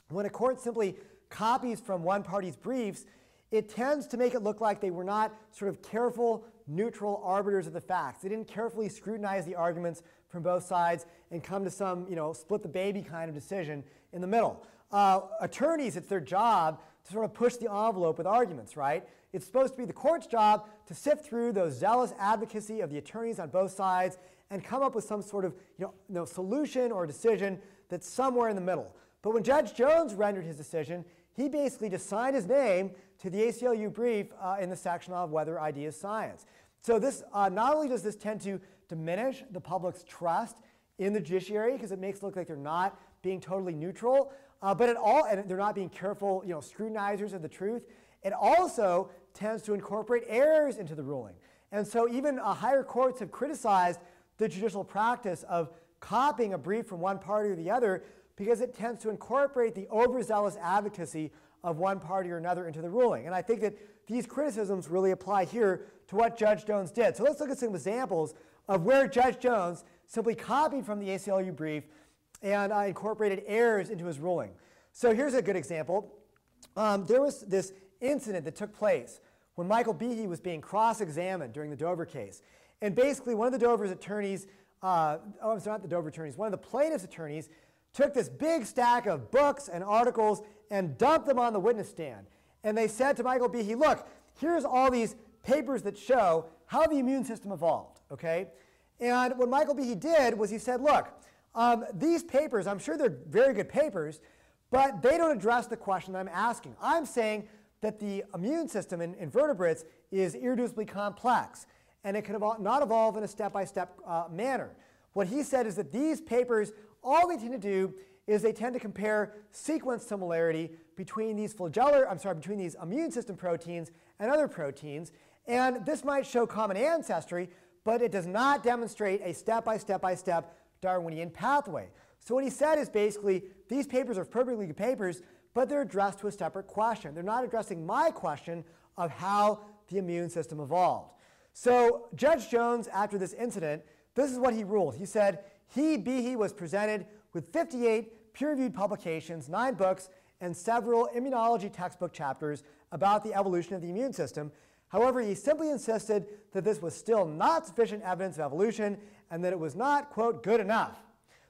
when a court simply copies from one party's briefs, it tends to make it look like they were not sort of careful, neutral arbiters of the facts. They didn't carefully scrutinize the arguments from both sides and come to some, you know, split the baby kind of decision in the middle. Uh, attorneys, it's their job to sort of push the envelope with arguments, right? It's supposed to be the court's job to sift through those zealous advocacy of the attorneys on both sides and come up with some sort of you know, you know, solution or decision that's somewhere in the middle. But when Judge Jones rendered his decision, he basically just signed his name to the ACLU brief uh, in the section of whether ID is science. So this, uh, not only does this tend to diminish the public's trust in the judiciary because it makes it look like they're not being totally neutral, uh, but it all, and they're not being careful, you know, scrutinizers of the truth. It also tends to incorporate errors into the ruling. And so even uh, higher courts have criticized the judicial practice of copying a brief from one party or the other because it tends to incorporate the overzealous advocacy of one party or another into the ruling. And I think that these criticisms really apply here to what Judge Jones did. So let's look at some examples of where Judge Jones simply copied from the ACLU brief and uh, incorporated errors into his ruling. So here's a good example. Um, there was this incident that took place when Michael Behe was being cross-examined during the Dover case. And basically, one of the Dover's attorneys, uh, oh, sorry, not the Dover attorneys, one of the plaintiff's attorneys took this big stack of books and articles and dumped them on the witness stand. And they said to Michael Behe, look, here's all these papers that show how the immune system evolved, okay? And what Michael Behe did was he said, look, um, these papers, I'm sure they're very good papers, but they don't address the question that I'm asking. I'm saying that the immune system in invertebrates is irreducibly complex, and it can evol not evolve in a step-by-step -step, uh, manner. What he said is that these papers, all they tend to do is they tend to compare sequence similarity between these flagellar, I'm sorry, between these immune system proteins and other proteins, and this might show common ancestry, but it does not demonstrate a step-by-step-by-step Darwinian pathway. So what he said is basically, these papers are perfectly good papers, but they're addressed to a separate question. They're not addressing my question of how the immune system evolved. So Judge Jones, after this incident, this is what he ruled. He said, he, Behe, was presented with 58 peer-reviewed publications, nine books, and several immunology textbook chapters about the evolution of the immune system, However, he simply insisted that this was still not sufficient evidence of evolution and that it was not, quote, good enough.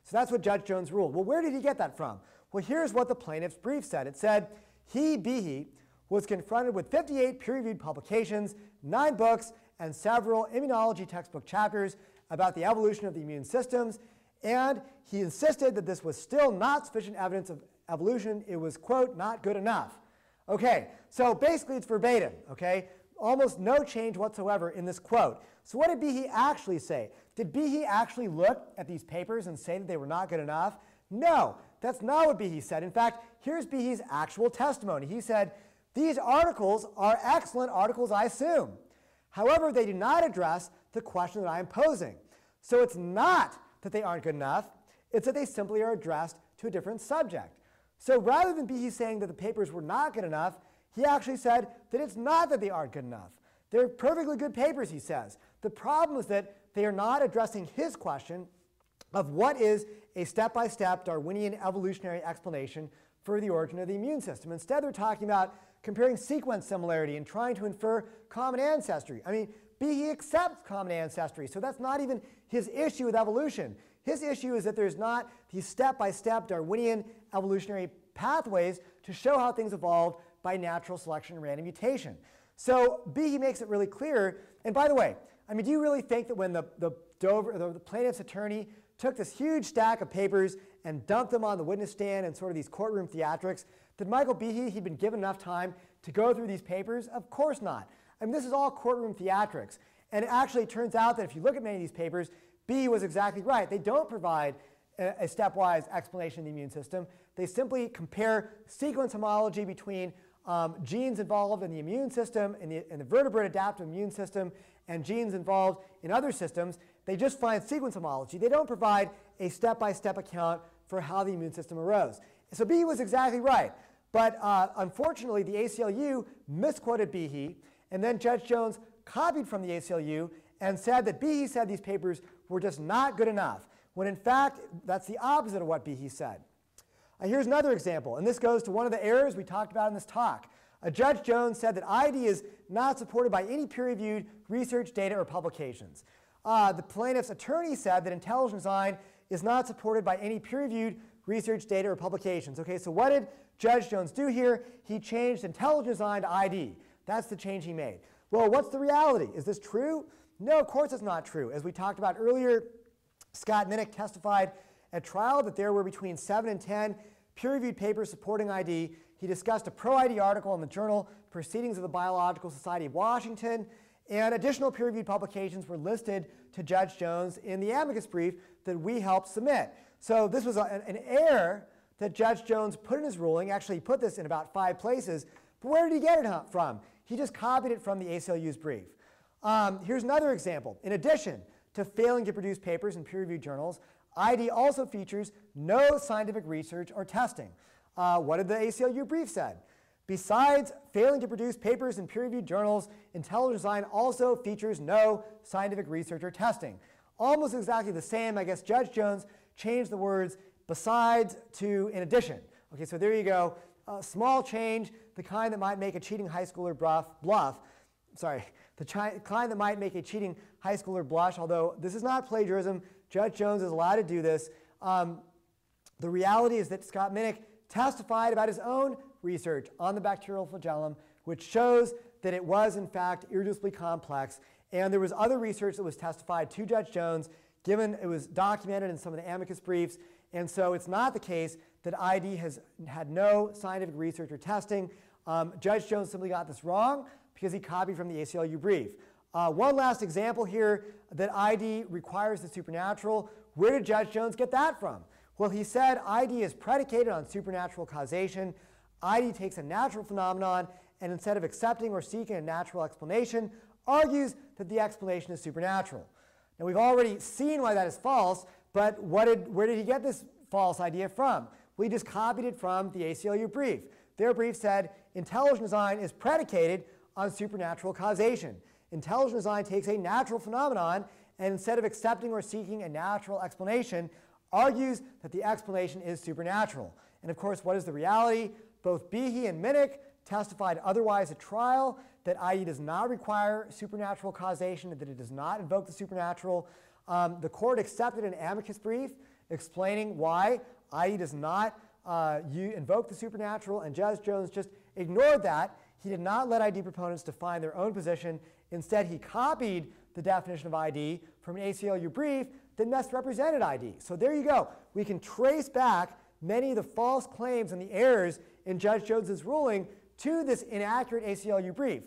So that's what Judge Jones ruled. Well, where did he get that from? Well, here's what the plaintiff's brief said. It said, he, Behe, was confronted with 58 peer-reviewed publications, nine books, and several immunology textbook chapters about the evolution of the immune systems, and he insisted that this was still not sufficient evidence of evolution. It was, quote, not good enough. Okay, so basically it's verbatim, okay? Almost no change whatsoever in this quote. So what did Behe actually say? Did Behe actually look at these papers and say that they were not good enough? No, that's not what Behe said. In fact, here's Behe's actual testimony. He said, these articles are excellent articles, I assume. However, they do not address the question that I am posing. So it's not that they aren't good enough, it's that they simply are addressed to a different subject. So rather than Behe saying that the papers were not good enough, he actually said that it's not that they aren't good enough. They're perfectly good papers, he says. The problem is that they are not addressing his question of what is a step-by-step -step Darwinian evolutionary explanation for the origin of the immune system. Instead, they're talking about comparing sequence similarity and trying to infer common ancestry. I mean, Behe accepts common ancestry, so that's not even his issue with evolution. His issue is that there's not these step-by-step -step Darwinian evolutionary pathways to show how things evolved by natural selection and random mutation. So Behe makes it really clear. And by the way, I mean, do you really think that when the, the, Dover, the, the plaintiff's attorney took this huge stack of papers and dumped them on the witness stand and sort of these courtroom theatrics, that Michael Behe, he'd been given enough time to go through these papers? Of course not. I mean, this is all courtroom theatrics. And it actually turns out that if you look at many of these papers, Behe was exactly right. They don't provide a, a stepwise explanation of the immune system. They simply compare sequence homology between um, genes involved in the immune system, in the, in the vertebrate adaptive immune system, and genes involved in other systems. They just find sequence homology. They don't provide a step-by-step -step account for how the immune system arose. So Behe was exactly right. But uh, unfortunately, the ACLU misquoted Behe, and then Judge Jones copied from the ACLU and said that Behe said these papers were just not good enough, when in fact, that's the opposite of what Behe said. Uh, here's another example, and this goes to one of the errors we talked about in this talk. Judge Jones said that ID is not supported by any peer-reviewed research data or publications. Uh, the plaintiff's attorney said that intelligent design is not supported by any peer-reviewed research data or publications. Okay, so what did Judge Jones do here? He changed intelligent design to ID. That's the change he made. Well, what's the reality? Is this true? No, of course it's not true. As we talked about earlier, Scott Minnich testified at trial that there were between 7 and 10 peer-reviewed papers supporting ID. He discussed a pro-ID article in the journal Proceedings of the Biological Society of Washington, and additional peer-reviewed publications were listed to Judge Jones in the amicus brief that we helped submit. So this was a, an error that Judge Jones put in his ruling. Actually, he put this in about five places. But where did he get it from? He just copied it from the ACLU's brief. Um, here's another example. In addition to failing to produce papers in peer-reviewed journals, ID also features no scientific research or testing. Uh, what did the ACLU brief said? Besides failing to produce papers in peer-reviewed journals, intelligent design also features no scientific research or testing. Almost exactly the same, I guess Judge Jones changed the words besides to in addition. Okay, so there you go. A small change, the kind that might make a cheating high schooler bluff, bluff sorry, the kind that might make a cheating high schooler blush, although this is not plagiarism. Judge Jones is allowed to do this. Um, the reality is that Scott Minnich testified about his own research on the bacterial flagellum, which shows that it was, in fact, irreducibly complex. And there was other research that was testified to Judge Jones, given it was documented in some of the amicus briefs. And so it's not the case that ID has had no scientific research or testing. Um, Judge Jones simply got this wrong because he copied from the ACLU brief. Uh, one last example here that ID requires the supernatural. Where did Judge Jones get that from? Well, he said ID is predicated on supernatural causation. ID takes a natural phenomenon and instead of accepting or seeking a natural explanation, argues that the explanation is supernatural. Now, we've already seen why that is false, but did, where did he get this false idea from? He just copied it from the ACLU brief. Their brief said intelligent design is predicated on supernatural causation. Intelligent design takes a natural phenomenon and instead of accepting or seeking a natural explanation, argues that the explanation is supernatural. And of course, what is the reality? Both Behe and Minnich testified otherwise at trial that ID does not require supernatural causation, and that it does not invoke the supernatural. Um, the court accepted an amicus brief explaining why ID does not uh, invoke the supernatural, and Judge Jones just ignored that. He did not let ID proponents define their own position. Instead, he copied the definition of ID from an ACLU brief that misrepresented ID. So there you go. We can trace back many of the false claims and the errors in Judge Jones's ruling to this inaccurate ACLU brief.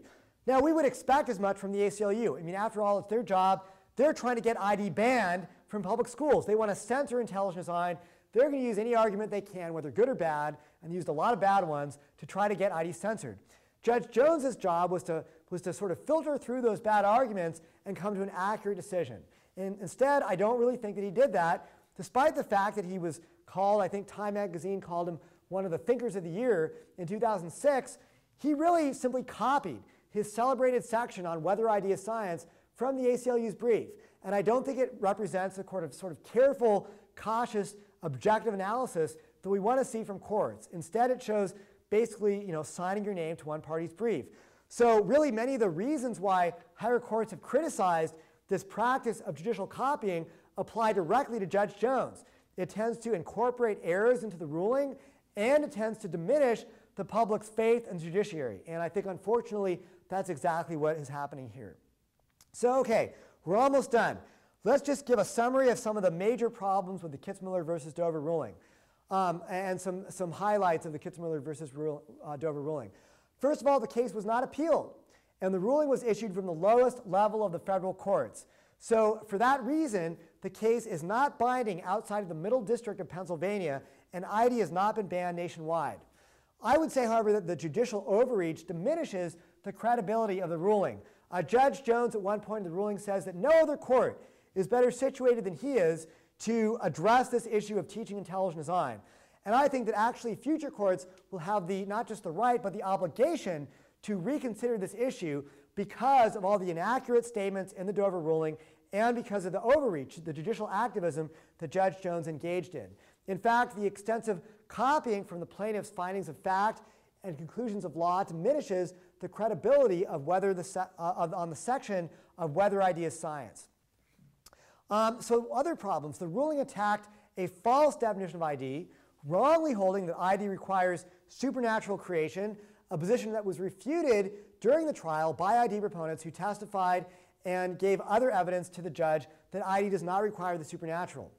Now, we would expect as much from the ACLU. I mean, after all, it's their job. They're trying to get ID banned from public schools. They want to censor intelligent design. They're going to use any argument they can, whether good or bad, and used a lot of bad ones to try to get ID censored. Judge Jones's job was to, was to sort of filter through those bad arguments and come to an accurate decision. And instead, I don't really think that he did that, despite the fact that he was called, I think Time magazine called him one of the thinkers of the year in 2006. He really simply copied his celebrated section on whether idea science from the ACLU's brief. And I don't think it represents the sort of, sort of careful, cautious, objective analysis that we want to see from courts. Instead, it shows basically you know, signing your name to one party's brief. So really many of the reasons why higher courts have criticized this practice of judicial copying apply directly to Judge Jones. It tends to incorporate errors into the ruling, and it tends to diminish the public's faith in the judiciary. And I think, unfortunately, that's exactly what is happening here. So, okay, we're almost done. Let's just give a summary of some of the major problems with the Kitzmiller versus Dover ruling um, and some, some highlights of the Kitzmiller versus uh, Dover ruling. First of all, the case was not appealed, and the ruling was issued from the lowest level of the federal courts. So, for that reason, the case is not binding outside of the Middle District of Pennsylvania, and ID has not been banned nationwide. I would say, however, that the judicial overreach diminishes the credibility of the ruling. Uh, Judge Jones, at one point in the ruling, says that no other court is better situated than he is to address this issue of teaching intelligent design. And I think that actually future courts will have the, not just the right, but the obligation to reconsider this issue because of all the inaccurate statements in the Dover ruling and because of the overreach, the judicial activism that Judge Jones engaged in. In fact, the extensive copying from the plaintiff's findings of fact and conclusions of law diminishes the credibility of whether the uh, of, on the section of whether ID is science. Um, so other problems, the ruling attacked a false definition of ID, wrongly holding that ID requires supernatural creation, a position that was refuted during the trial by ID proponents who testified and gave other evidence to the judge that ID does not require the supernatural.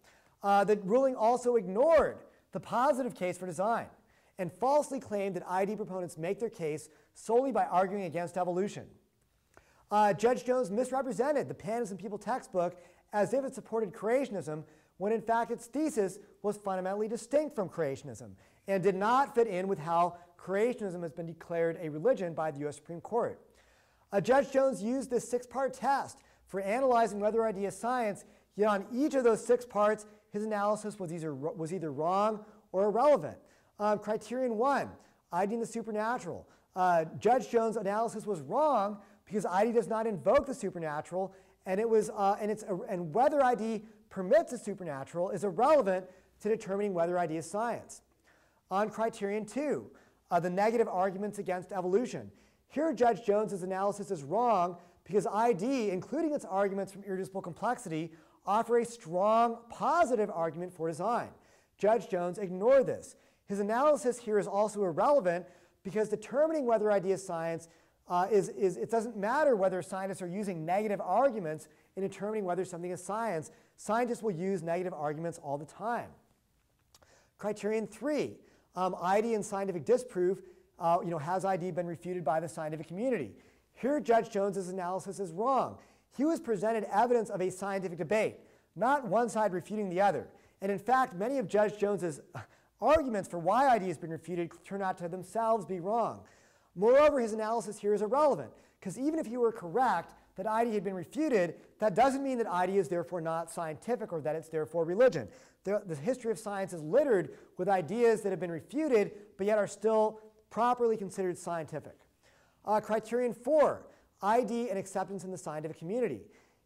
Uh, the ruling also ignored the positive case for design and falsely claimed that ID proponents make their case solely by arguing against evolution. Uh, Judge Jones misrepresented the and People textbook as if it supported creationism when in fact its thesis was fundamentally distinct from creationism and did not fit in with how creationism has been declared a religion by the US Supreme Court. Uh, Judge Jones used this six-part test for analyzing whether ID is science, yet on each of those six parts, his analysis was either, was either wrong or irrelevant. Um, criterion one, ID in the supernatural. Uh, Judge Jones' analysis was wrong because ID does not invoke the supernatural, and, it was, uh, and, it's, and whether ID permits the supernatural is irrelevant to determining whether ID is science. On criterion two, uh, the negative arguments against evolution. Here, Judge Jones's analysis is wrong because ID, including its arguments from irreducible complexity, offer a strong positive argument for design. Judge Jones ignored this. His analysis here is also irrelevant because determining whether ID is science uh, is, is, it doesn't matter whether scientists are using negative arguments in determining whether something is science. Scientists will use negative arguments all the time. Criterion three, um, ID and scientific disproof, uh, you know, has ID been refuted by the scientific community? Here, Judge Jones's analysis is wrong. He was presented evidence of a scientific debate, not one side refuting the other. And in fact, many of Judge Jones's arguments for why ID has been refuted turn out to themselves be wrong. Moreover, his analysis here is irrelevant, because even if he were correct that ID had been refuted, that doesn't mean that ID is therefore not scientific or that it's therefore religion. The, the history of science is littered with ideas that have been refuted, but yet are still properly considered scientific. Uh, criterion four, ID and acceptance in the scientific community.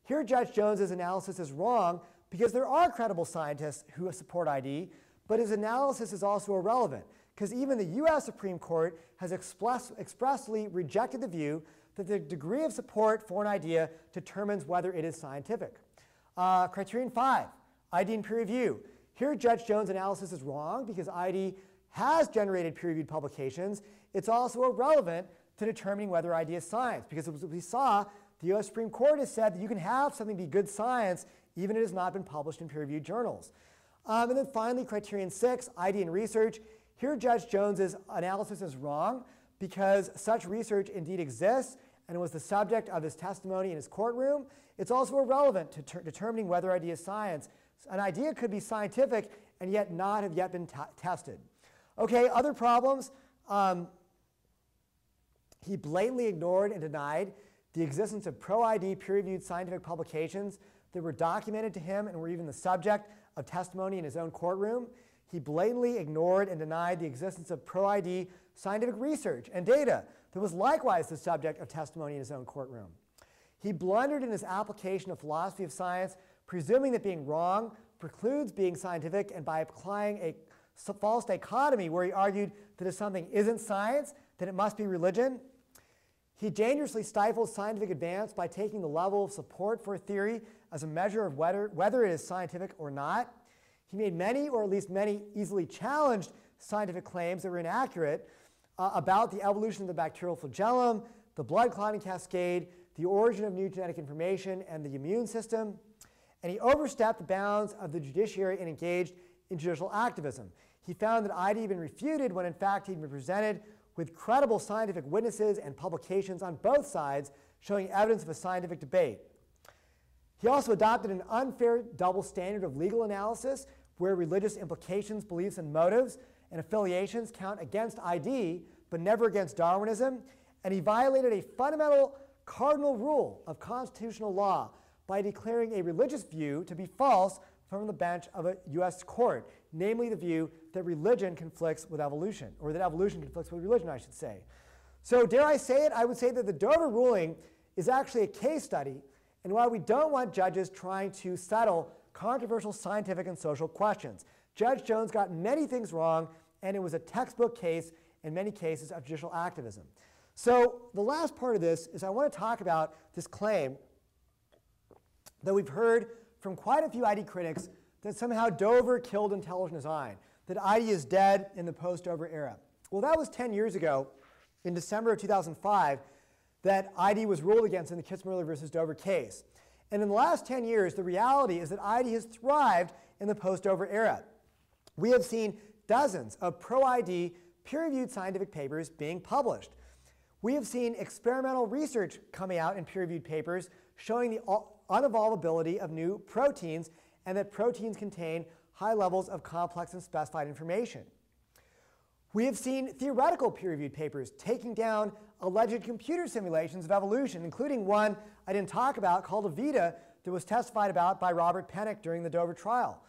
Here, Judge Jones's analysis is wrong because there are credible scientists who support ID, but his analysis is also irrelevant because even the US Supreme Court has express, expressly rejected the view that the degree of support for an idea determines whether it is scientific. Uh, criterion five, ID and peer review. Here, Judge Jones' analysis is wrong because ID has generated peer-reviewed publications. It's also irrelevant to determining whether ID is science because as we saw, the US Supreme Court has said that you can have something be good science even if it has not been published in peer-reviewed journals. Um, and then finally, criterion six, ID and research. Here, Judge Jones's analysis is wrong because such research indeed exists and was the subject of his testimony in his courtroom. It's also irrelevant to determining whether ID is science. An idea could be scientific and yet not have yet been tested. Okay, other problems. Um, he blatantly ignored and denied the existence of pro-ID peer-reviewed scientific publications that were documented to him and were even the subject of testimony in his own courtroom. He blatantly ignored and denied the existence of pro-ID scientific research and data that was likewise the subject of testimony in his own courtroom. He blundered in his application of philosophy of science, presuming that being wrong precludes being scientific, and by applying a false dichotomy where he argued that if something isn't science, then it must be religion. He dangerously stifles scientific advance by taking the level of support for a theory as a measure of whether, whether it is scientific or not. He made many, or at least many easily challenged scientific claims that were inaccurate uh, about the evolution of the bacterial flagellum, the blood clotting cascade, the origin of new genetic information, and the immune system. And he overstepped the bounds of the judiciary and engaged in judicial activism. He found that ID been refuted when in fact he'd been presented with credible scientific witnesses and publications on both sides showing evidence of a scientific debate. He also adopted an unfair double standard of legal analysis where religious implications, beliefs, and motives and affiliations count against ID but never against Darwinism. And he violated a fundamental cardinal rule of constitutional law by declaring a religious view to be false from the bench of a US court, namely the view that religion conflicts with evolution, or that evolution conflicts with religion, I should say. So, dare I say it, I would say that the Dover ruling is actually a case study and while we don't want judges trying to settle controversial scientific and social questions. Judge Jones got many things wrong, and it was a textbook case in many cases of judicial activism. So the last part of this is I want to talk about this claim that we've heard from quite a few ID critics that somehow Dover killed intelligent design, that ID is dead in the post-Dover era. Well, that was 10 years ago in December of 2005 that ID was ruled against in the Kitzmiller versus Dover case. And in the last 10 years, the reality is that ID has thrived in the post-Dover era. We have seen dozens of pro-ID peer-reviewed scientific papers being published. We have seen experimental research coming out in peer-reviewed papers showing the unevolvability of new proteins and that proteins contain high levels of complex and specified information. We have seen theoretical peer-reviewed papers taking down alleged computer simulations of evolution, including one I didn't talk about called Avida that was testified about by Robert Pennock during the Dover trial.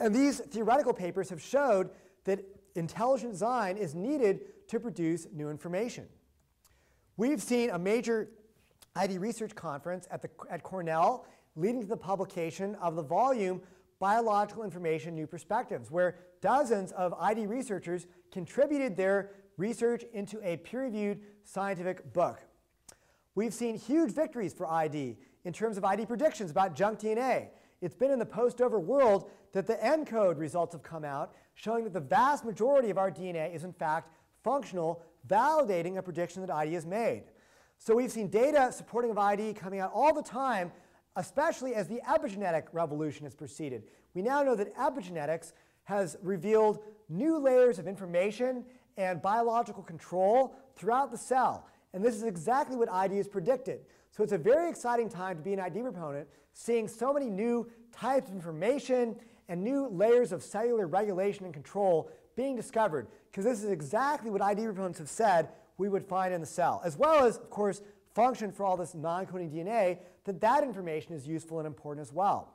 And these theoretical papers have showed that intelligent design is needed to produce new information. We've seen a major ID research conference at, the, at Cornell leading to the publication of the volume Biological Information New Perspectives, where dozens of ID researchers contributed their research into a peer-reviewed scientific book. We've seen huge victories for ID in terms of ID predictions about junk DNA. It's been in the post-Dover world that the ENCODE results have come out showing that the vast majority of our DNA is in fact functional, validating a prediction that ID has made. So we've seen data supporting of ID coming out all the time, especially as the epigenetic revolution has proceeded. We now know that epigenetics has revealed new layers of information and biological control throughout the cell. And this is exactly what ID has predicted. So it's a very exciting time to be an ID proponent, seeing so many new types of information and new layers of cellular regulation and control being discovered, because this is exactly what ID proponents have said we would find in the cell, as well as, of course, function for all this non-coding DNA, that that information is useful and important as well.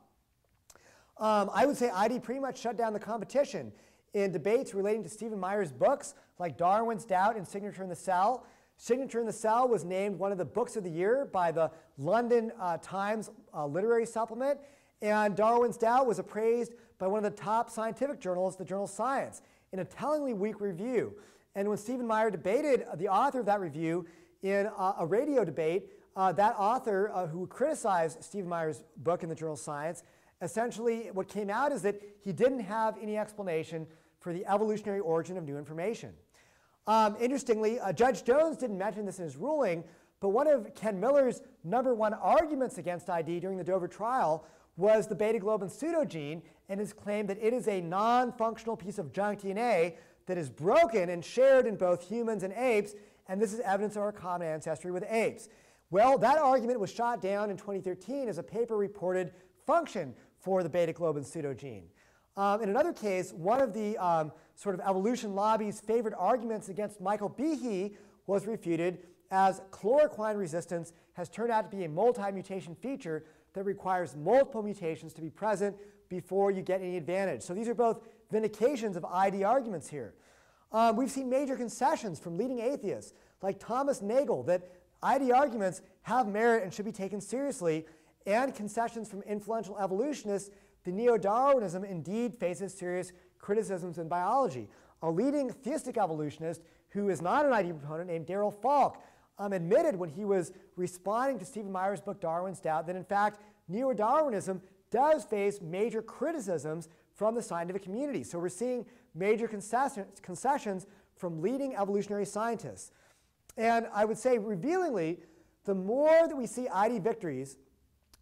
Um, I would say ID pretty much shut down the competition in debates relating to Stephen Meyer's books, like Darwin's Doubt and Signature in the Cell. Signature in the Cell was named one of the books of the year by the London uh, Times uh, Literary Supplement, and Darwin's Doubt was appraised by one of the top scientific journals, the journal Science, in a tellingly weak review. And when Stephen Meyer debated the author of that review in uh, a radio debate, uh, that author uh, who criticized Stephen Meyer's book in the journal Science essentially what came out is that he didn't have any explanation for the evolutionary origin of new information. Um, interestingly, uh, Judge Jones didn't mention this in his ruling, but one of Ken Miller's number one arguments against ID during the Dover trial was the beta globin pseudogene and his claim that it is a non-functional piece of junk DNA that is broken and shared in both humans and apes, and this is evidence of our common ancestry with apes. Well, that argument was shot down in 2013 as a paper reported function for the beta globin pseudogene. Um, in another case, one of the um, sort of evolution lobby's favorite arguments against Michael Behe was refuted as chloroquine resistance has turned out to be a multi-mutation feature that requires multiple mutations to be present before you get any advantage. So these are both vindications of ID arguments here. Um, we've seen major concessions from leading atheists like Thomas Nagel that ID arguments have merit and should be taken seriously, and concessions from influential evolutionists the neo-Darwinism indeed faces serious criticisms in biology. A leading theistic evolutionist who is not an ID proponent named Darrel Falk um, admitted when he was responding to Stephen Meyer's book Darwin's Doubt that in fact neo-Darwinism does face major criticisms from the scientific community. So we're seeing major concessions, from leading evolutionary scientists. And I would say revealingly, the more that we see ID victories,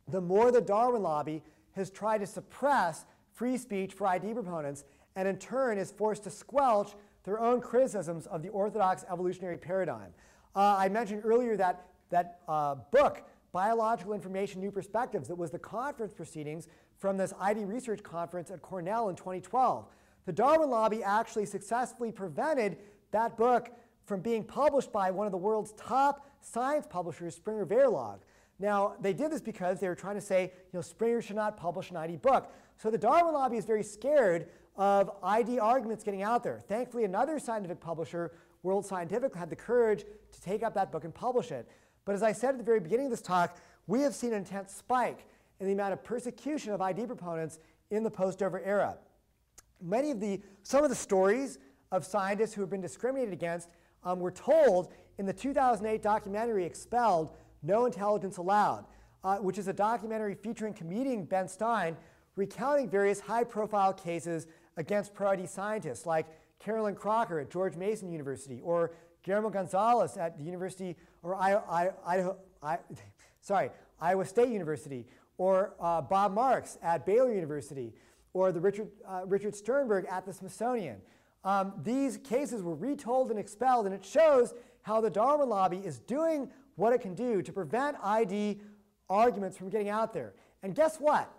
the more the Darwin lobby has tried to suppress free speech for ID proponents and in turn is forced to squelch their own criticisms of the orthodox evolutionary paradigm. Uh, I mentioned earlier that, that uh, book, Biological Information New Perspectives, that was the conference proceedings from this ID research conference at Cornell in 2012. The Darwin lobby actually successfully prevented that book from being published by one of the world's top science publishers, Springer Verlag. Now, they did this because they were trying to say, you know, Springer should not publish an ID book. So the Darwin lobby is very scared of ID arguments getting out there. Thankfully, another scientific publisher, World Scientific, had the courage to take up that book and publish it. But as I said at the very beginning of this talk, we have seen an intense spike in the amount of persecution of ID proponents in the post-Dover era. Many of the, some of the stories of scientists who have been discriminated against um, were told in the 2008 documentary Expelled, no Intelligence Allowed, uh, which is a documentary featuring comedian Ben Stein recounting various high-profile cases against pro-ID scientists like Caroline Crocker at George Mason University or Guillermo Gonzalez at the University or Idaho, I, sorry, Iowa State University or uh, Bob Marks at Baylor University or the Richard, uh, Richard Sternberg at the Smithsonian. Um, these cases were retold and expelled, and it shows how the Darwin lobby is doing what it can do to prevent ID arguments from getting out there. And guess what?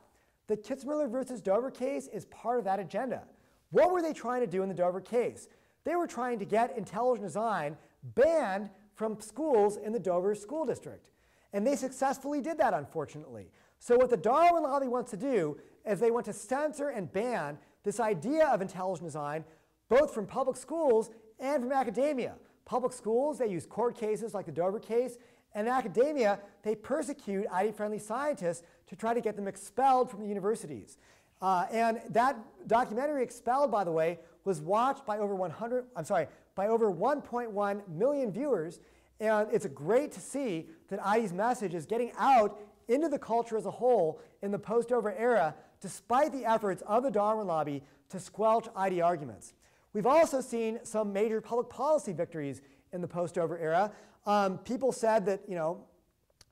The Kitzmiller versus Dover case is part of that agenda. What were they trying to do in the Dover case? They were trying to get intelligent design banned from schools in the Dover School District. And they successfully did that, unfortunately. So what the Darwin lobby wants to do is they want to censor and ban this idea of intelligent design both from public schools and from academia. Public schools, they use court cases like the Dover case, and academia, they persecute ID-friendly scientists to try to get them expelled from the universities. Uh, and that documentary, Expelled, by the way, was watched by over 100, I'm sorry, by over 1.1 million viewers. And it's great to see that ID's message is getting out into the culture as a whole in the post-Dover era, despite the efforts of the Darwin lobby to squelch ID arguments. We've also seen some major public policy victories in the post-Dover era. Um, people said that, you know,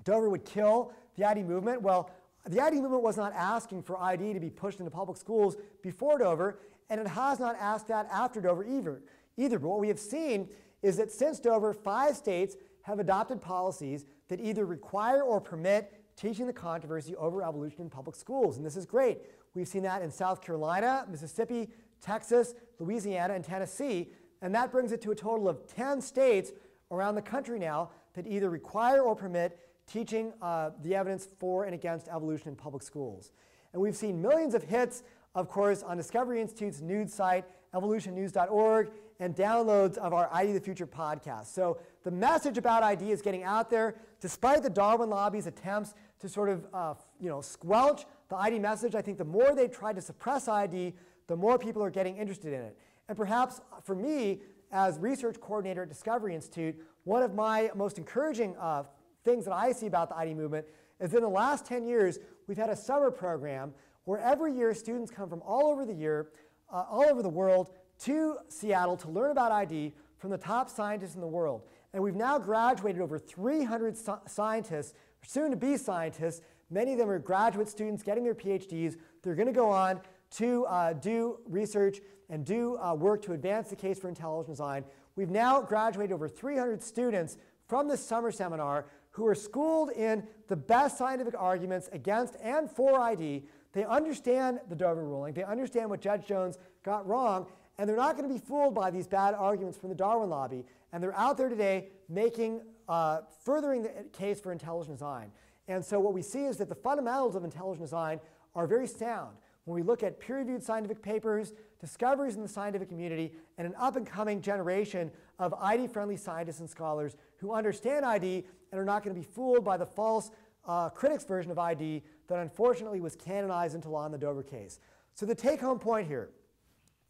Dover would kill the ID movement. Well, the ID movement was not asking for ID to be pushed into public schools before Dover, and it has not asked that after Dover either. Either. But what we have seen is that since Dover, five states have adopted policies that either require or permit teaching the controversy over evolution in public schools. And this is great. We've seen that in South Carolina, Mississippi, Texas, Louisiana, and Tennessee. And that brings it to a total of 10 states around the country now that either require or permit teaching uh, the evidence for and against evolution in public schools. And we've seen millions of hits, of course, on Discovery Institute's news site, evolutionnews.org, and downloads of our ID the Future podcast. So the message about ID is getting out there, despite the Darwin lobby's attempts to sort of uh, you know, squelch the ID message. I think the more they try to suppress ID, the more people are getting interested in it. And perhaps for me, as research coordinator at Discovery Institute, one of my most encouraging uh, things that I see about the ID movement is in the last 10 years, we've had a summer program where every year students come from all over the year, uh, all over the world to Seattle to learn about ID from the top scientists in the world. And we've now graduated over 300 scientists, soon to be scientists. Many of them are graduate students getting their PhDs. They're going to go on to uh, do research and do uh, work to advance the case for intelligent design. We've now graduated over 300 students from this summer seminar who are schooled in the best scientific arguments against and for ID. They understand the Dover ruling. They understand what Judge Jones got wrong. And they're not going to be fooled by these bad arguments from the Darwin lobby. And they're out there today making, uh, furthering the case for intelligent design. And so what we see is that the fundamentals of intelligent design are very sound. When we look at peer-reviewed scientific papers, discoveries in the scientific community, and an up-and-coming generation of ID-friendly scientists and scholars who understand ID and are not going to be fooled by the false uh, critics version of ID that unfortunately was canonized into law in the Dover case. So the take-home point here,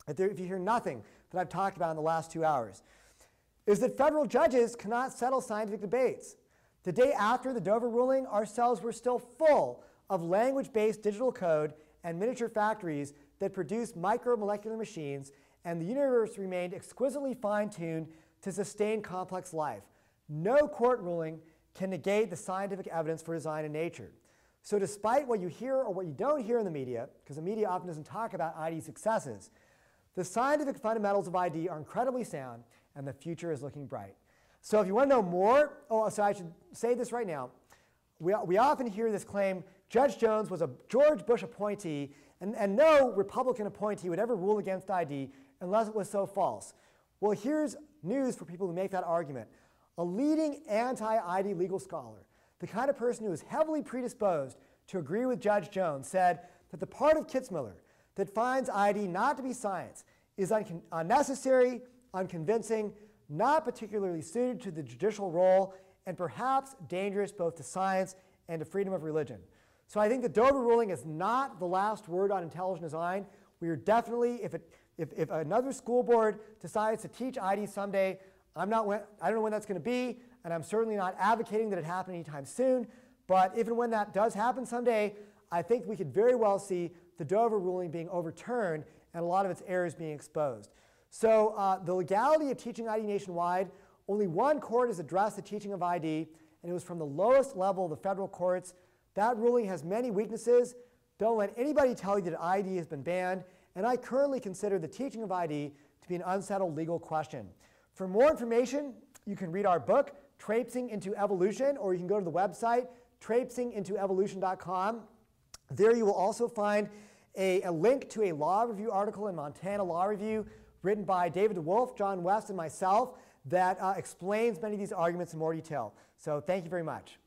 if you hear nothing that I've talked about in the last two hours, is that federal judges cannot settle scientific debates. The day after the Dover ruling, our cells were still full of language-based digital code and miniature factories that produced micromolecular machines, and the universe remained exquisitely fine-tuned to sustain complex life. No court ruling can negate the scientific evidence for design in nature. So despite what you hear or what you don't hear in the media, because the media often doesn't talk about ID successes, the scientific fundamentals of ID are incredibly sound, and the future is looking bright. So if you want to know more, oh, so I should say this right now. We, we often hear this claim, Judge Jones was a George Bush appointee, and, and no Republican appointee would ever rule against ID unless it was so false. Well, here's news for people who make that argument. A leading anti-ID legal scholar, the kind of person who is heavily predisposed to agree with Judge Jones, said that the part of Kitzmiller that finds ID not to be science is un unnecessary, unconvincing, not particularly suited to the judicial role, and perhaps dangerous both to science and to freedom of religion. So I think the Dover ruling is not the last word on intelligent design. We are definitely, if, it, if, if another school board decides to teach ID someday, I'm not, I don't know when that's going to be, and I'm certainly not advocating that it happen anytime soon. But if and when that does happen someday, I think we could very well see the Dover ruling being overturned and a lot of its errors being exposed. So uh, the legality of teaching ID nationwide, only one court has addressed the teaching of ID, and it was from the lowest level of the federal courts, that ruling has many weaknesses. Don't let anybody tell you that ID has been banned. And I currently consider the teaching of ID to be an unsettled legal question. For more information, you can read our book, Traipsing into Evolution, or you can go to the website, traipsingintoevolution.com. There you will also find a, a link to a law review article in Montana Law Review written by David DeWolf, John West, and myself that uh, explains many of these arguments in more detail. So thank you very much.